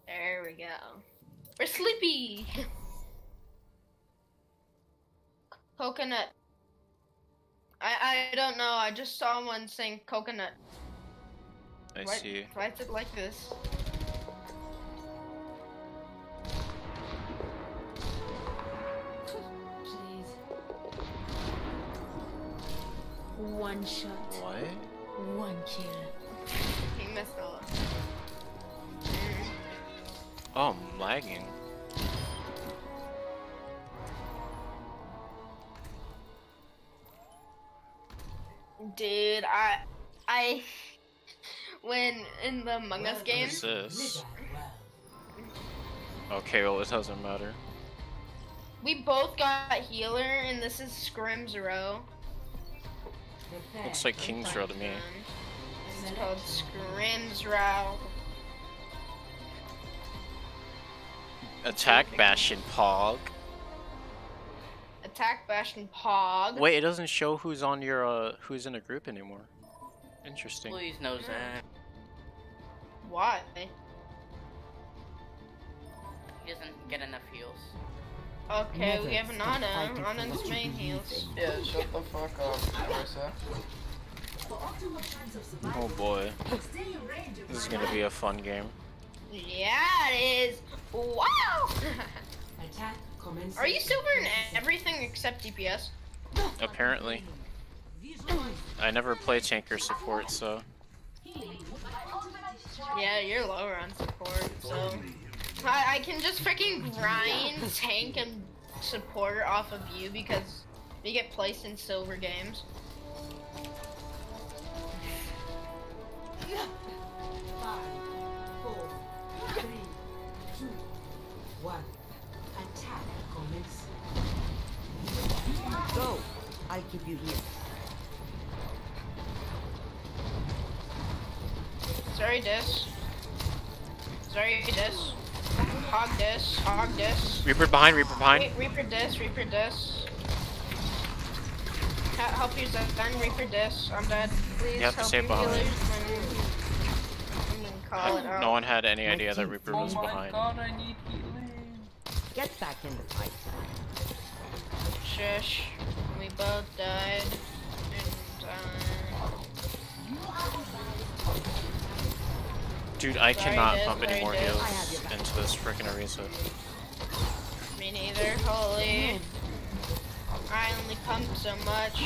There we go. We're sleepy. [laughs] coconut. I I don't know. I just saw one saying coconut. I Why- see. Why is it like this? Please. One shot. What? One kill. He messed up. Oh, I'm lagging. Dude, I I when in the Among Us game. What's this? Okay, well it doesn't matter. We both got healer, and this is Scrim's row. Looks like King's Row to me. It's called Scrim's row. Attack Bastion Pog. Attack Bastion Pog. Wait, it doesn't show who's on your uh who's in a group anymore. Interesting. Please no Zan. Why? He doesn't get enough heals. Okay, we have Nana. fight it Nana's main heals. Yeah, shut the fuck up, Marissa. Oh boy. This is gonna be a fun game. Yeah, it is. Wow! [laughs] Are you silver in everything except DPS? Apparently. I never play tank or support, so Yeah, you're lower on support, so I, I can just freaking grind tank and support off of you because you get placed in silver games. Five, four, three, two, one. Go. I'll keep you here. Sorry, this. Sorry, this. Hog this. Hog this. Reaper behind, Reaper behind. Wait, Reaper this. Reaper this. Ha- Help you, that gun. Reaper this. I'm dead. Please You have to help stay your behind. healers when- when call it out. no one had any idea that Reaper was behind. Oh my god, I need healing. Get back in the fight. Shush. We both died. And, uh, Dude, I Sorry, cannot Diz, pump any more Diz. heals into this freaking Arisa. me neither. Holy. I only pumped so much.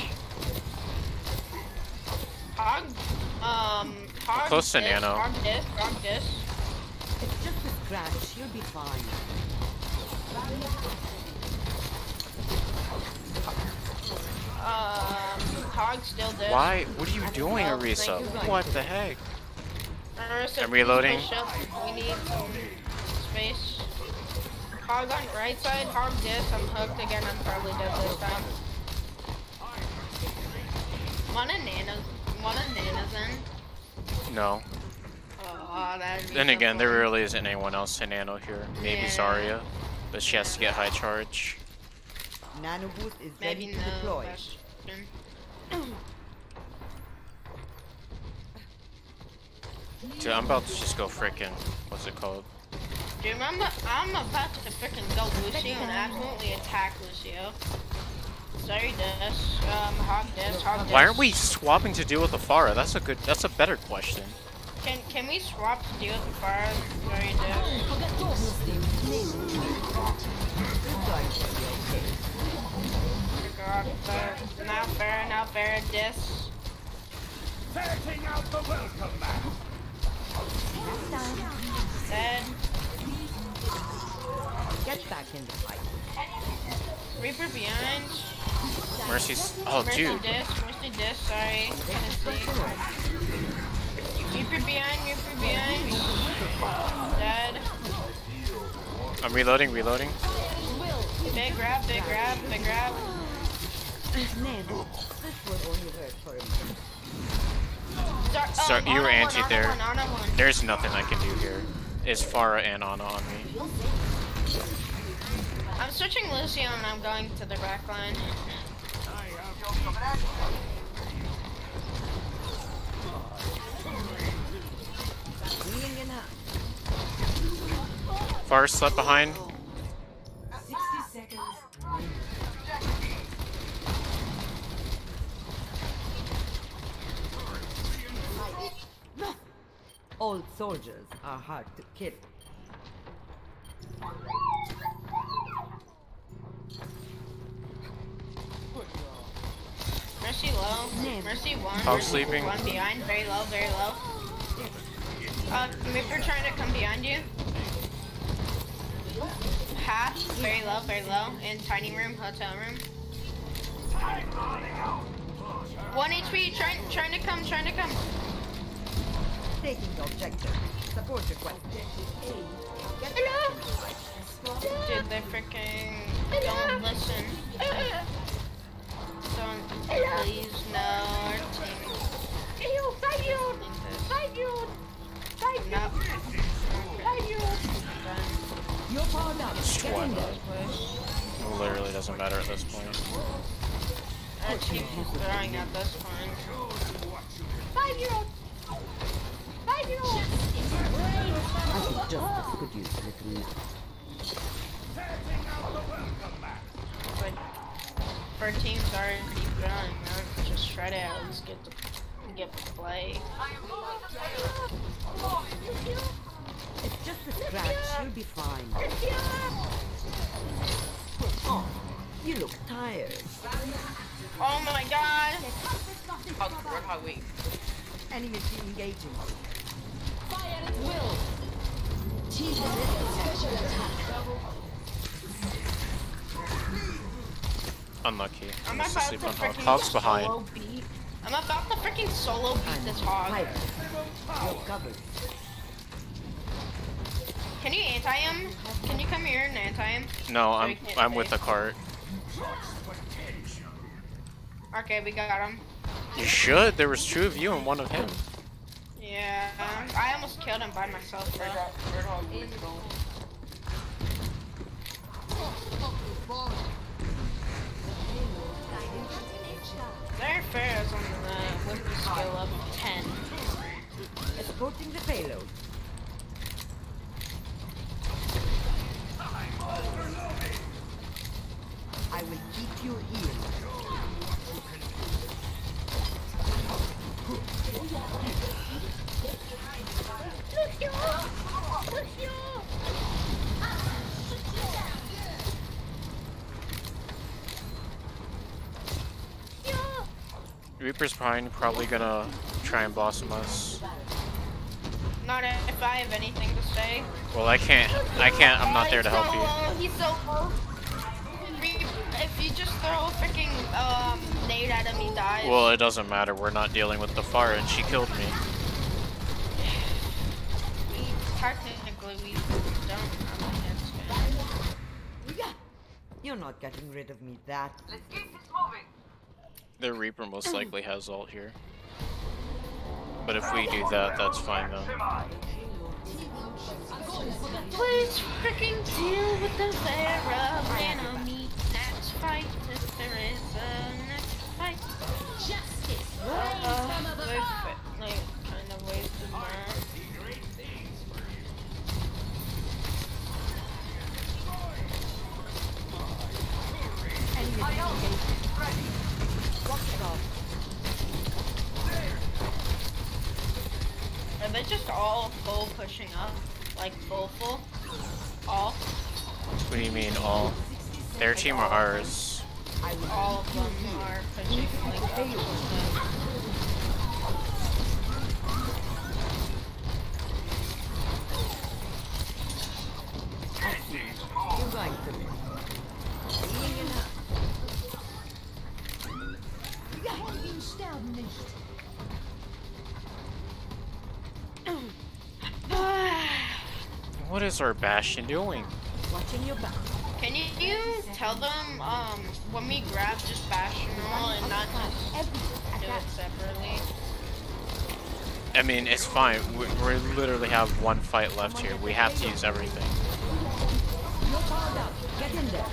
Hog. Um. Hog Close to this, Nano. Hog this. Hog this. It's just a scratch. You'll be fine. Um. Hog still this. Why? What are you doing, Arisa? What the heck? Arisa, I'm reloading. We need some space. Hog on right side. Hog this. I'm hooked again. I'm probably dead this time. Want a nano? Want a nana then? No. Oh, Then again, there really isn't anyone else in Nano here. Maybe Yeah. Zarya, but she has to get high charge. Nano boost is Maybe ready to no. deploy. Dude, I'm about to just go frickin' what's it called? Do you remember? I'm about to freaking go Lucio and absolutely attack Lucio. Sorry, this. Um, hog this, hog this. Why aren't we swapping to deal with the Pharah? That's a good. That's a better question. Can can we swap to deal with the fire? Sorry, this. God, fair. Now fair, now fair, this. Ferreting out the welcome mat. Dead. Get back in the fight. Reaper behind. Mercy's. Oh, Mercy dude. Dis, Mercy Dis, sorry. Reaper behind, Reaper behind. Dead. I'm reloading. Reloading. Big grab, big grab, big grab. Nano, this will only hurt for a minute. Start, So you were anti one, there. One, one. There's nothing I can do here. It's Pharah and Ana on me? I'm switching Lucio and I'm going to the back line. Pharah slept behind. Old soldiers are hard to kill. Mercy low. Mercy one. Hog Mercy sleeping. One behind. Very low. Very low. Uh, Reaper trying to come behind you. Half. Very low. Very low. In tiny room. Hotel room. One HP. Trying. Trying to come. Trying to come. Taking the objective. Support requested. Hello. Dude, they freaking don't listen. Don't please no our team. Ew, fight you! Fight you! Fight Nope. Fight you! You're powered up. Get. It literally doesn't matter at this point. Our team is throwing at this point. Five year old! Five year old! I think justice could use a little love. But for teams already throwing, I would just try to at least get to get to play. It's just a scratch. You'll be fine. Oh, you look tired. Oh my god! Hog, Roadhog, wait. Enemy engaging. Fire at! Unlucky. I'm I'm supposed to about to freaking Hog's behind. solo beat. I'm about to freaking solo beat this hog. You're covered. Can you anti him? Can you come here and anti him? No, So I'm I'm with the cart. Okay, we got him. You should. There was two of you and one of him. Yeah, I almost killed him by myself though. Their fair is on the with the skill of 10. Escorting the payload. I will keep you here. Reaper's behind, probably gonna try and blossom us. Not if I have anything to say. Well, I can't. I can't. I'm not there to help you. you. He's so low. If you just throw a freaking um, nade at him, he dies. Well, it doesn't matter. We're not dealing with the fire, and she killed me. Technically, we don't have a hit You're not getting rid of me that easily. The Reaper most likely has ult here. But if we do that, that's fine though. Please freaking deal with the Pharah enemy. Next fight, if there is a next fight. Justice! Uh, we've like, kind of wasted my. Enemy Are they just all full pushing up? Like full full? All? What do you mean all? Their team or ours? All of them are pushing like is our Bastion doing? Watching your back. Can you, you tell them um when we grab just Bastion all and not just do it separately? I mean, it's fine. We, we literally have one fight left here. We have to use everything. You're powered up. Get in there.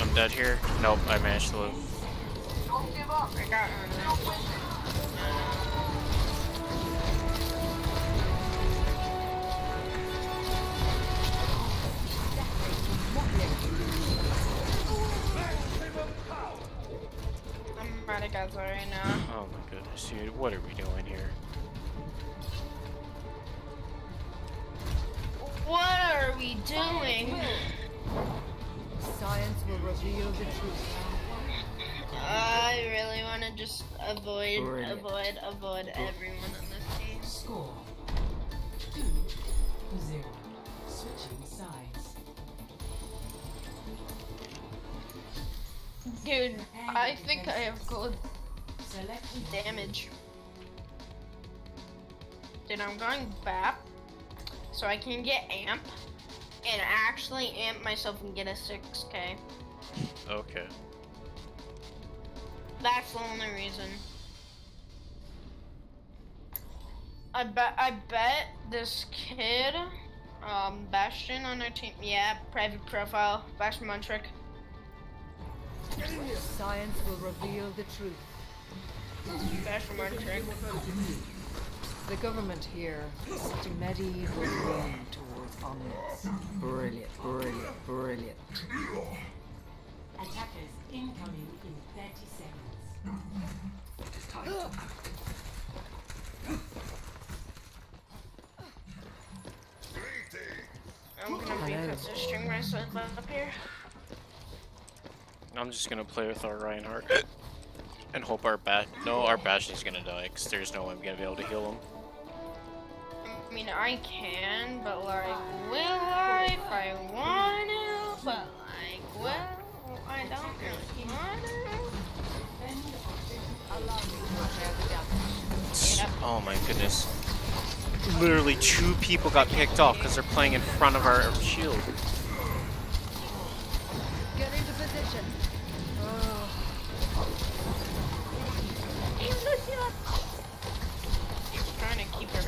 I'm dead here. Nope, I managed to live. I got I'm Radicazza right now. Oh my goodness, dude. What are we doing here? What are we doing? Science will reveal the truth. I really want to just avoid, Brilliant. avoid, avoid everyone on this team. Score. Two. Zero. Dude, I think I have good damage. Dude, I'm going BAP so I can get amp and actually amp myself and get a 6k. Okay. That's the only reason. I bet I bet this kid, um, Bastion on our team. Yeah, private profile, Bastion Muntrick. Science will reveal the truth. Bastion Muntrick. The government here is setting medieval Rome towards omnibus. Brilliant, brilliant, brilliant. Attackers incoming in 30 seconds. I'm gonna Hello. reposition myself up here. I'm just gonna play with our Reinhardt. [laughs] And hope our bat. No, our Bastion's gonna die, because there's no way I'm gonna be able to heal him. I mean, I can, but like, will I if I want to? But like, well, I don't really want to. Oh my goodness. Literally two people got picked off because they're playing in front of our shield. Get into position. trying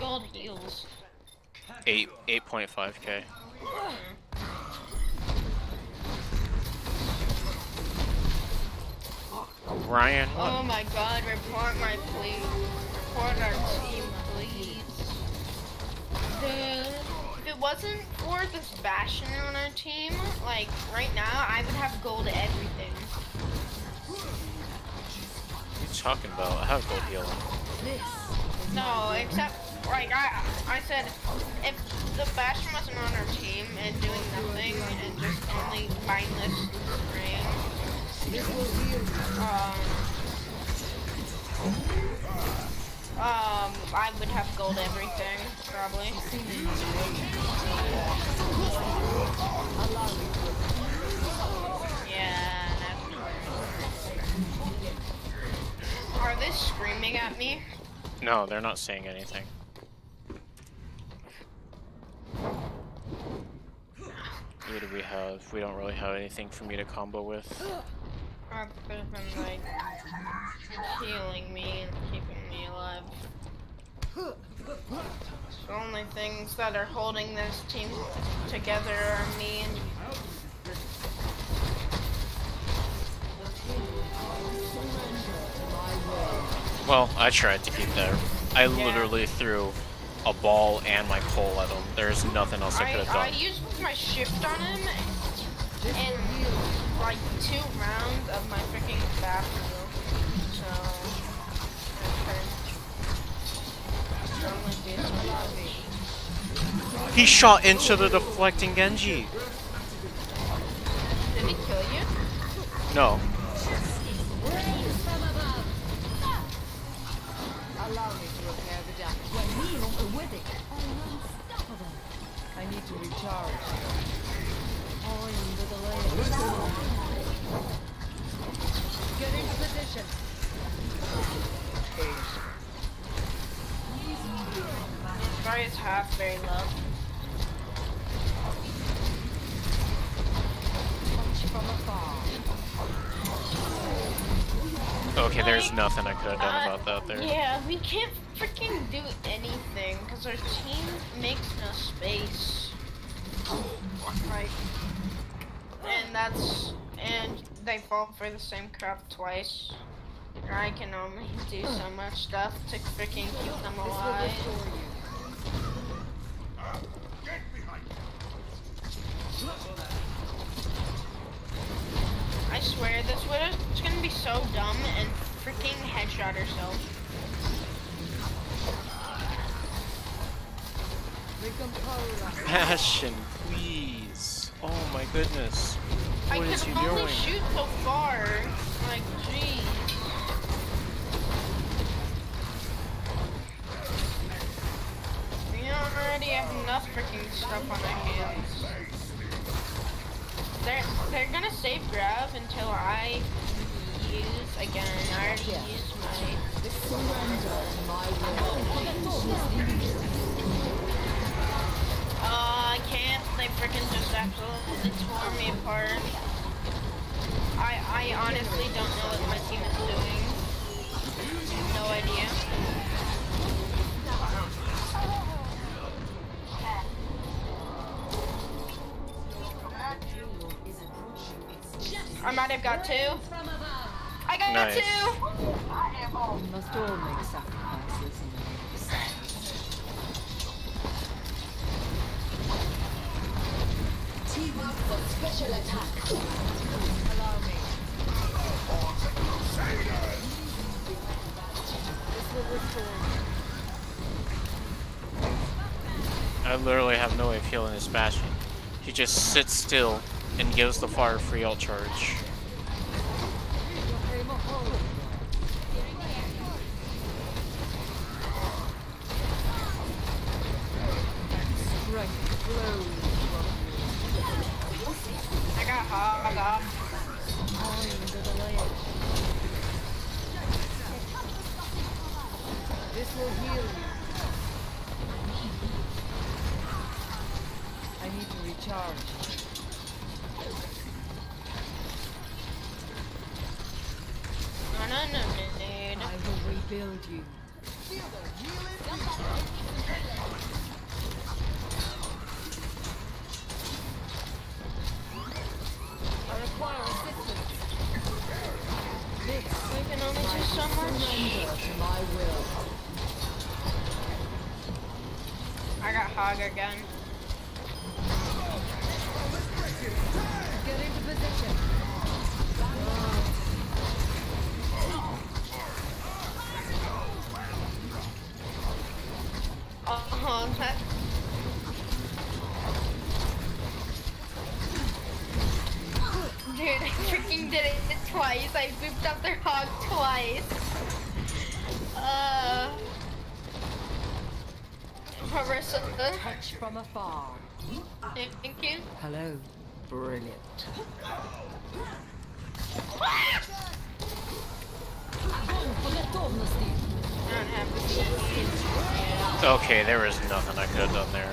gold heals? Eight eight point five K. Ryan, what? Oh my god, report my please. Report our team, please. Dude, if it wasn't for this Bastion on our team, like, right now, I would have gold everything. What are you talking about? I have gold healing. No, except, like, I I said, if the Bastion wasn't on our team and doing nothing and just only mindless ring, um, um, I would have gold everything, probably. Yeah, Are they screaming at me? No, they're not saying anything. What do we have? We don't really have anything for me to combo with. Other than like healing me and keeping me alive. The only things that are holding this team together are me and Well, I tried to keep that. I literally threw a ball and my pole at him. There's nothing else I I, could have done. I used my shift on him in like two rounds of my freaking bathroom. So I couldn't really do something. He shot into the deflecting Genji. Did he kill you? No. Half very low. Okay, there's nothing I could have done uh, about that there. Yeah, we can't freaking do anything because our team makes no space. Like, and that's and they fall for the same crap twice. I can only do so much stuff to freaking keep them alive. I swear this Widow's gonna be so dumb and freaking headshot herself. Passion, please. Oh my goodness. I What can is he only doing? shoot so far. Like, jeez. We already have enough freaking stuff on our hands. They're they're gonna save grab until I use again. I already used my. Uh, I can't. They freaking just absolutely tore me apart. I I honestly don't know what my team is doing. No idea. I might have got two. I got Nice. two. We must all make sacrifices in the name of science. Team up for special attack. Allow me. I literally have no way of healing this Bastion. He just sits still and gives the fire free alt charge. This will heal you. I need to recharge. No, no, no, no, dude. I will rebuild you. Require assistance. We can only do so much. to my will. I got hog again. Get into position. Oh, that. Dude, I freaking did it twice. I booped up their hog twice. Uh. Marissa. Touch from afar. Thank you. Hello. Brilliant. I don't have the speed. Okay, there was nothing I could have done there.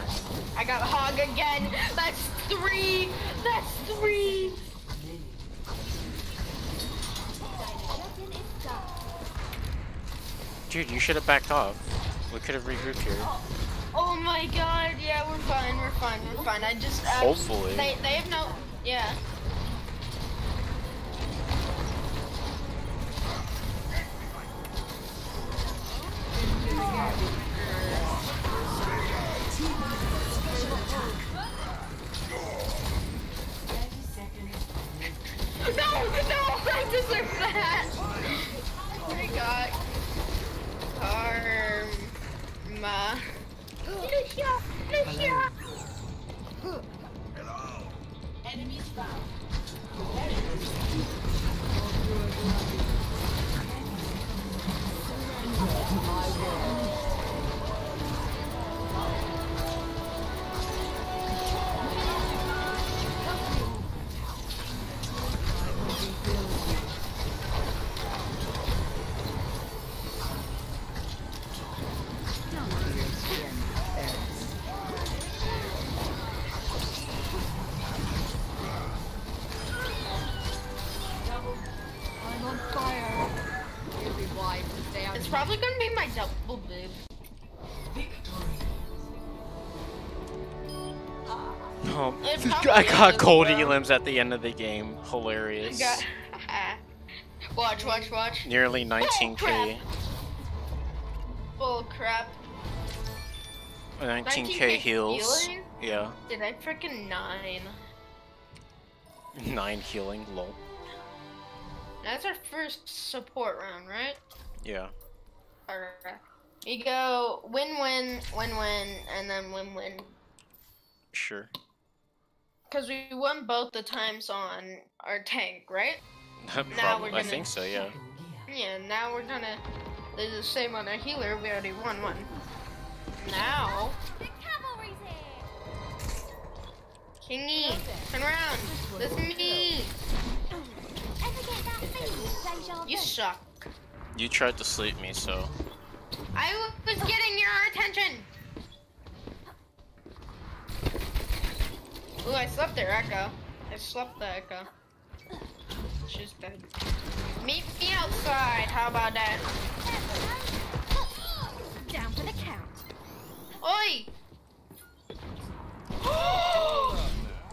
I got hog again. That's three. That's three. Dude, you should have backed off. We could have regrouped here. Oh my god, yeah, we're fine, we're fine, we're fine. I just abs- Hopefully. they they have no yeah. No, no, I deserve that. I got Karma. Lucio! Lucio! Hello. Enemies found. My. Got bro. elims at the end of the game. Hilarious. Got- [laughs] watch, watch, watch. Nearly 19k. Bull crap. 19k 19K heals. healing? Yeah. Did I freaking nine? 9 healing, lol. That's our first support round, right? Yeah. Alright. You go win win, win win, and then win win. Sure. Because we won both the times on our tank, right? [laughs] Now we're I gonna- I think so, yeah. Yeah, now we're gonna do the same on our healer. We already won one. Now. Kingy, turn around. This is me. You suck. You tried to sleep me, so. I was getting your attention. Ooh, I slept there, Echo. I slept the Echo. She's dead. Meet me outside. How about that? Down for the count. Oi! [gasps]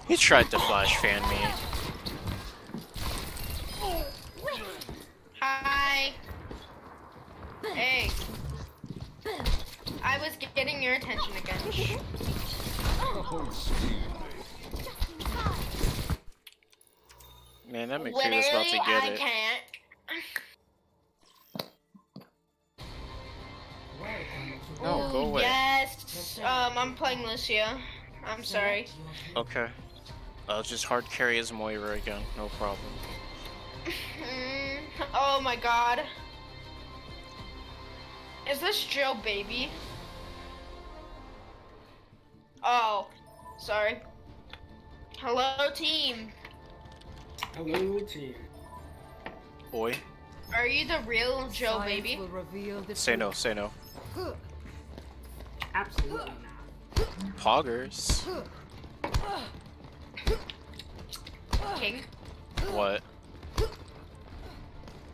He tried to flash fan me. Hi. Hey. I was getting your attention again. [laughs] Man, that McCree's about to get I it. can't. No, go away. Yes. Um, I'm playing Lucio. I'm sorry. Okay. I'll just hard carry as Moira again, no problem. Mm, oh my god. Is this Joe Baby? Oh, sorry. Hello, team. Hello, team. Boy, Are you the real Joe Baby? will reveal the say no, say no. Absolutely not. Poggers. King? What?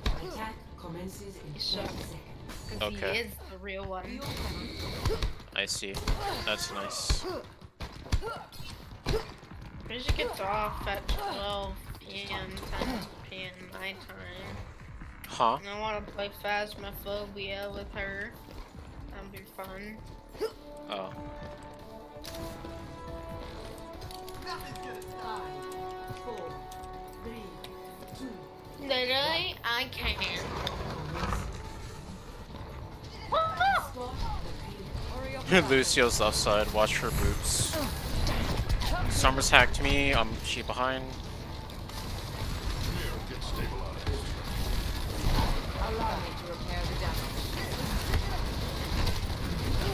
Attack commences in 30 seconds. Okay. he is the real one. I see. That's nice. Bridget gets off at 12 p.m. 10 p.m. my time. Huh? And I want to play Phasmophobia with her. That'd be fun. Oh. Four, three, two, Literally, I can't. [laughs] Lucio's left side, watch her boots. Sombra's hacked me, I'm she behind.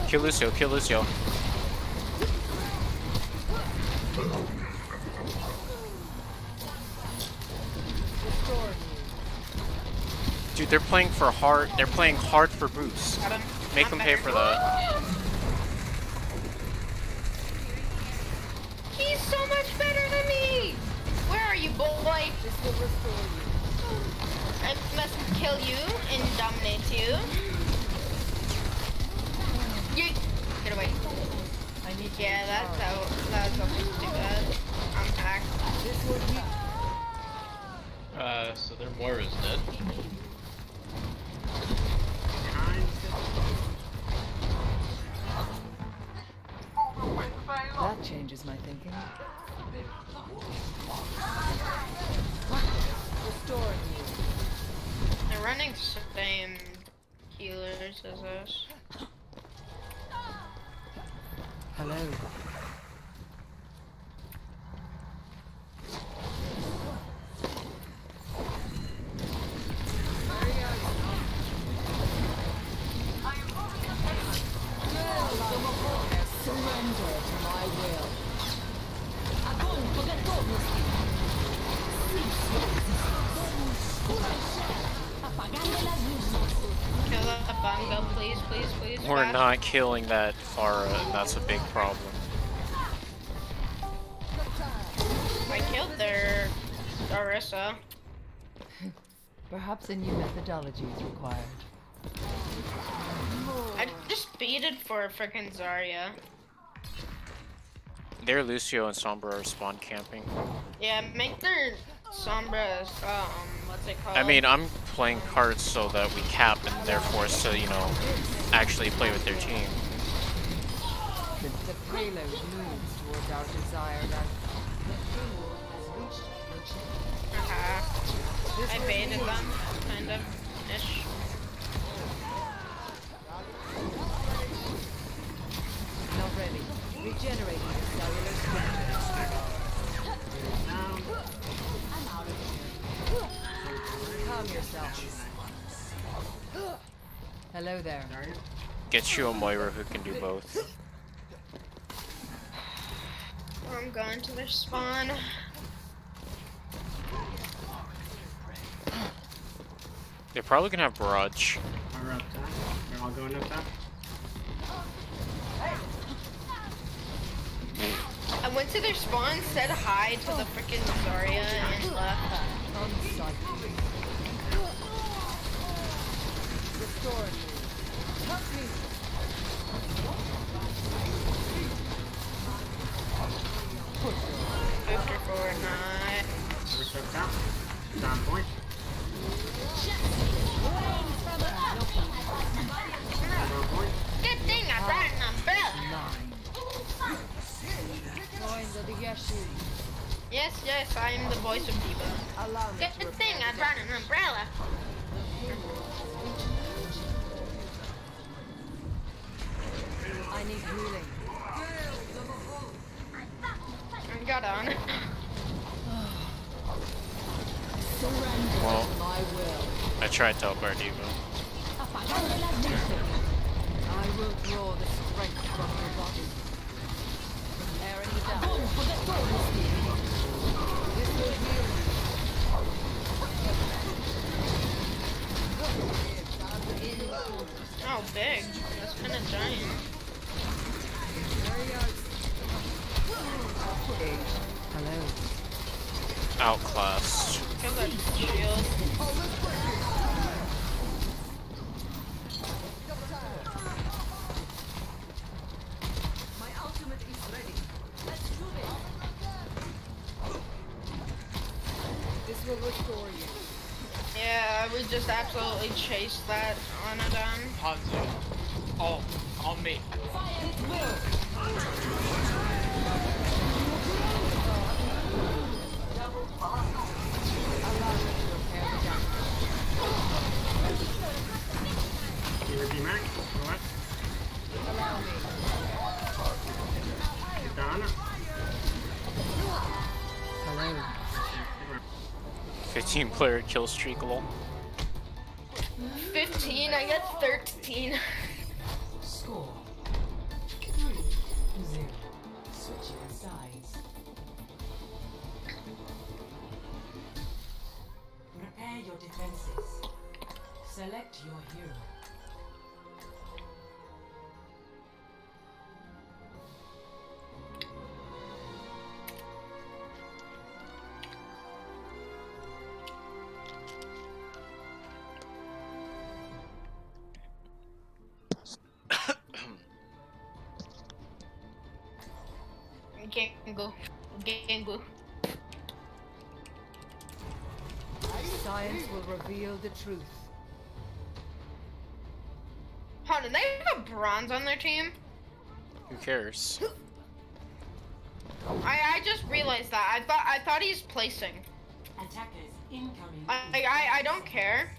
Kill Lucio, kill Lucio. Dude, they're playing for hard. They're playing hard for boost. Make them pay for that. Will restore you. I must kill you and dominate you. You get away. I need to Yeah, that's recharge. how that's almost too bad. I'm hacked. This will be Uh, so their Moira's dead. that changes my thinking. Running same healers as us. Hello. Not killing that Pharah, and that's a big problem. I killed their Darissa. Perhaps a new methodology is required. I just beated for a freaking Zarya. Their Lucio and Sombra are spawn camping. Yeah, make their Sombra, um, what's it called? I mean, I'm playing cards so that we cap and they're forced to, you know, actually play with their team. The payload moves towards our desired outcome. Uh-huh. I baited them, kind of, ish. Not ready. Regenerating the cellular structure. Yourself. Hello there. Get you a Moira who can do both. I'm going to their spawn. They're probably gonna have Barrage. We're up top. We're all going up top. I went to their spawn, said hi to the freaking Zarya, and left. Restore me. Help me. Booster Fortnite. We're up top. It's on point. Good thing I brought an umbrella. Join the Yashi. Yes, yes, I am the voice of D.Va. Good thing I brought an umbrella. I need healing. I got on. Surrender Well. my will. I tried to help our D.Va. I will draw the strength from your body. Preparing the dash. This will heal you. Oh, big. That's kind of giant. Hello. Outclassed. Kill that shield. My ultimate is ready. Let's do this. This will restore you. Yeah, we just absolutely chased that on a dime. Oh, on me. You Mac? What? Allow me. Done. Hello. 15 player kill streak lol. 15, I got 13. [laughs] Select your hero. [coughs] Genji. Genji. Science will reveal the truth. Hold on, they have a bronze on their team? Who cares? I, I just realized that. I thought I thought he's placing. Attackers incoming. I, I, I don't care.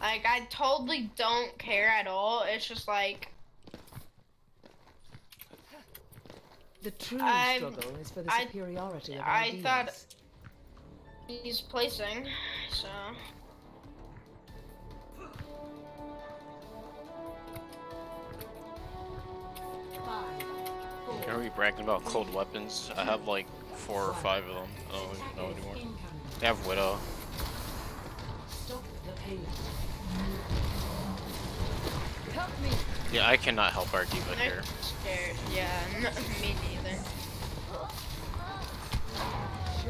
Like, I totally don't care at all. It's just like, The true I'm- struggle is for the I- superiority of I thought he's placing, so. Are we bragging about cold weapons? I have like four or five of them. I don't even know anymore. They have Widow. Stop the payload. Help me. Yeah, I cannot help our D.Va here. scared. Yeah, [laughs] me neither.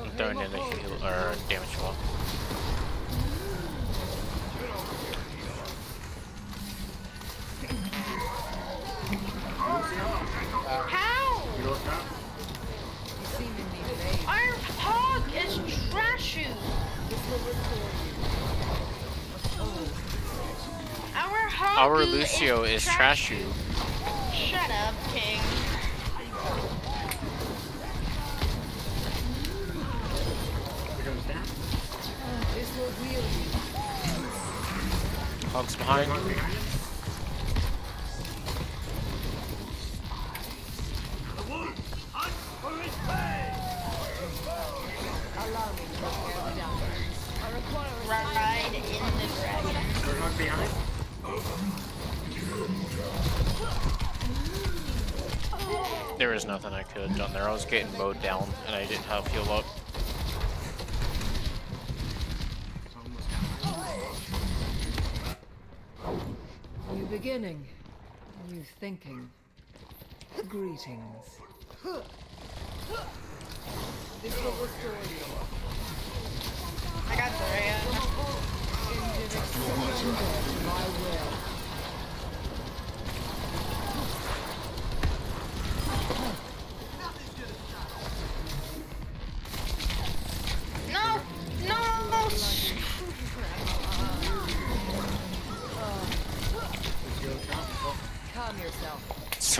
I'm throwing in a heal or a damage wall. Our Lucio is trash you. Shut up, King. This will heal you. Hogs behind. Getting mowed down and I didn't have heal up. New beginning. New thinking. Greetings. This will restore you. I got Zarya. Surrender my will.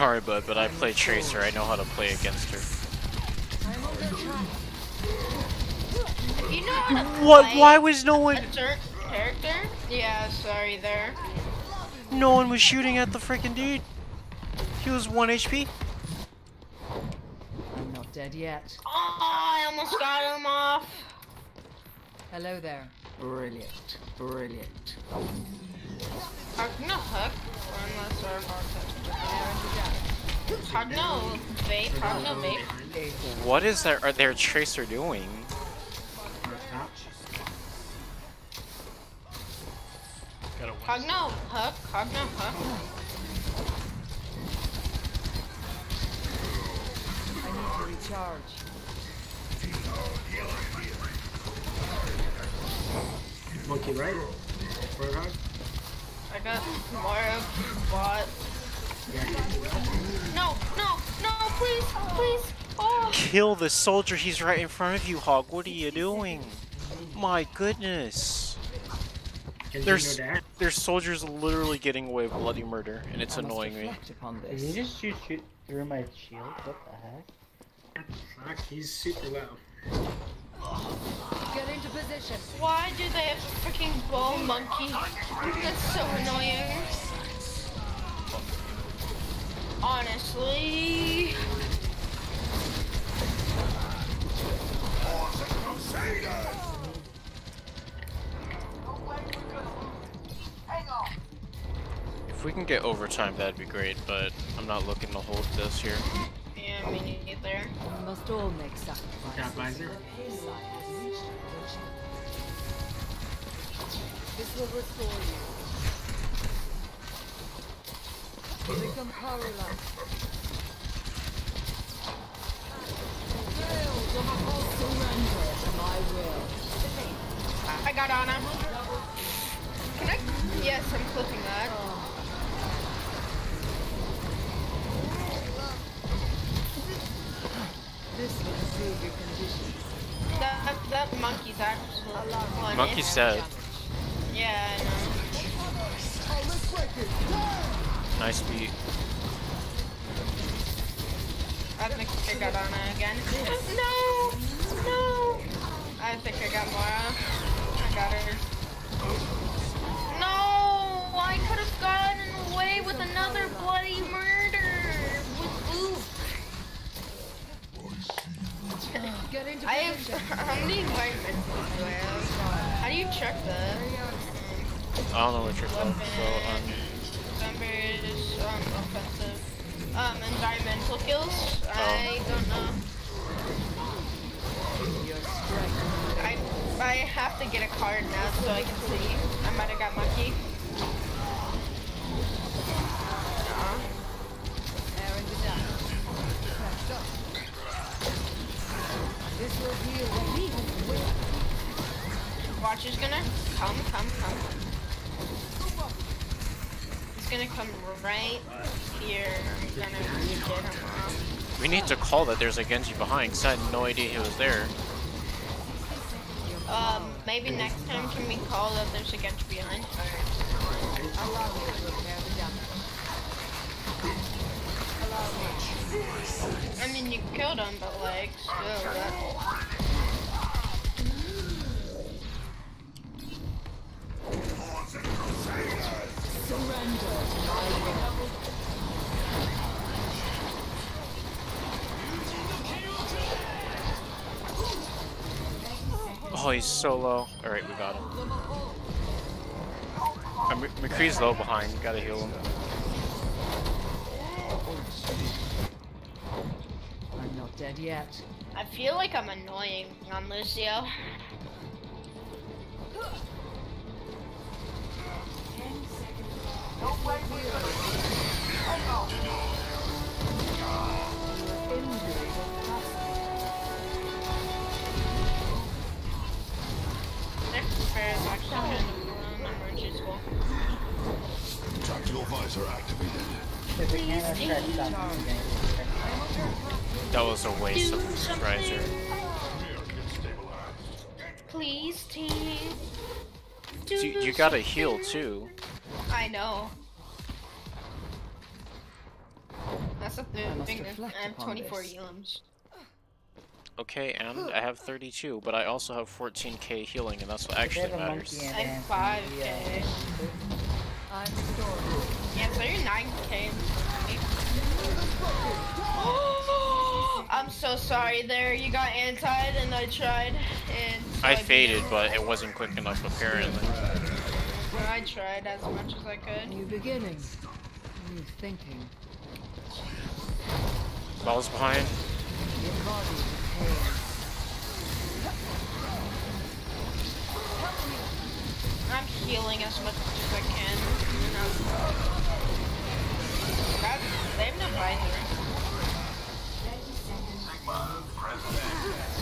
Sorry, bud, but I play Tracer. I know how to play against her. I'm under attack. If you know how to What? Why was no one? a certain character? Yeah, sorry there. No one was shooting at the freaking dude. He was one HP. I'm not dead yet. Oh, I almost got him off. Hello there. Brilliant. Brilliant. Hug no hook. Unless our heart Hug vape. Hug vape. What is that? Are their Tracer doing? Hug no hook. Hug no hook. I need to recharge. Monkey right. I got Mara bot. No, no, no, please, please. Oh. Kill the soldier. He's right in front of you, Hog. What are you doing? My goodness. There's there's soldiers literally getting away with bloody murder, and it's annoying me. Upon Did he just shoot, shoot through my shield? What the heck? Fuck, he's super low. Get into position. Why do they have freaking ball monkey? That's so annoying. Honestly. If we can get overtime, that'd be great, but I'm not looking to hold this here. Yeah, me neither. We must all make sacrifices. Got visor. This will restore you. Become powerless. Surrender to my will. I got Ana. Can I? Yes, I'm clipping that. This will improve your condition. That, that, that monkey's actually one Monkey's dead. Yeah, I know. Nice beat. I think I got Ana again. [laughs] No! No! I think I got Mara. I got her. No! I could have gotten away with another bloody murder! With Luke! Get into I have. How many environments do I have? How do you check that? I don't know what you're talking about. Numbers, um, offensive. Um, environmental kills? I don't know. I I have to get a card now so I can see. I might have got lucky. Aw. Aaron the Dust. Pressed up. This will heal me. Watch is gonna come, come, come. He's gonna come right here. I'm gonna get him off. we need to call that there's a Genji behind, because I had no idea he was there. Um, maybe next time can we call that there's a Genji behind? Allow me to repair the damage. Allow me. I mean, you killed him, but like, still, that. Oh, he's so low. Alright, we got him. Uh, Mc- McCree's low behind. Gotta heal him. I'm not dead yet. I feel like I'm annoying on Lucio. That was a waste of riser. Please, team. Do You, you gotta heal too. I know. That's the I must thing. I have 24 this. elims. Okay, and I have 32, but I also have 14k healing, and that's what actually have a matters. monkey I have 5k. I'm restored. Yeah, 39k. [gasps] I'm so sorry there. You got antied and I tried and so I beat faded, but it wasn't quick enough apparently. I tried as much as I could. New beginning. New thinking. Balls behind. Embody the pain. I'm healing as much as I can. And I'm- That's- They have no visor. No,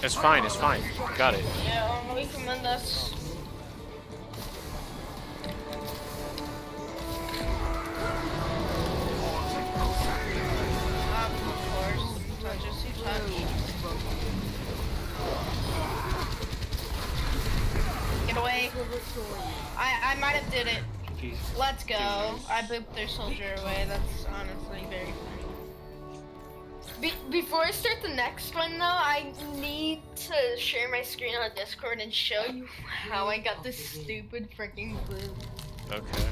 It's fine, it's fine. Got it. Yeah, we commend us. Um. Get away. I, I might have did it. Let's go. I booped their soldier away. That's honestly very funny. Be before I start the next one, though, I need to share my screen on Discord and show you how I got this stupid freaking blue. Okay.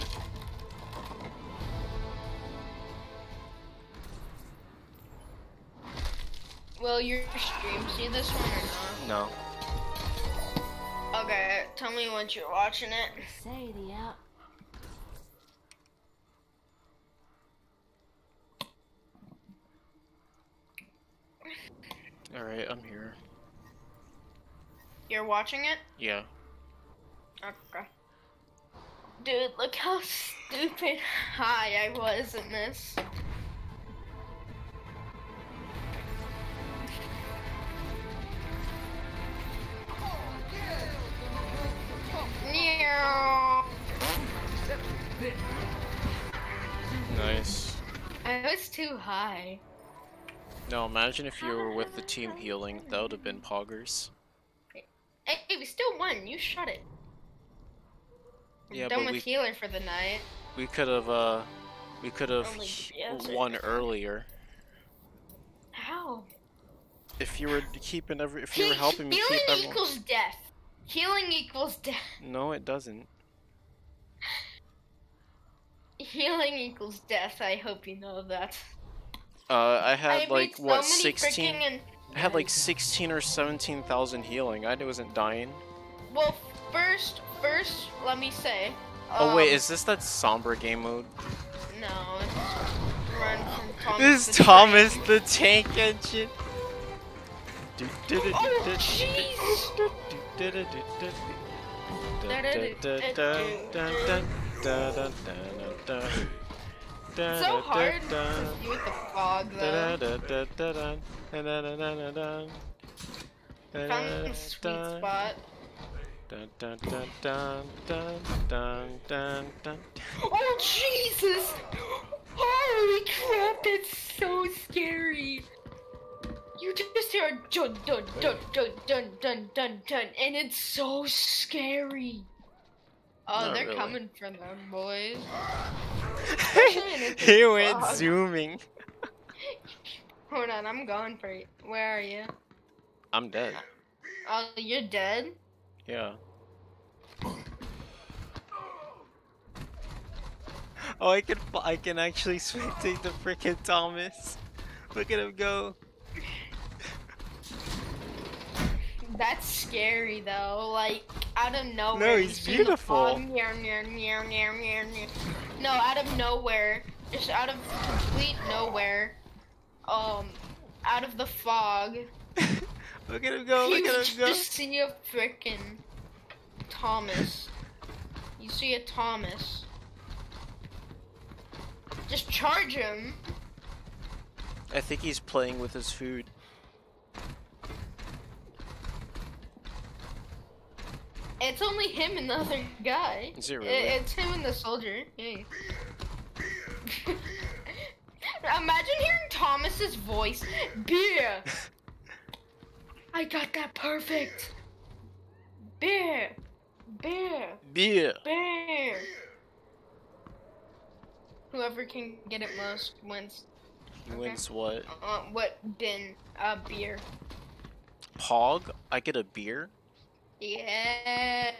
Will your stream see this one or not? No. Okay, tell me once you're watching it. Say the out. Alright, I'm here. You're watching it? Yeah. Okay. Dude, look how stupid high I was in this. Nice. I was too high. No, imagine if you were with the team healing. That would have been poggers. Hey, we still won. You shut it. I'm Yeah, done but with we healer for the night. we could have uh we could have won earlier How? if you were keeping every if you were helping me healing keep everyone. equals death. Healing equals death. No, it doesn't. [laughs] Healing equals death. I hope you know that. Uh, I had made like what many sixteen. and- I had like sixteen or seventeen thousand healing. I wasn't dying. Well, first, first, let me say. oh wait, um, is this that somber game mode? No, it's run from Thomas. This is Tank. Thomas the Tank Engine. Oh, jeez. It's so hard to do with the fog, though. Found the sweet spot. Dun dun dun dun dun dun dun dun. Oh Jesus! Holy crap, that's so scary. You just hear a dun dun dun dun dun dun dun dun, and it's so scary. Oh, Not they're really. coming for them, boys. [laughs] he went zooming. [laughs] Hold on, I'm going for you. Where are you? I'm dead. Oh, you're dead? Yeah. Oh, I can I can actually spectate the frickin' Thomas. Look at him go. That's scary though. Like out of nowhere. No, he's you see the beautiful. meow, meow, meow, meow, meow, meow. No, out of nowhere. Just out of complete nowhere. Um, out of the fog. [laughs] Look at him go. Look you at him go. just see a frickin' Thomas. You see a Thomas. Just charge him. I think he's playing with his food. It's only him and the other guy. Is it really? It's him and the soldier. Yeah. [laughs] Imagine hearing Thomas's voice. Beer. I got that perfect. Beer. Beer. Beer. Beer. Whoever can get it most wins. Wins what? Uh, what bin? Uh, beer. Pog? I get a beer? Yeah.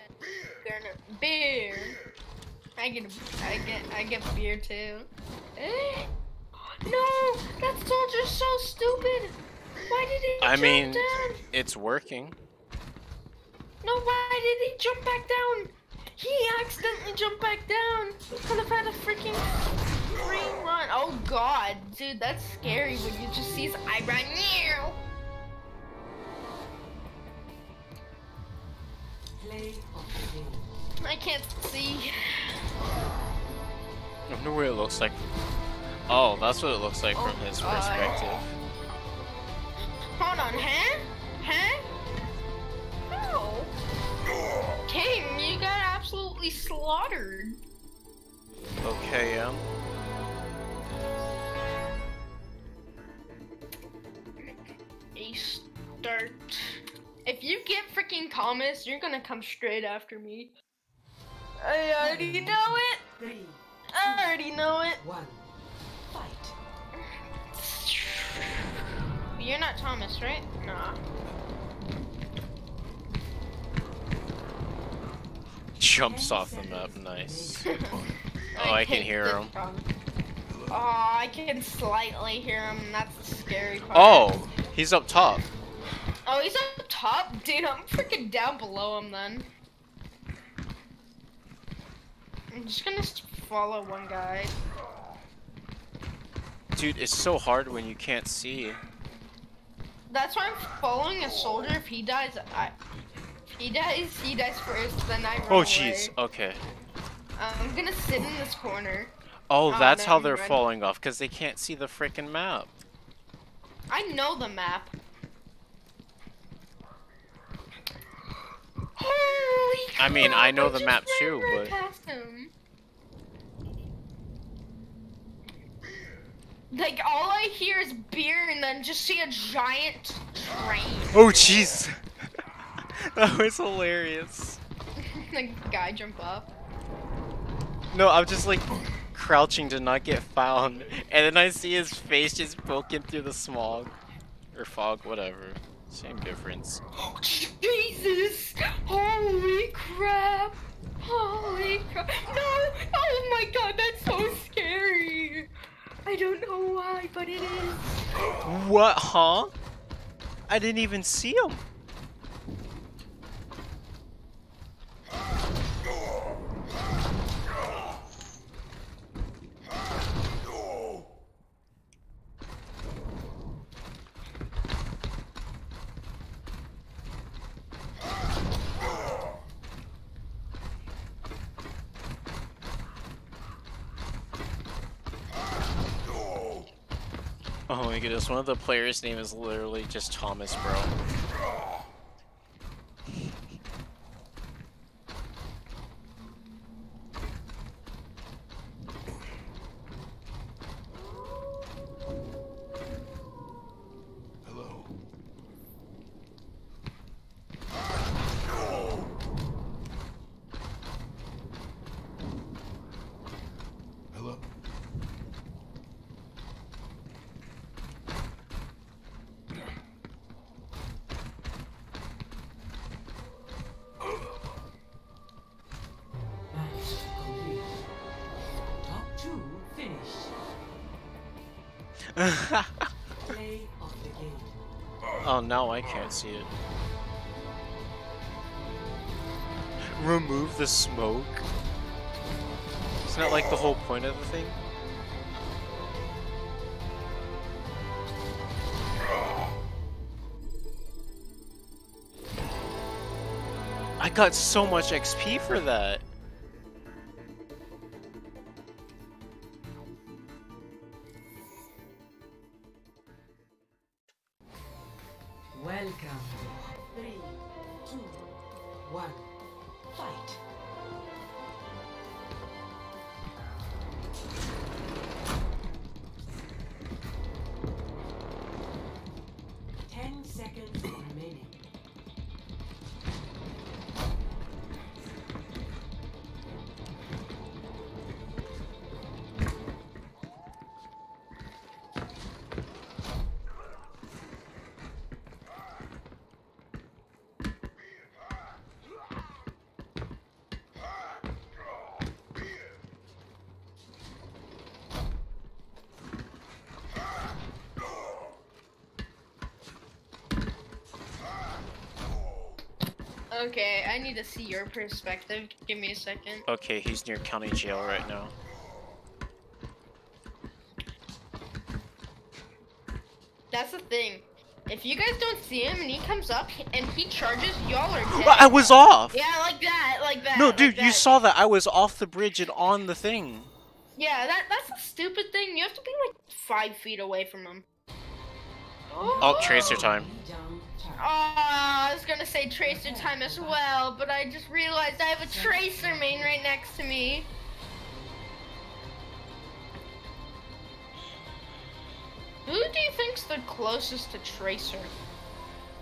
Beer. I get, I get, I get beer too. Eh? No, that soldier's so stupid. Why did he I jump mean, down? it's working. No, why did he jump back down? He accidentally jumped back down. Could have had a freaking free run. Oh god, dude, that's scary when you just see his eyebrow. I can't see. I wonder what it looks like. Oh, that's what it looks like from his God. perspective. Hold on, huh? Huh? Oh. King, you got absolutely slaughtered. Okay, um. A start. If you get freaking Thomas, you're gonna come straight after me. I already know it. Three, I already know it. one. Fight. You're not Thomas, right? Nah. Jumps off the map, nice. [laughs] Oh, I can hear him. problem. Oh, I can slightly hear him. That's the scary part. Oh, he's up top. Oh, he's up top? Dude, I'm freaking down below him then. I'm just gonna follow one guy. Dude, it's so hard when you can't see. That's why I'm following a soldier. If he dies, I. If he dies, he dies first, then I run Oh, jeez. Okay. I'm gonna sit in this corner. Oh, Oh, that's how they're ready. falling off, because they can't see the freaking map. I know the map. Holy I mean, I crap, know the map too, right but-. Like, all I hear is beer and then just see a giant train. Oh, jeez. [laughs] that was hilarious. [laughs] the guy jump up. No, I'm just like crouching to not get found, and then I see his face just poking through the smog or fog, whatever. Same difference. Oh, Jesus! Holy crap! Holy crap! No! Oh my god, that's so scary! I don't know why, but it is. What, huh? I didn't even see him. One of the players' name is literally just Thomas, bro. Can't see it. Remove the smoke. Isn't that like the whole point of the thing? I got so much XP for that. Okay, I need to see your perspective. Give me a second. Okay, he's near county jail right now. That's the thing. If you guys don't see him and he comes up and he charges, y'all are dead. Well, I was off! Yeah, like that, like that. No, like dude, you that. saw that. I was off the bridge and on the thing. Yeah, that that's a stupid thing. You have to be like five feet away from him. Oh, tracer time. Oh, I was gonna say tracer time as well, but I just realized I have a tracer main right next to me. Who do you think's the closest to tracer?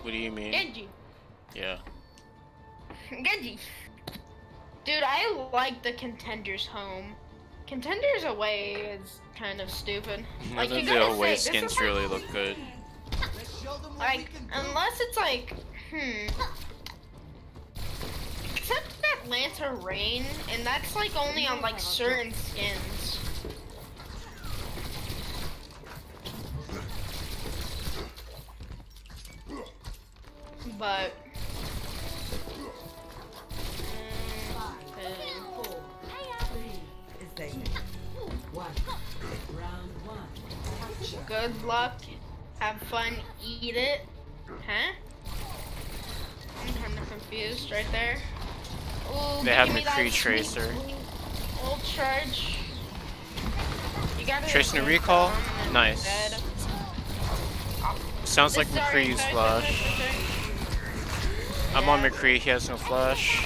What do you mean? Genji. Yeah. Genji. Dude, I like the contenders home. Contenders away is kind of stupid. I [laughs] Like the away skins really look good. Like, unless it's like, hmm. Except that Atlanta Reign, and that's like only on like certain skins. Tracer. Ult charge. You gotta Tracing a recall? Nice. Sounds like Sorry, McCree's sorry, flash. sorry. I'm on McCree, he has no flash.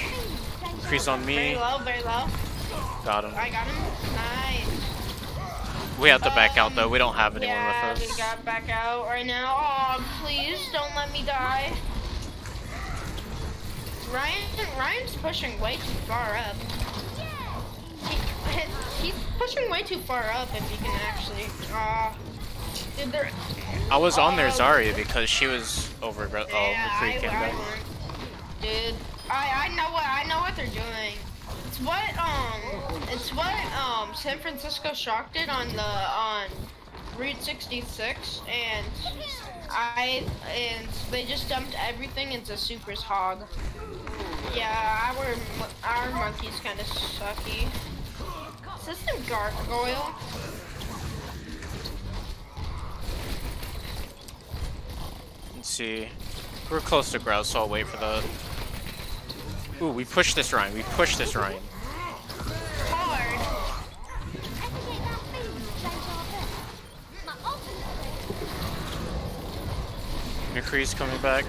McCree's on me. Very low, very low. Got him. I got him. Nice. We have to back out though, um, we don't have anyone yeah, with us. we got back out right now. Oh, please don't let me die. Rein, Rein's pushing way too far up. He, he's pushing way too far up if you can actually. Ah, dude, they're. I was on there Oh, Zarya because she was over. Oh, Yeah, McCree I, I Dude, I I know what I know what they're doing. It's what um it's what um San Francisco Shock did on the on Route 66 and I and they just dumped everything into Super's hog. Yeah, our our monkey's kind of sucky. Is this System gargoyle. Let's see. We're close to grouse, so I'll wait for the. Ooh, we pushed this Rein. We pushed this Rein. Hard. McCree's coming back.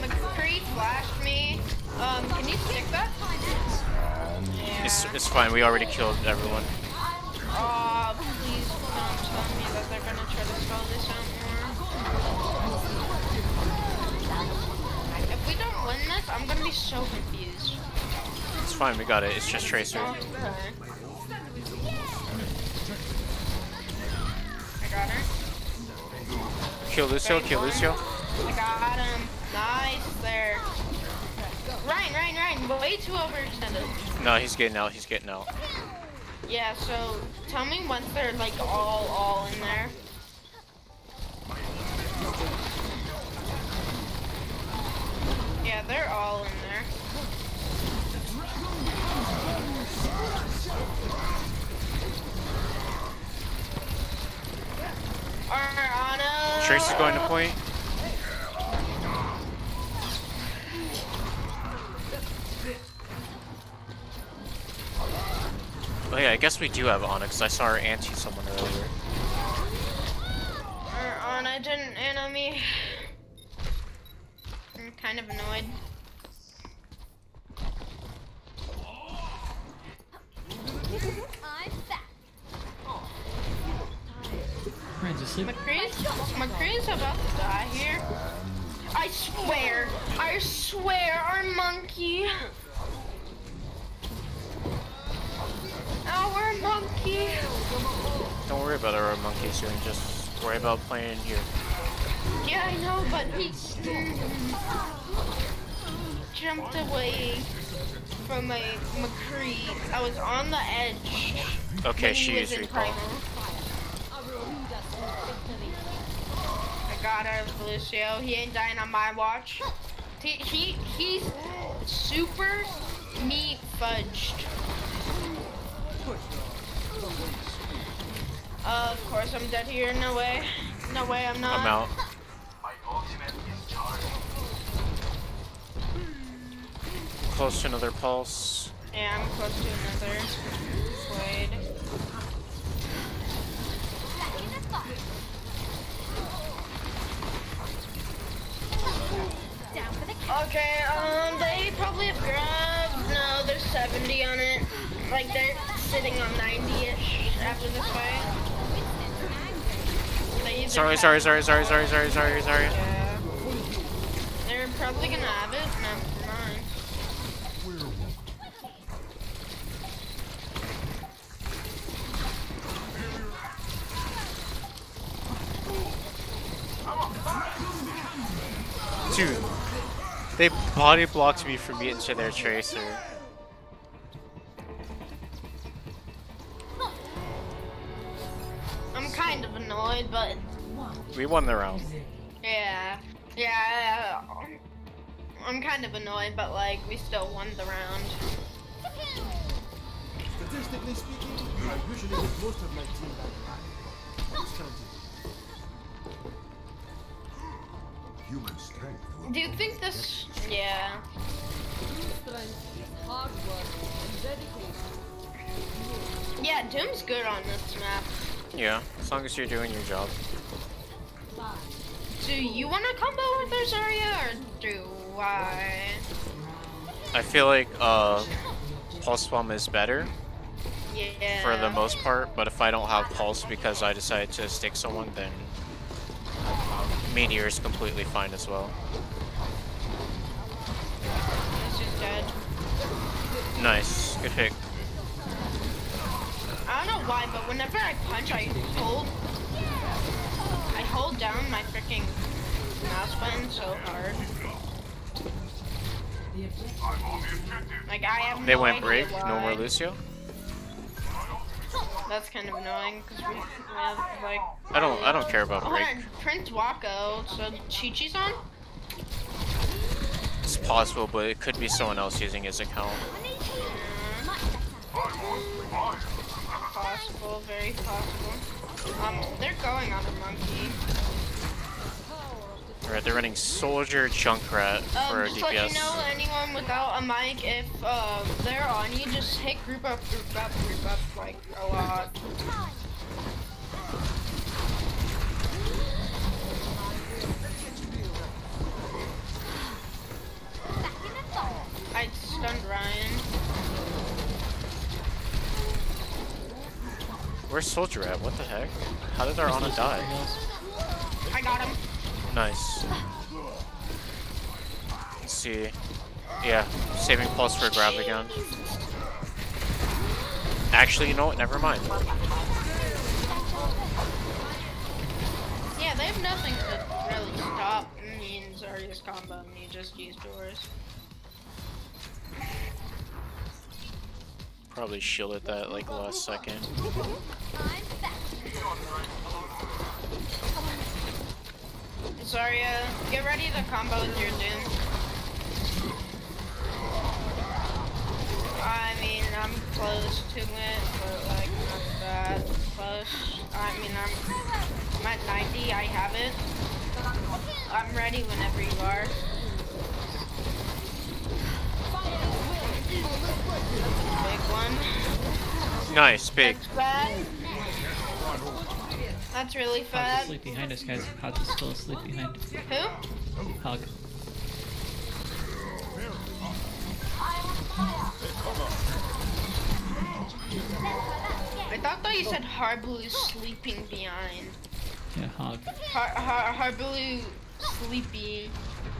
McCree flashed me. Um, can you stick that? It's, it's fine. We already killed everyone. Oh, please don't tell me that they're gonna try to spell this out more. If we don't win this, I'm gonna be so confused. It's fine. We got it. It's just Tracer. Okay. Her. Kill Lucio. Kill Lucio. I got him. Nice there. Rein, Rein, Rein, way too overextended. No, he's getting out. He's getting out. Yeah, so tell me once they're like all all in there. Yeah, they're all in there. Alright, Ana. Trace is going to point. Oh yeah, I guess we do have Onyx. I saw her anti someone earlier. Alright, Ana didn't enemy. I'm kind of annoyed. I'm back. Rein's asleep. McCree's, McCree's about to die here. I swear, I swear, our monkey. Our monkey. Don't worry about our monkeys here. Just worry about playing here. Yeah, I know, but he jumped away from my McCree. I was on the edge. Okay, when she was used in primal. I of Lucio. He ain't dying on my watch. He, he he's super meat fudged. Uh, of course I'm dead here. No way. No way I'm not. I'm out. Close to another pulse. Yeah, I'm close to another. Wade. Okay, um, they probably have grabbed. No, there's 70 on it. Like they're sitting on 90-ish after this fight. Sorry, sorry, sorry, sorry, sorry, sorry, sorry, sorry. Yeah. They're probably gonna have it. Dude, they body blocked me from getting to their tracer. I'm kind of annoyed, but We won the round. yeah, yeah. I'm kind of annoyed, but like we still won the round. Statistically speaking, I usually get most of my team back alive. Human strength will Do you think this? Yeah. Yeah, Doom's good on this map. Yeah, as long as you're doing your job. Do you want to combo with Rosaria, or do I? I feel like uh, Pulse Bomb is better Yeah. for the most part, but if I don't have Pulse because I decided to stick someone, then Meteor is completely fine as well. This is dead. Nice, good pick. I don't know why, but whenever I punch, I hold, I hold down my freaking mouse button so hard. Like I have They no went break, why. no more Lucio. That's kind of annoying because we, we have like. I don't, I don't care about Oh, break. Prince Wako. So Chi Chi's on. It's possible, but it could be someone else using his account. Possible, very possible. Um, they're going on a monkey. Alright, they're running Soldier Junkrat for Um, just let you DPS. know, anyone without a mic, if uh, they're on, you just hit group up, group up, group up, like a lot. I stunned Rein. Where's Soldier at? What the heck? How did our Ana die? I got him. Nice. Let's see. Yeah, saving pulse for a grab again. Actually, you know what? Never mind. Yeah, they have nothing to really stop me and Zarya's combo, and you just use doors. Probably shielded that like last second. Zarya, get ready to combo with your Doom. I mean, I'm close to it, but like not that close. I mean, I'm, I'm at 90. I have it. I'm ready whenever you are. Big one. Nice, big. That's bad. That's really Hog's bad. asleep behind us, guys. Hog's is still asleep behind. Who? Hog. I thought that you said Harblue sleeping behind. Yeah, Hog. Har Har Harblue sleepy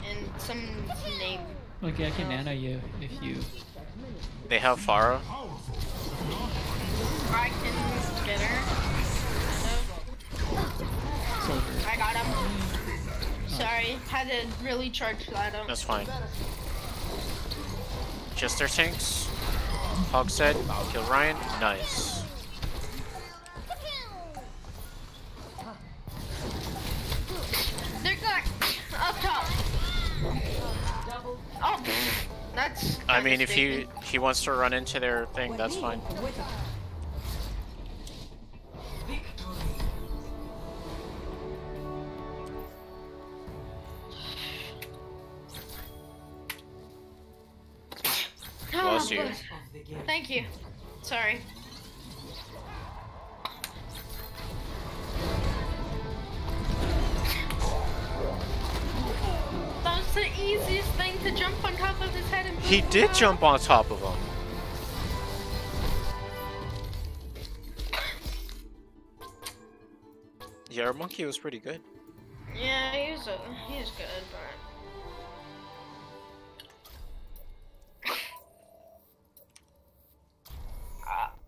and some name. Okay, I can nano you if you. They have Pharah. Can get her. I got him. Sorry, had to really charge that up. That's fine. Just their tanks. Hog said, kill Rein. Nice. They're going up top. Oh, that's. I mean, if he he wants to run into their thing, that's fine. Bless you. Thank you. Sorry. That was the easiest thing to jump on top of his head and He did jump on top of him. [coughs] Yeah, our monkey was pretty good. Yeah, he was a, he was good, but. [coughs]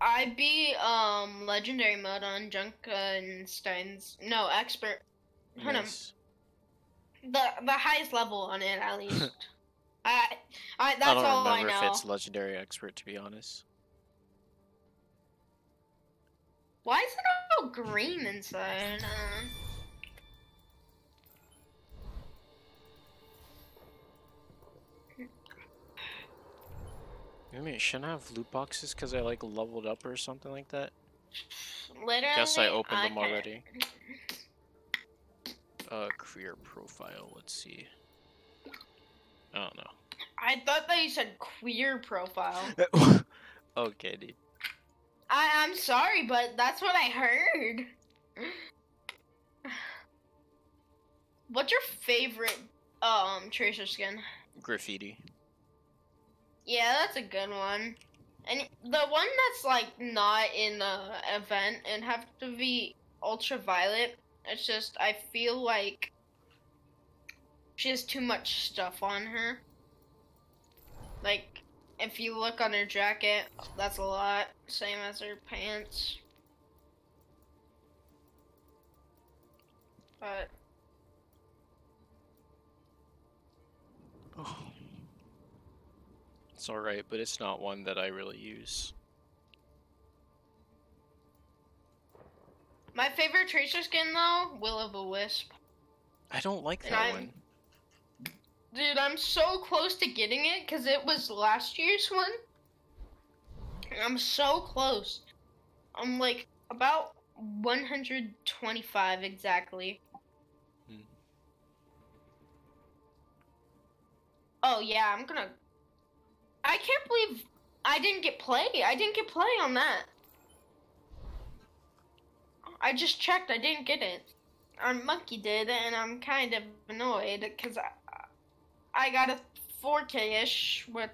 I- beat um legendary mode on Junkenstein's no expert. Hold on. Nice. The the highest level on it at least. [laughs] I I that's I don't all I remember know. if it's legendary expert to be honest. Why is it all green inside? Uh, Maybe I shouldn't have loot boxes because I like leveled up or something like that. literally. Guess I opened them can't- already. [laughs] Uh, career profile. Let's see. I don't know. I thought that you said queer profile. [laughs] okay, dude. I I'm sorry, but that's what I heard. What's your favorite um tracer skin? Graffiti. Yeah, that's a good one. And the one that's like not in the event and have to be ultraviolet. It's just I feel like she has too much stuff on her. Like if you look on her jacket, that's a lot. Same as her pants. But oh. It's alright, but it's not one that I really use. My favorite tracer skin though, Will of a Wisp. I don't like that I'm- one. Dude, I'm so close to getting it because it was last year's one. I'm so close. I'm like about 125 exactly. Hmm. Oh yeah, I'm gonna. I can't believe I didn't get play. I didn't get play on that. I just checked. I didn't get it. Our monkey did, and I'm kind of annoyed because I, I got a 4K ish with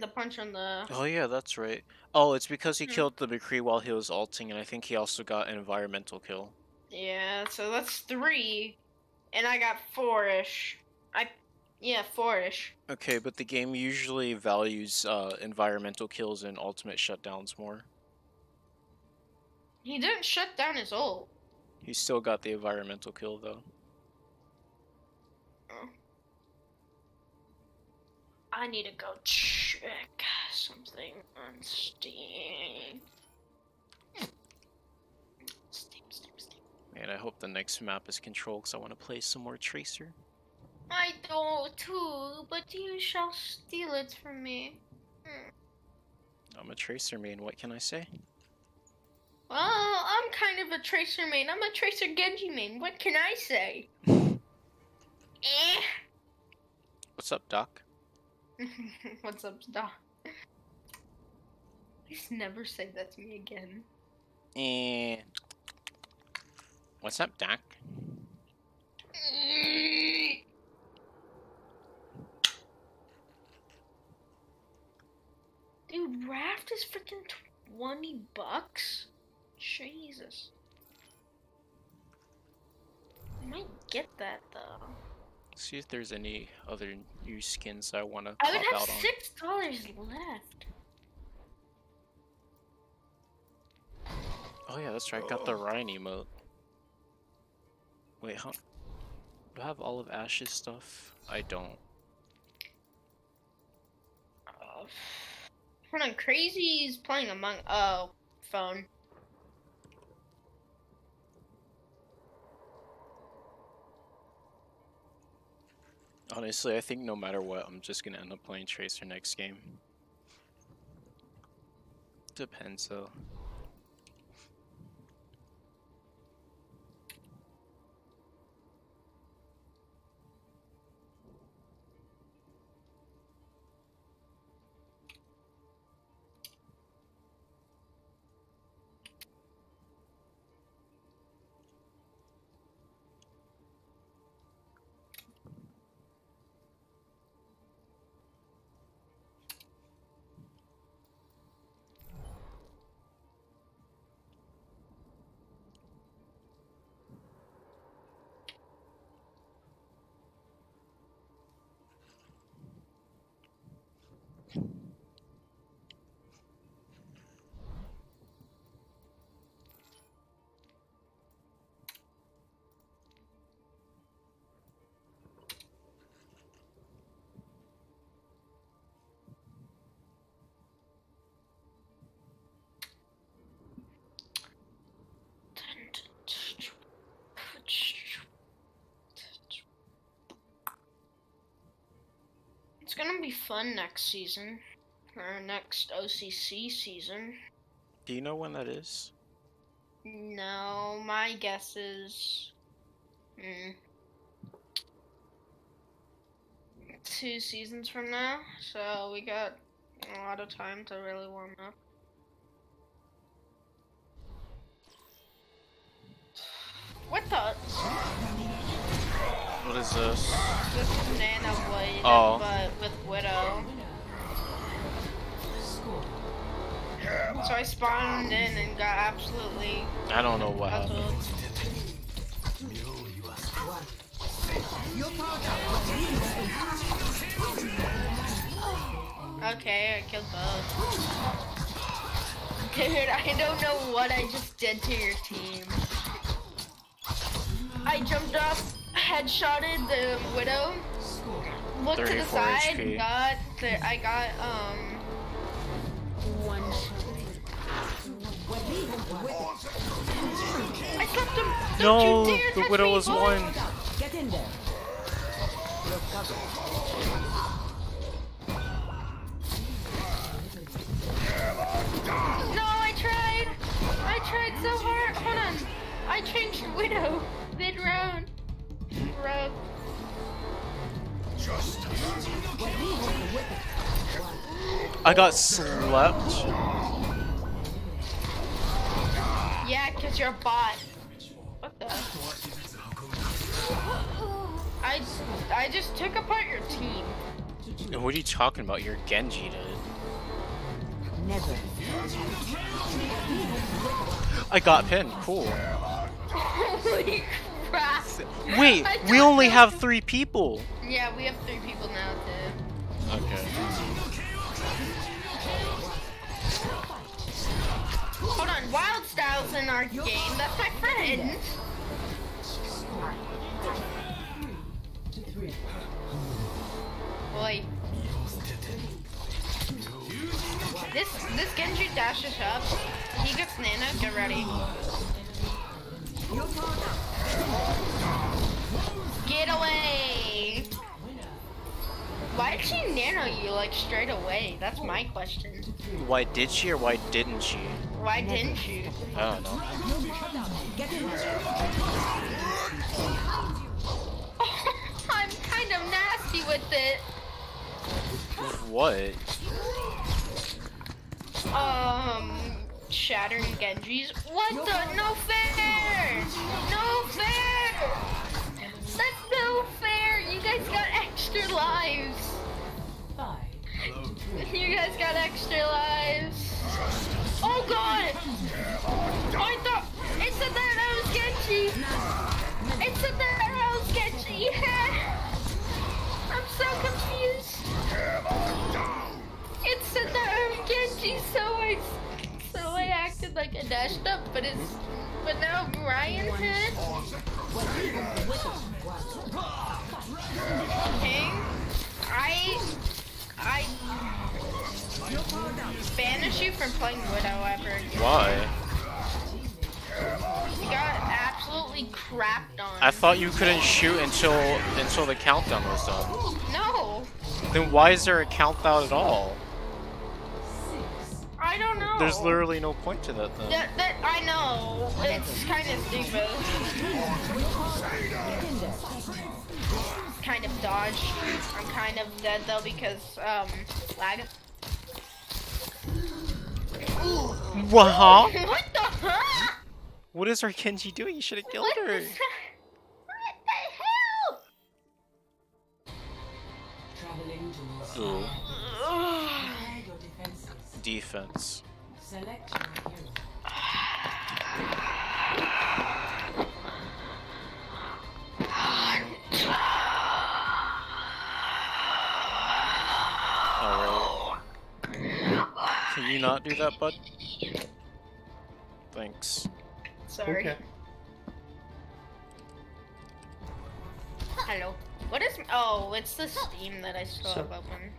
the punch on the. Oh yeah, that's right. Oh, it's because he Hmm. killed the McCree while he was alting, and I think he also got an environmental kill. Yeah, so that's three, and I got four ish. I, yeah, four ish. Okay, but the game usually values uh, environmental kills and ultimate shutdowns more. He didn't shut down his ult. He still got the environmental kill though. I need to go check something on Steam. Steam, Steam, Steam. Man, I hope the next map is control because I want to play some more Tracer. I don't too, but you shall steal it from me. Hmm. I'm a Tracer main, what can I say? Well, I'm kind of a Tracer main. I'm a Tracer Genji main. What can I say? [laughs] eh. What's up, Doc? [laughs] What's up, Doc? Please never say that to me again. Eh. What's up, Doc? Dude, Raft is freaking 20 bucks? Jesus. I might get that though. See if there's any other new skins I want to I would have out on. six dollars left. Oh yeah, that's right. I got the Ryan emote. Wait, huh? Do I have all of Ash's stuff? I don't. Oh. Hold on, Crazy's playing among oh phone. Honestly, I think no matter what, I'm just gonna end up playing Tracer next game. Depends though. It's gonna be fun next season. Or next OCC season. Do you know when that is? No, my guess is. Hmm. Two seasons from now, so we got a lot of time to really warm up. What the? What is this? Just Nano Blade, Oh. but with Widow. So I spawned in and got absolutely I don't know what puzzled. happened. Okay, I killed both. [laughs] Dude, I don't know what I just did to your team. I jumped up, headshotted the widow, looked to the side, HP. got the, I got um one I slept him. Don't No, you dare the touch widow me, was boy. one. Get in there. No, I tried. I tried so hard. Hold on. I changed widow mid round. I got slept. Yeah, cause you're a bot. What the? I I just took apart your team. What are you talking about? You're Genji, dude. Never. I got pinned. Cool. [laughs] [laughs] Wait, we only know. have three people. Yeah, we have three people now too. Okay. Hold on, Wild Styles in our game. That's my friend. Boy. This this Genji dashes up. He gets Nano. Get ready. Get away! Why did she nano you like straight away? That's my question. Why did she or why didn't she? Why didn't you? I don't know. [laughs] I'm kind of nasty with it. What? Shattering Genjis. What the? No fair! No fair! That's no fair! You guys got extra lives. You guys got extra lives. Oh god! I thought it said that I was Genji. It said that I was Genji. I'm so confused. It said that I was Genji, so I like a dashed up, but it's but now had. King, I I banish you from playing Widow ever again. Why? You got absolutely crapped on. I thought you couldn't shoot until until the countdown was done. No, Then why is there a countdown at all? I don't know. There's literally no point to that though. That, that I know. It's kind of stupid. Kind of dodged. I'm kind of dead though because um lag. What? Huh? [laughs] What the huh? What is our Genji doing? You should have killed What her. is? What the hell? Traveling to Ooh. Prepare your defenses. Defense. Select. Alright. Can you not do that, bud? Thanks. Sorry. Okay. Hello. What is? Oh, it's the Steam that I still have open.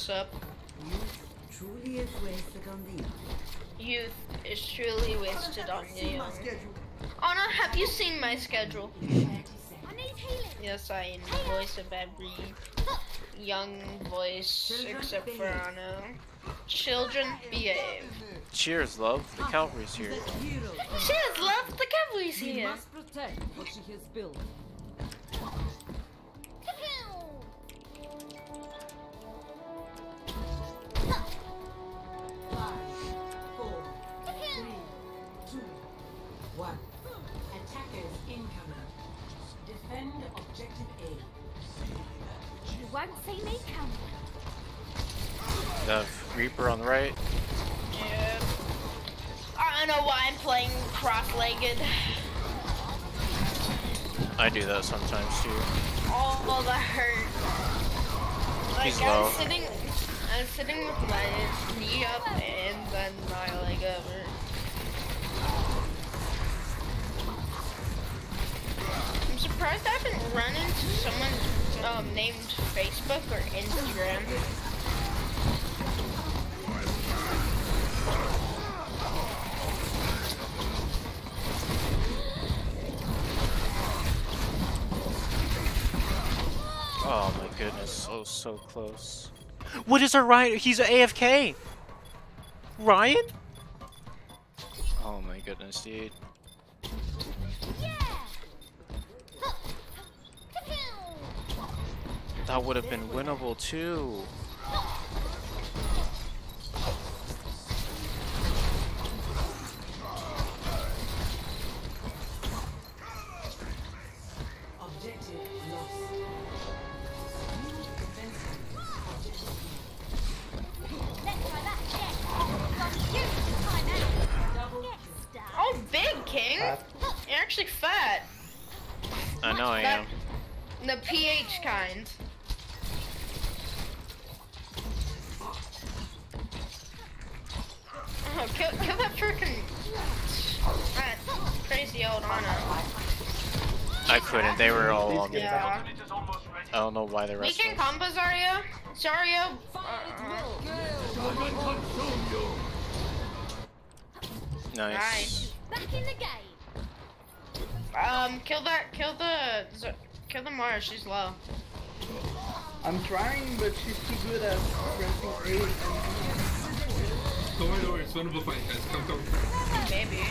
Sup? Truly is wasted on the young. Youth is truly wasted on the young. Ana, have you seen my schedule? Yes, I am the voice of every young voice except for Ana. Children, behave. Cheers, love. The ah, cavalry's here. Cheers, love. The cavalry's We here. must protect what she has built. Reaper on the right. Yeah. I don't know why I'm playing cross-legged. I do that sometimes too. All the hurt. Like He's I'm low. sitting, I'm sitting with my knee up and then my leg over. I'm surprised I haven't run into someone um, named Facebook or Instagram. Oh my goodness, so so close. What is a Rein? He's a AFK. Rein? Oh my goodness, dude. That would have been winnable too. [laughs] actually fat. I know I am. The PH kind. Oh, kill, kill that freaking that crazy old Ana. I couldn't. They were all on me. Yeah. I don't know why the We can of combo Zarya. Zarya. Nice. Nice. Back in the game. Um, kill that. Kill the. Kill the Moira. She's low. I'm trying, but she's too good at pressing A and Don't worry, don't worry. It's winnable fight, guys. Come, come. Maybe.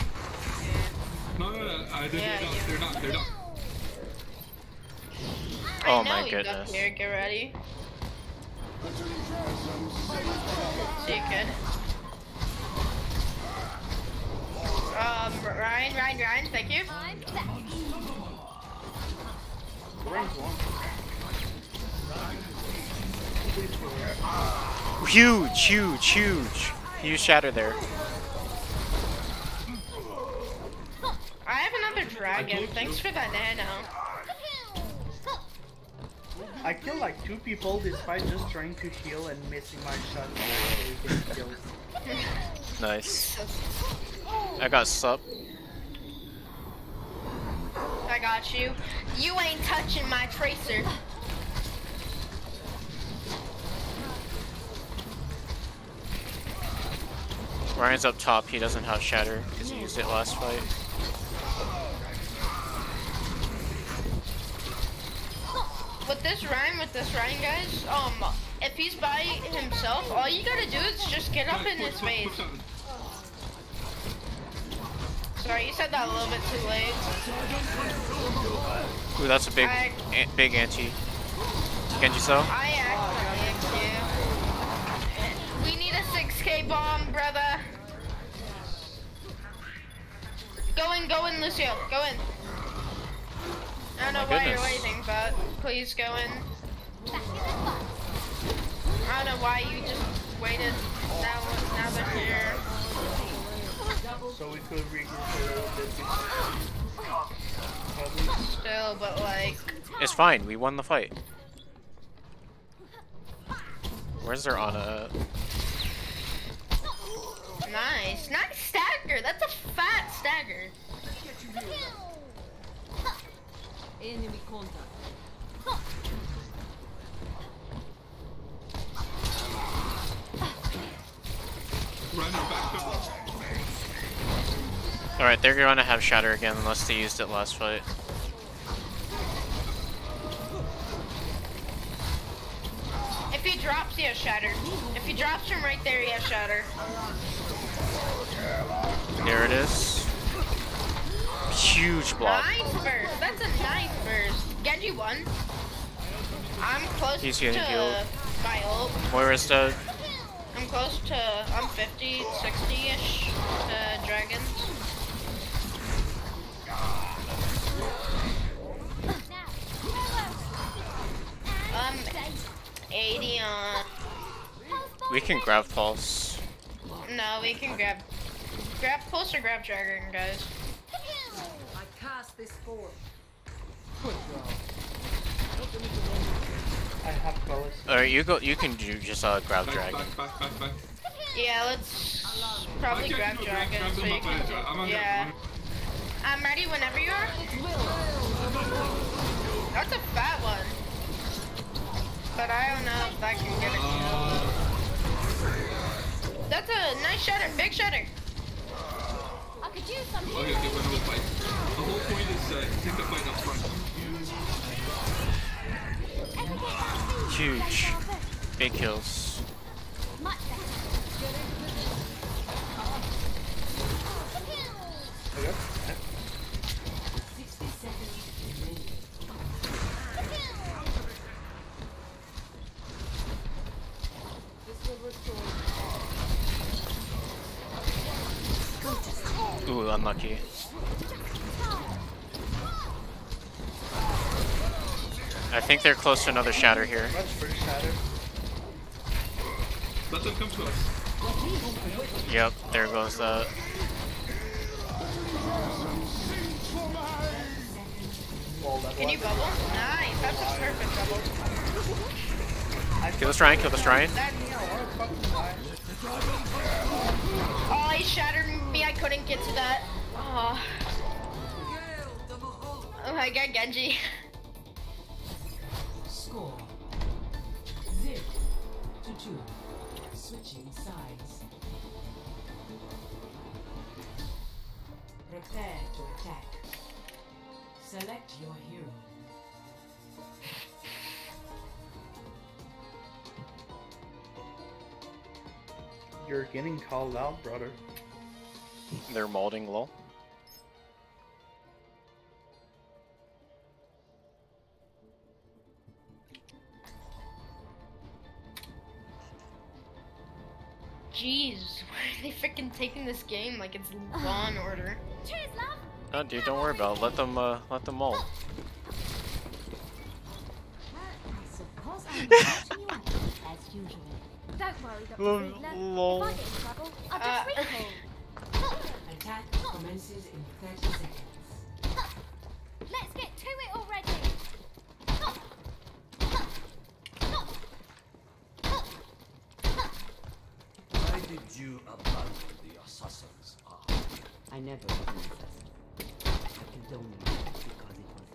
No, no, no. I did. Yeah, they're, not, yeah. they're not. They're not. Oh know my he's up goodness. here. Get ready. See you, kid. Um, Rein, Rein, Rein. Thank you. I'm back. Huge, huge, huge. Huge shatter there. I have another dragon. Thanks for that nano. I killed like two people despite just trying to heal and missing my shot. [laughs] so we get kills. Nice. I got sup. I got you. You ain't touching my tracer. Rein's up top. He doesn't have shatter because he used it last fight. With this Rein, with this Rein, guys, um, if he's by himself, all you gotta do is just get up in his face. Sorry, you said that a little bit too late. Ooh, that's a big, I- an- big anti. Genji so? I accidentally you. We need a 6k bomb, brother. Go in, go in, Lucio. Go in. I don't oh know my why you're waiting, but please go in. I don't know why you just waited. Now, now they're here. So we could regroup a little bit. Still, but like, It's fine. We won the fight. Where's their Ana? nice, nice stagger. That's a fat stagger. Enemy contact. Rein, you're back up. Alright, they're gonna have shatter again unless they used it last fight. If he drops, he has shatter. If he drops from right there, he has shatter. There it is. Huge block. Nice burst. That's a nice burst. Genji won. I'm close He's to getting healed. my ult. Moira's dead. I'm close to, I'm 50, 60-ish to dragons. Um, 80 on. We can grab pulse. No, we can grab, grab pulse or grab dragon, guys. I cast this forth. I have colors. Alright, you go. You can do just uh, grab Back, dragon. back, back, back, back. Yeah, let's probably Okay, grab dragon grab so you can. I'm yeah. I'm ready whenever you are. That's a fat one. But I don't know if I can get a kill. That's a nice shutter, big shutter. I could use some Okay, okay, winnable fight. The whole point is uh, take the fight up front. Huge. Big kills. Ooh, unlucky. I think they're close to another shatter here. Shatter. Let them come to us. Yep, there goes that. Can you bubble? Nice, that's a perfect bubble. Kill this Rein, kill the Rein. Oh, he shattered me. I couldn't get to that. Oh. Oh, I got Genji. Score zero to two. Switching sides. Prepare to attack. Select your hero. You're getting called out, brother. They're molding lol. Jeez, [laughs] why are they freaking taking this game like it's Law and [sighs] Order? Cheers, love. No, dude, don't worry about it. Let them, uh, let them mold. I suppose I'm watching you as usual. Don't worry, Dr. Lol- Friedler. lol. If I get in trouble, I'll Uh, just recall. Attack commences in 30 seconds. Let's get to it already. Why did you abandon the assassins? Ah, I never was an assassin. I condone it because it was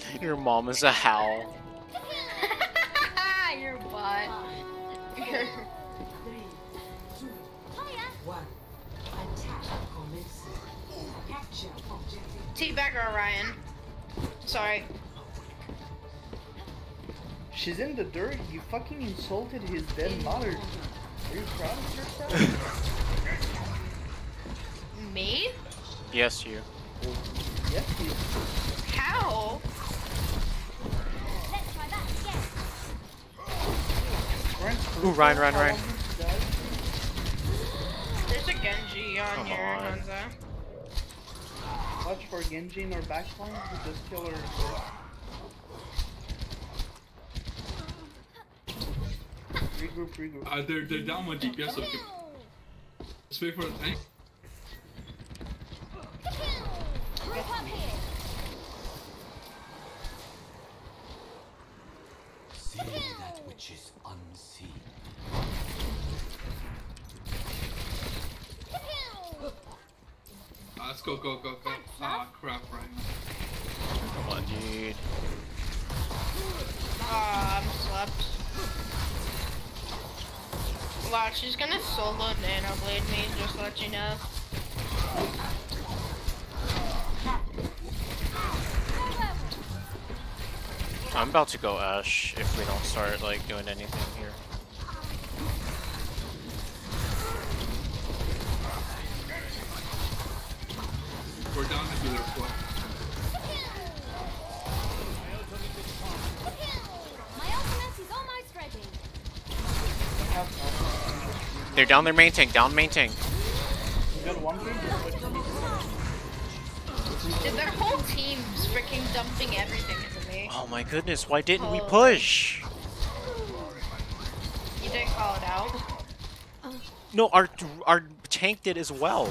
necessary. Your mom is a howl. Your butt. Three, two, one. Attack commences. Capture objective. Teabagger Orion. Sorry. She's in the dirt. You fucking insulted his dead mother. Are you proud of yourself? Me? Yes, you. yes, you. How? Let's try that again. Ooh, Rein, Rein, Rein. There's a Genji on Come your on. Hanzo. Watch for Genji in our backline. We just kill her. Regroup, regroup. Uh, they're, they're down one DPS. yes, okay. Let's wait for the tank. Group see that which is unseen. Uh, let's go, go, go, go. Ah, crap, right. Come on, dude. Aw, I'm slept. Wow, she's gonna solo Nano Blade me, just to let you know. I'm about to go Ashe if we don't start like doing anything here. We're down to their foot. My ultimate is almost ready. They're down their main tank, down main tank. You got one thing? Dude, their whole team's freaking dumping everything into me. Oh my goodness, why didn't we Oh. push? You didn't call it out. No, our our tank did as well.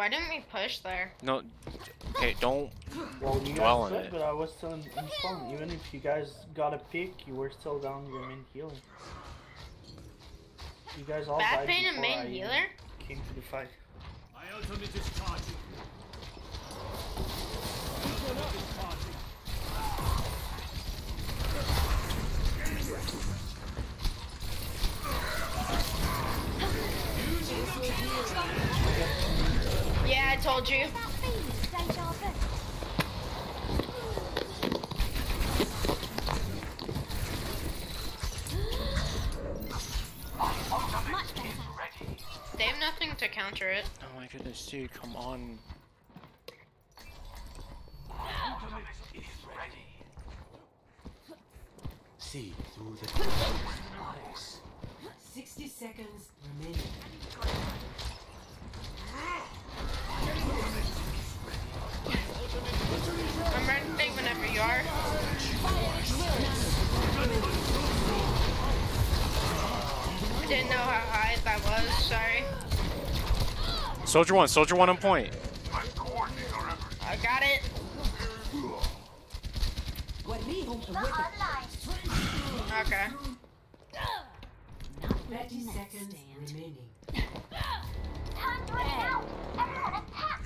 Why didn't we push there? No, okay, don't Well, you dwell guys on could, it. but I was still in, in spawn. Even if you guys got a pick, you were still down your main healer. You guys all Bad died Pain and before main I healer? Came to the fight. My ultimate is charging. Yeah, I told you. Deja vu. Much better. They have nothing to counter it. Oh my goodness, dude, come on. See through the devil's eyes. 60 seconds remaining. I'm ready whenever. Didn't know how high that was, sorry. Soldier one, soldier one on point. I got it. 30 Okay. seconds remaining. Time to help. Everyone attack.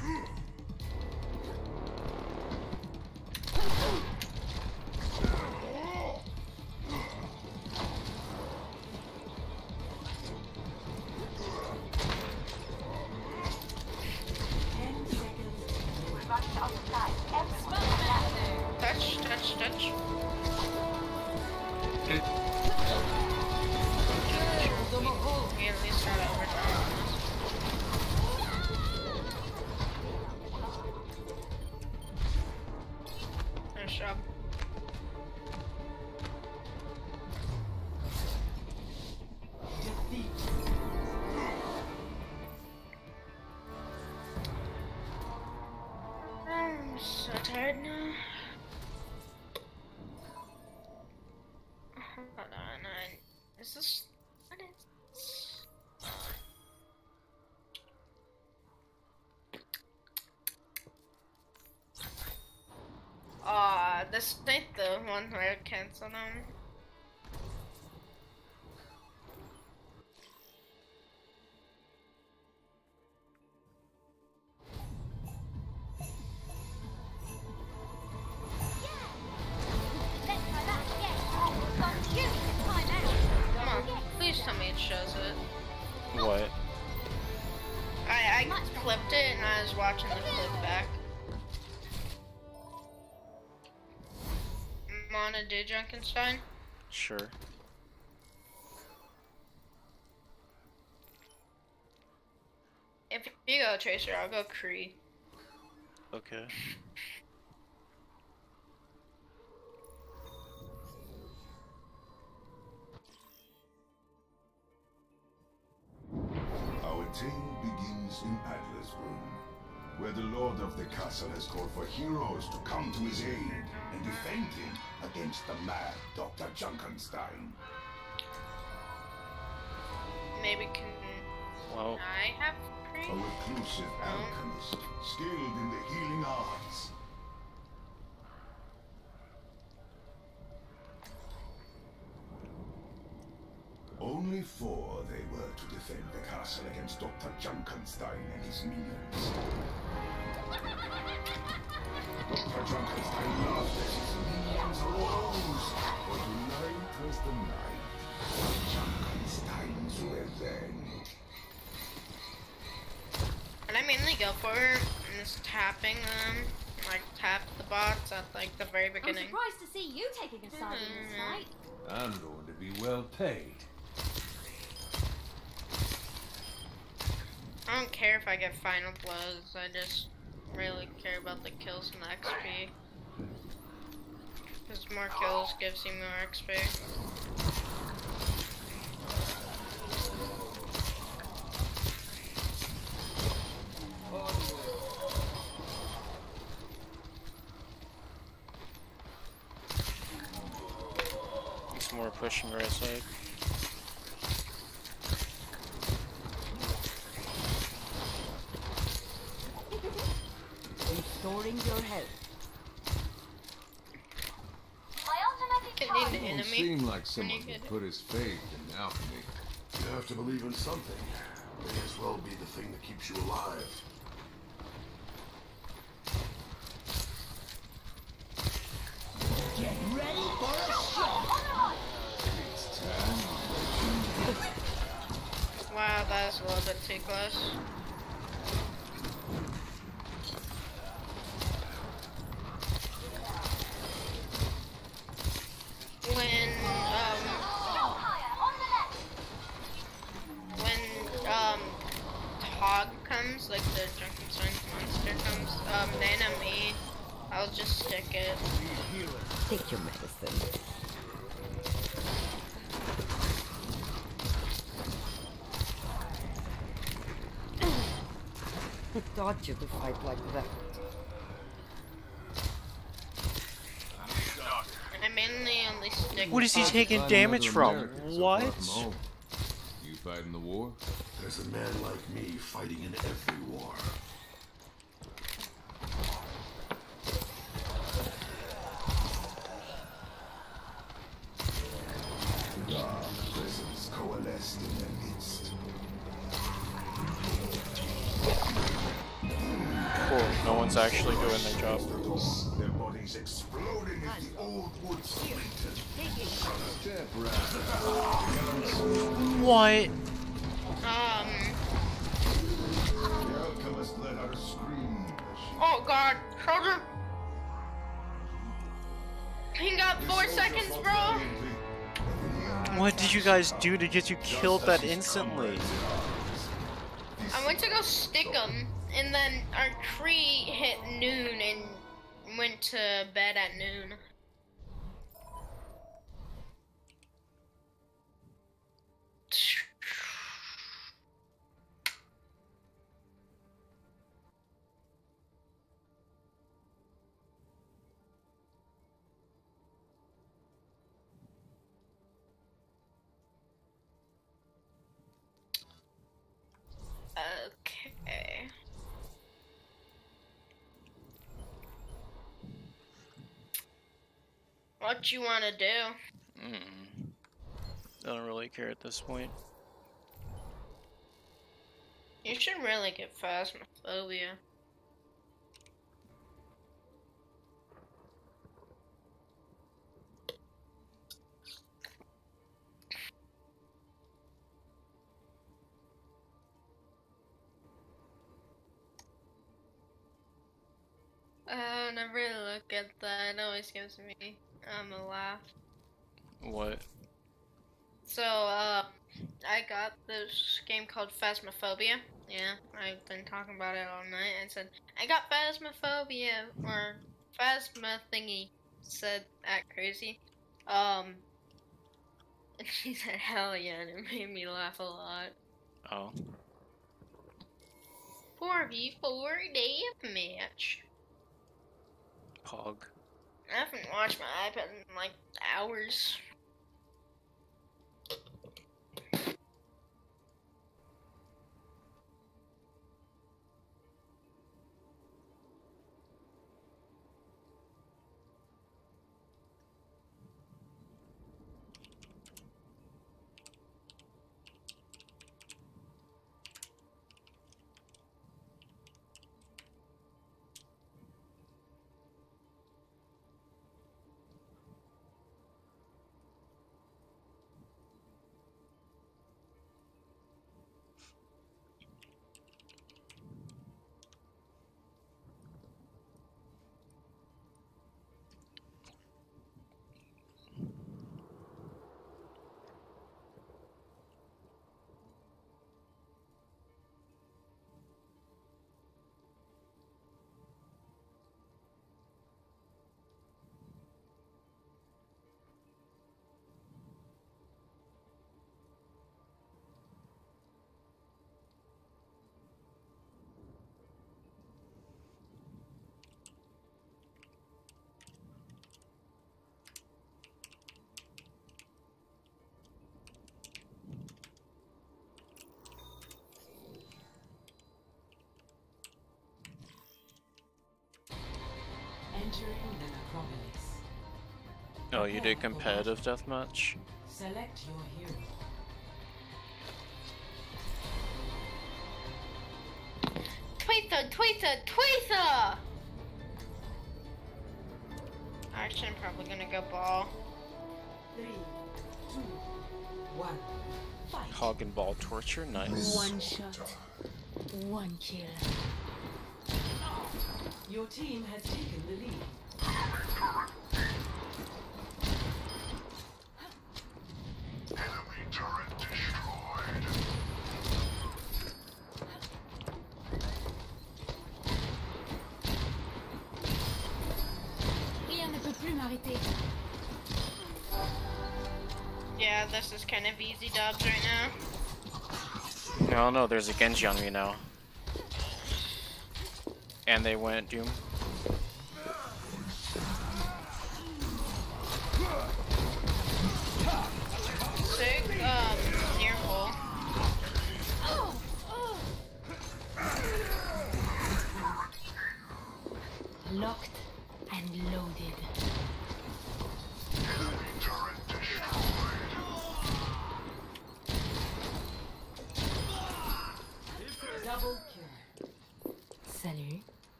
Ain't the one where I cancel them. Mona do Junkenstein? Sure. If you go Tracer, I'll go Cree. Okay. Our tale begins in Adlersbrunn, where the Lord of the castle has called for heroes to come to his aid and defend him against the mad Dr. Junkenstein. Maybe can Well, I have A reclusive alchemist, skilled in the healing arts. Only four they were to defend the castle against Dr. Junkenstein and his minions. Dr. Junkenstein laughed as his minions rose, for tonight was the night of Junkenstein's revenge. And I mainly go for is tapping them, like tap the bots at like the very beginning. I'm surprised to see you taking a side in this mm-hmm. fight. I'm going to be well paid. I don't care if I get final blows, I just really care about the kills and the XP. Because more kills gives you more XP. More pushing right side. Restoring your health. Can Don't enemy. seem like someone who put his faith in alchemy. You have to believe in something. May as well be the thing that keeps you alive. Get ready for a shot. It's time. Wow, that was a little bit too close. Tog comes, like the Junkenstein monster comes, um the enemy, I'll just stick it. Take your medicine. I taught you to fight like that. I mainly only stick. What is he taking damage another from? American so What? far from home. You fighting the war? There's a man like me fighting in every war. Dark presence coalesced in their midst. Cool. No one's actually doing their job. Their bodies exploding as the old wood splintered. Step right. What? Um. The alchemist let out a scream. as she Oh God, soldier. He got four seconds, bro. What did you guys do to get you killed that instantly? I went to go stick him, and then our tree hit noon and went to bed at noon. Okay. What you wanna do? Mm. I don't really care at this point. You should really get phasmophobia. Uh, never really look at that. It always gives me um a laugh. What? So, uh, I got this game called Phasmophobia. Yeah, I've been talking about it all night. I said, I got Phasmophobia, or Phasma thingy, said act crazy. Um, and [laughs] she said, hell yeah, and it made me laugh a lot. Oh. 4v4 deathmatch. Pog. I haven't watched my iPad in like hours. Oh, you did competitive deathmatch? Select your hero. Tweetha, tweetha, tweetha! Actually, I'm probably gonna go ball. Three, two, one. Fight. Hog and ball torture? Nice. One shot, one kill. Your team has taken the lead. No, no, there's a Genji on me now. And they went Doom.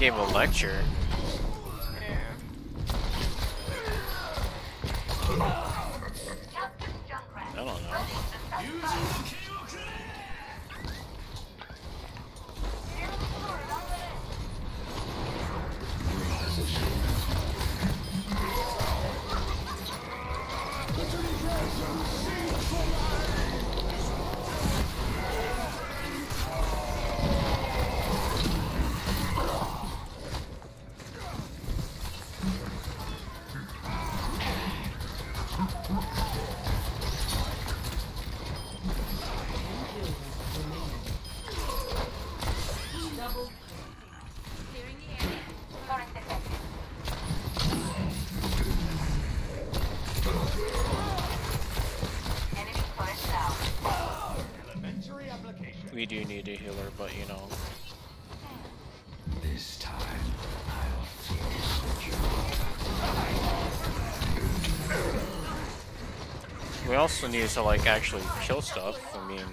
Gave a lecture, also need to like actually kill stuff. I mean,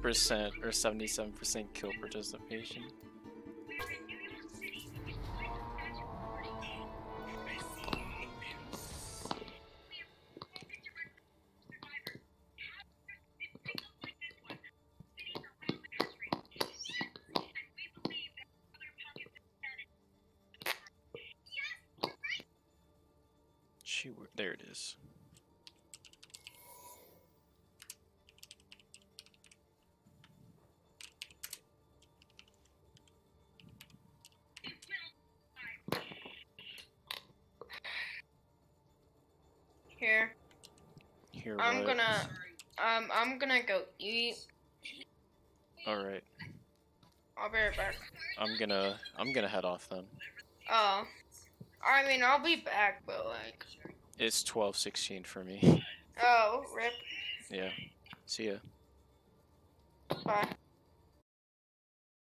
Percent or 77% kill participation. Gonna um I'm gonna go eat. All right, I'll be right back. I'm gonna I'm gonna head off then. Oh. I mean I'll be back but like It's twelve sixteen for me. oh rip. Yeah. See ya. Bye.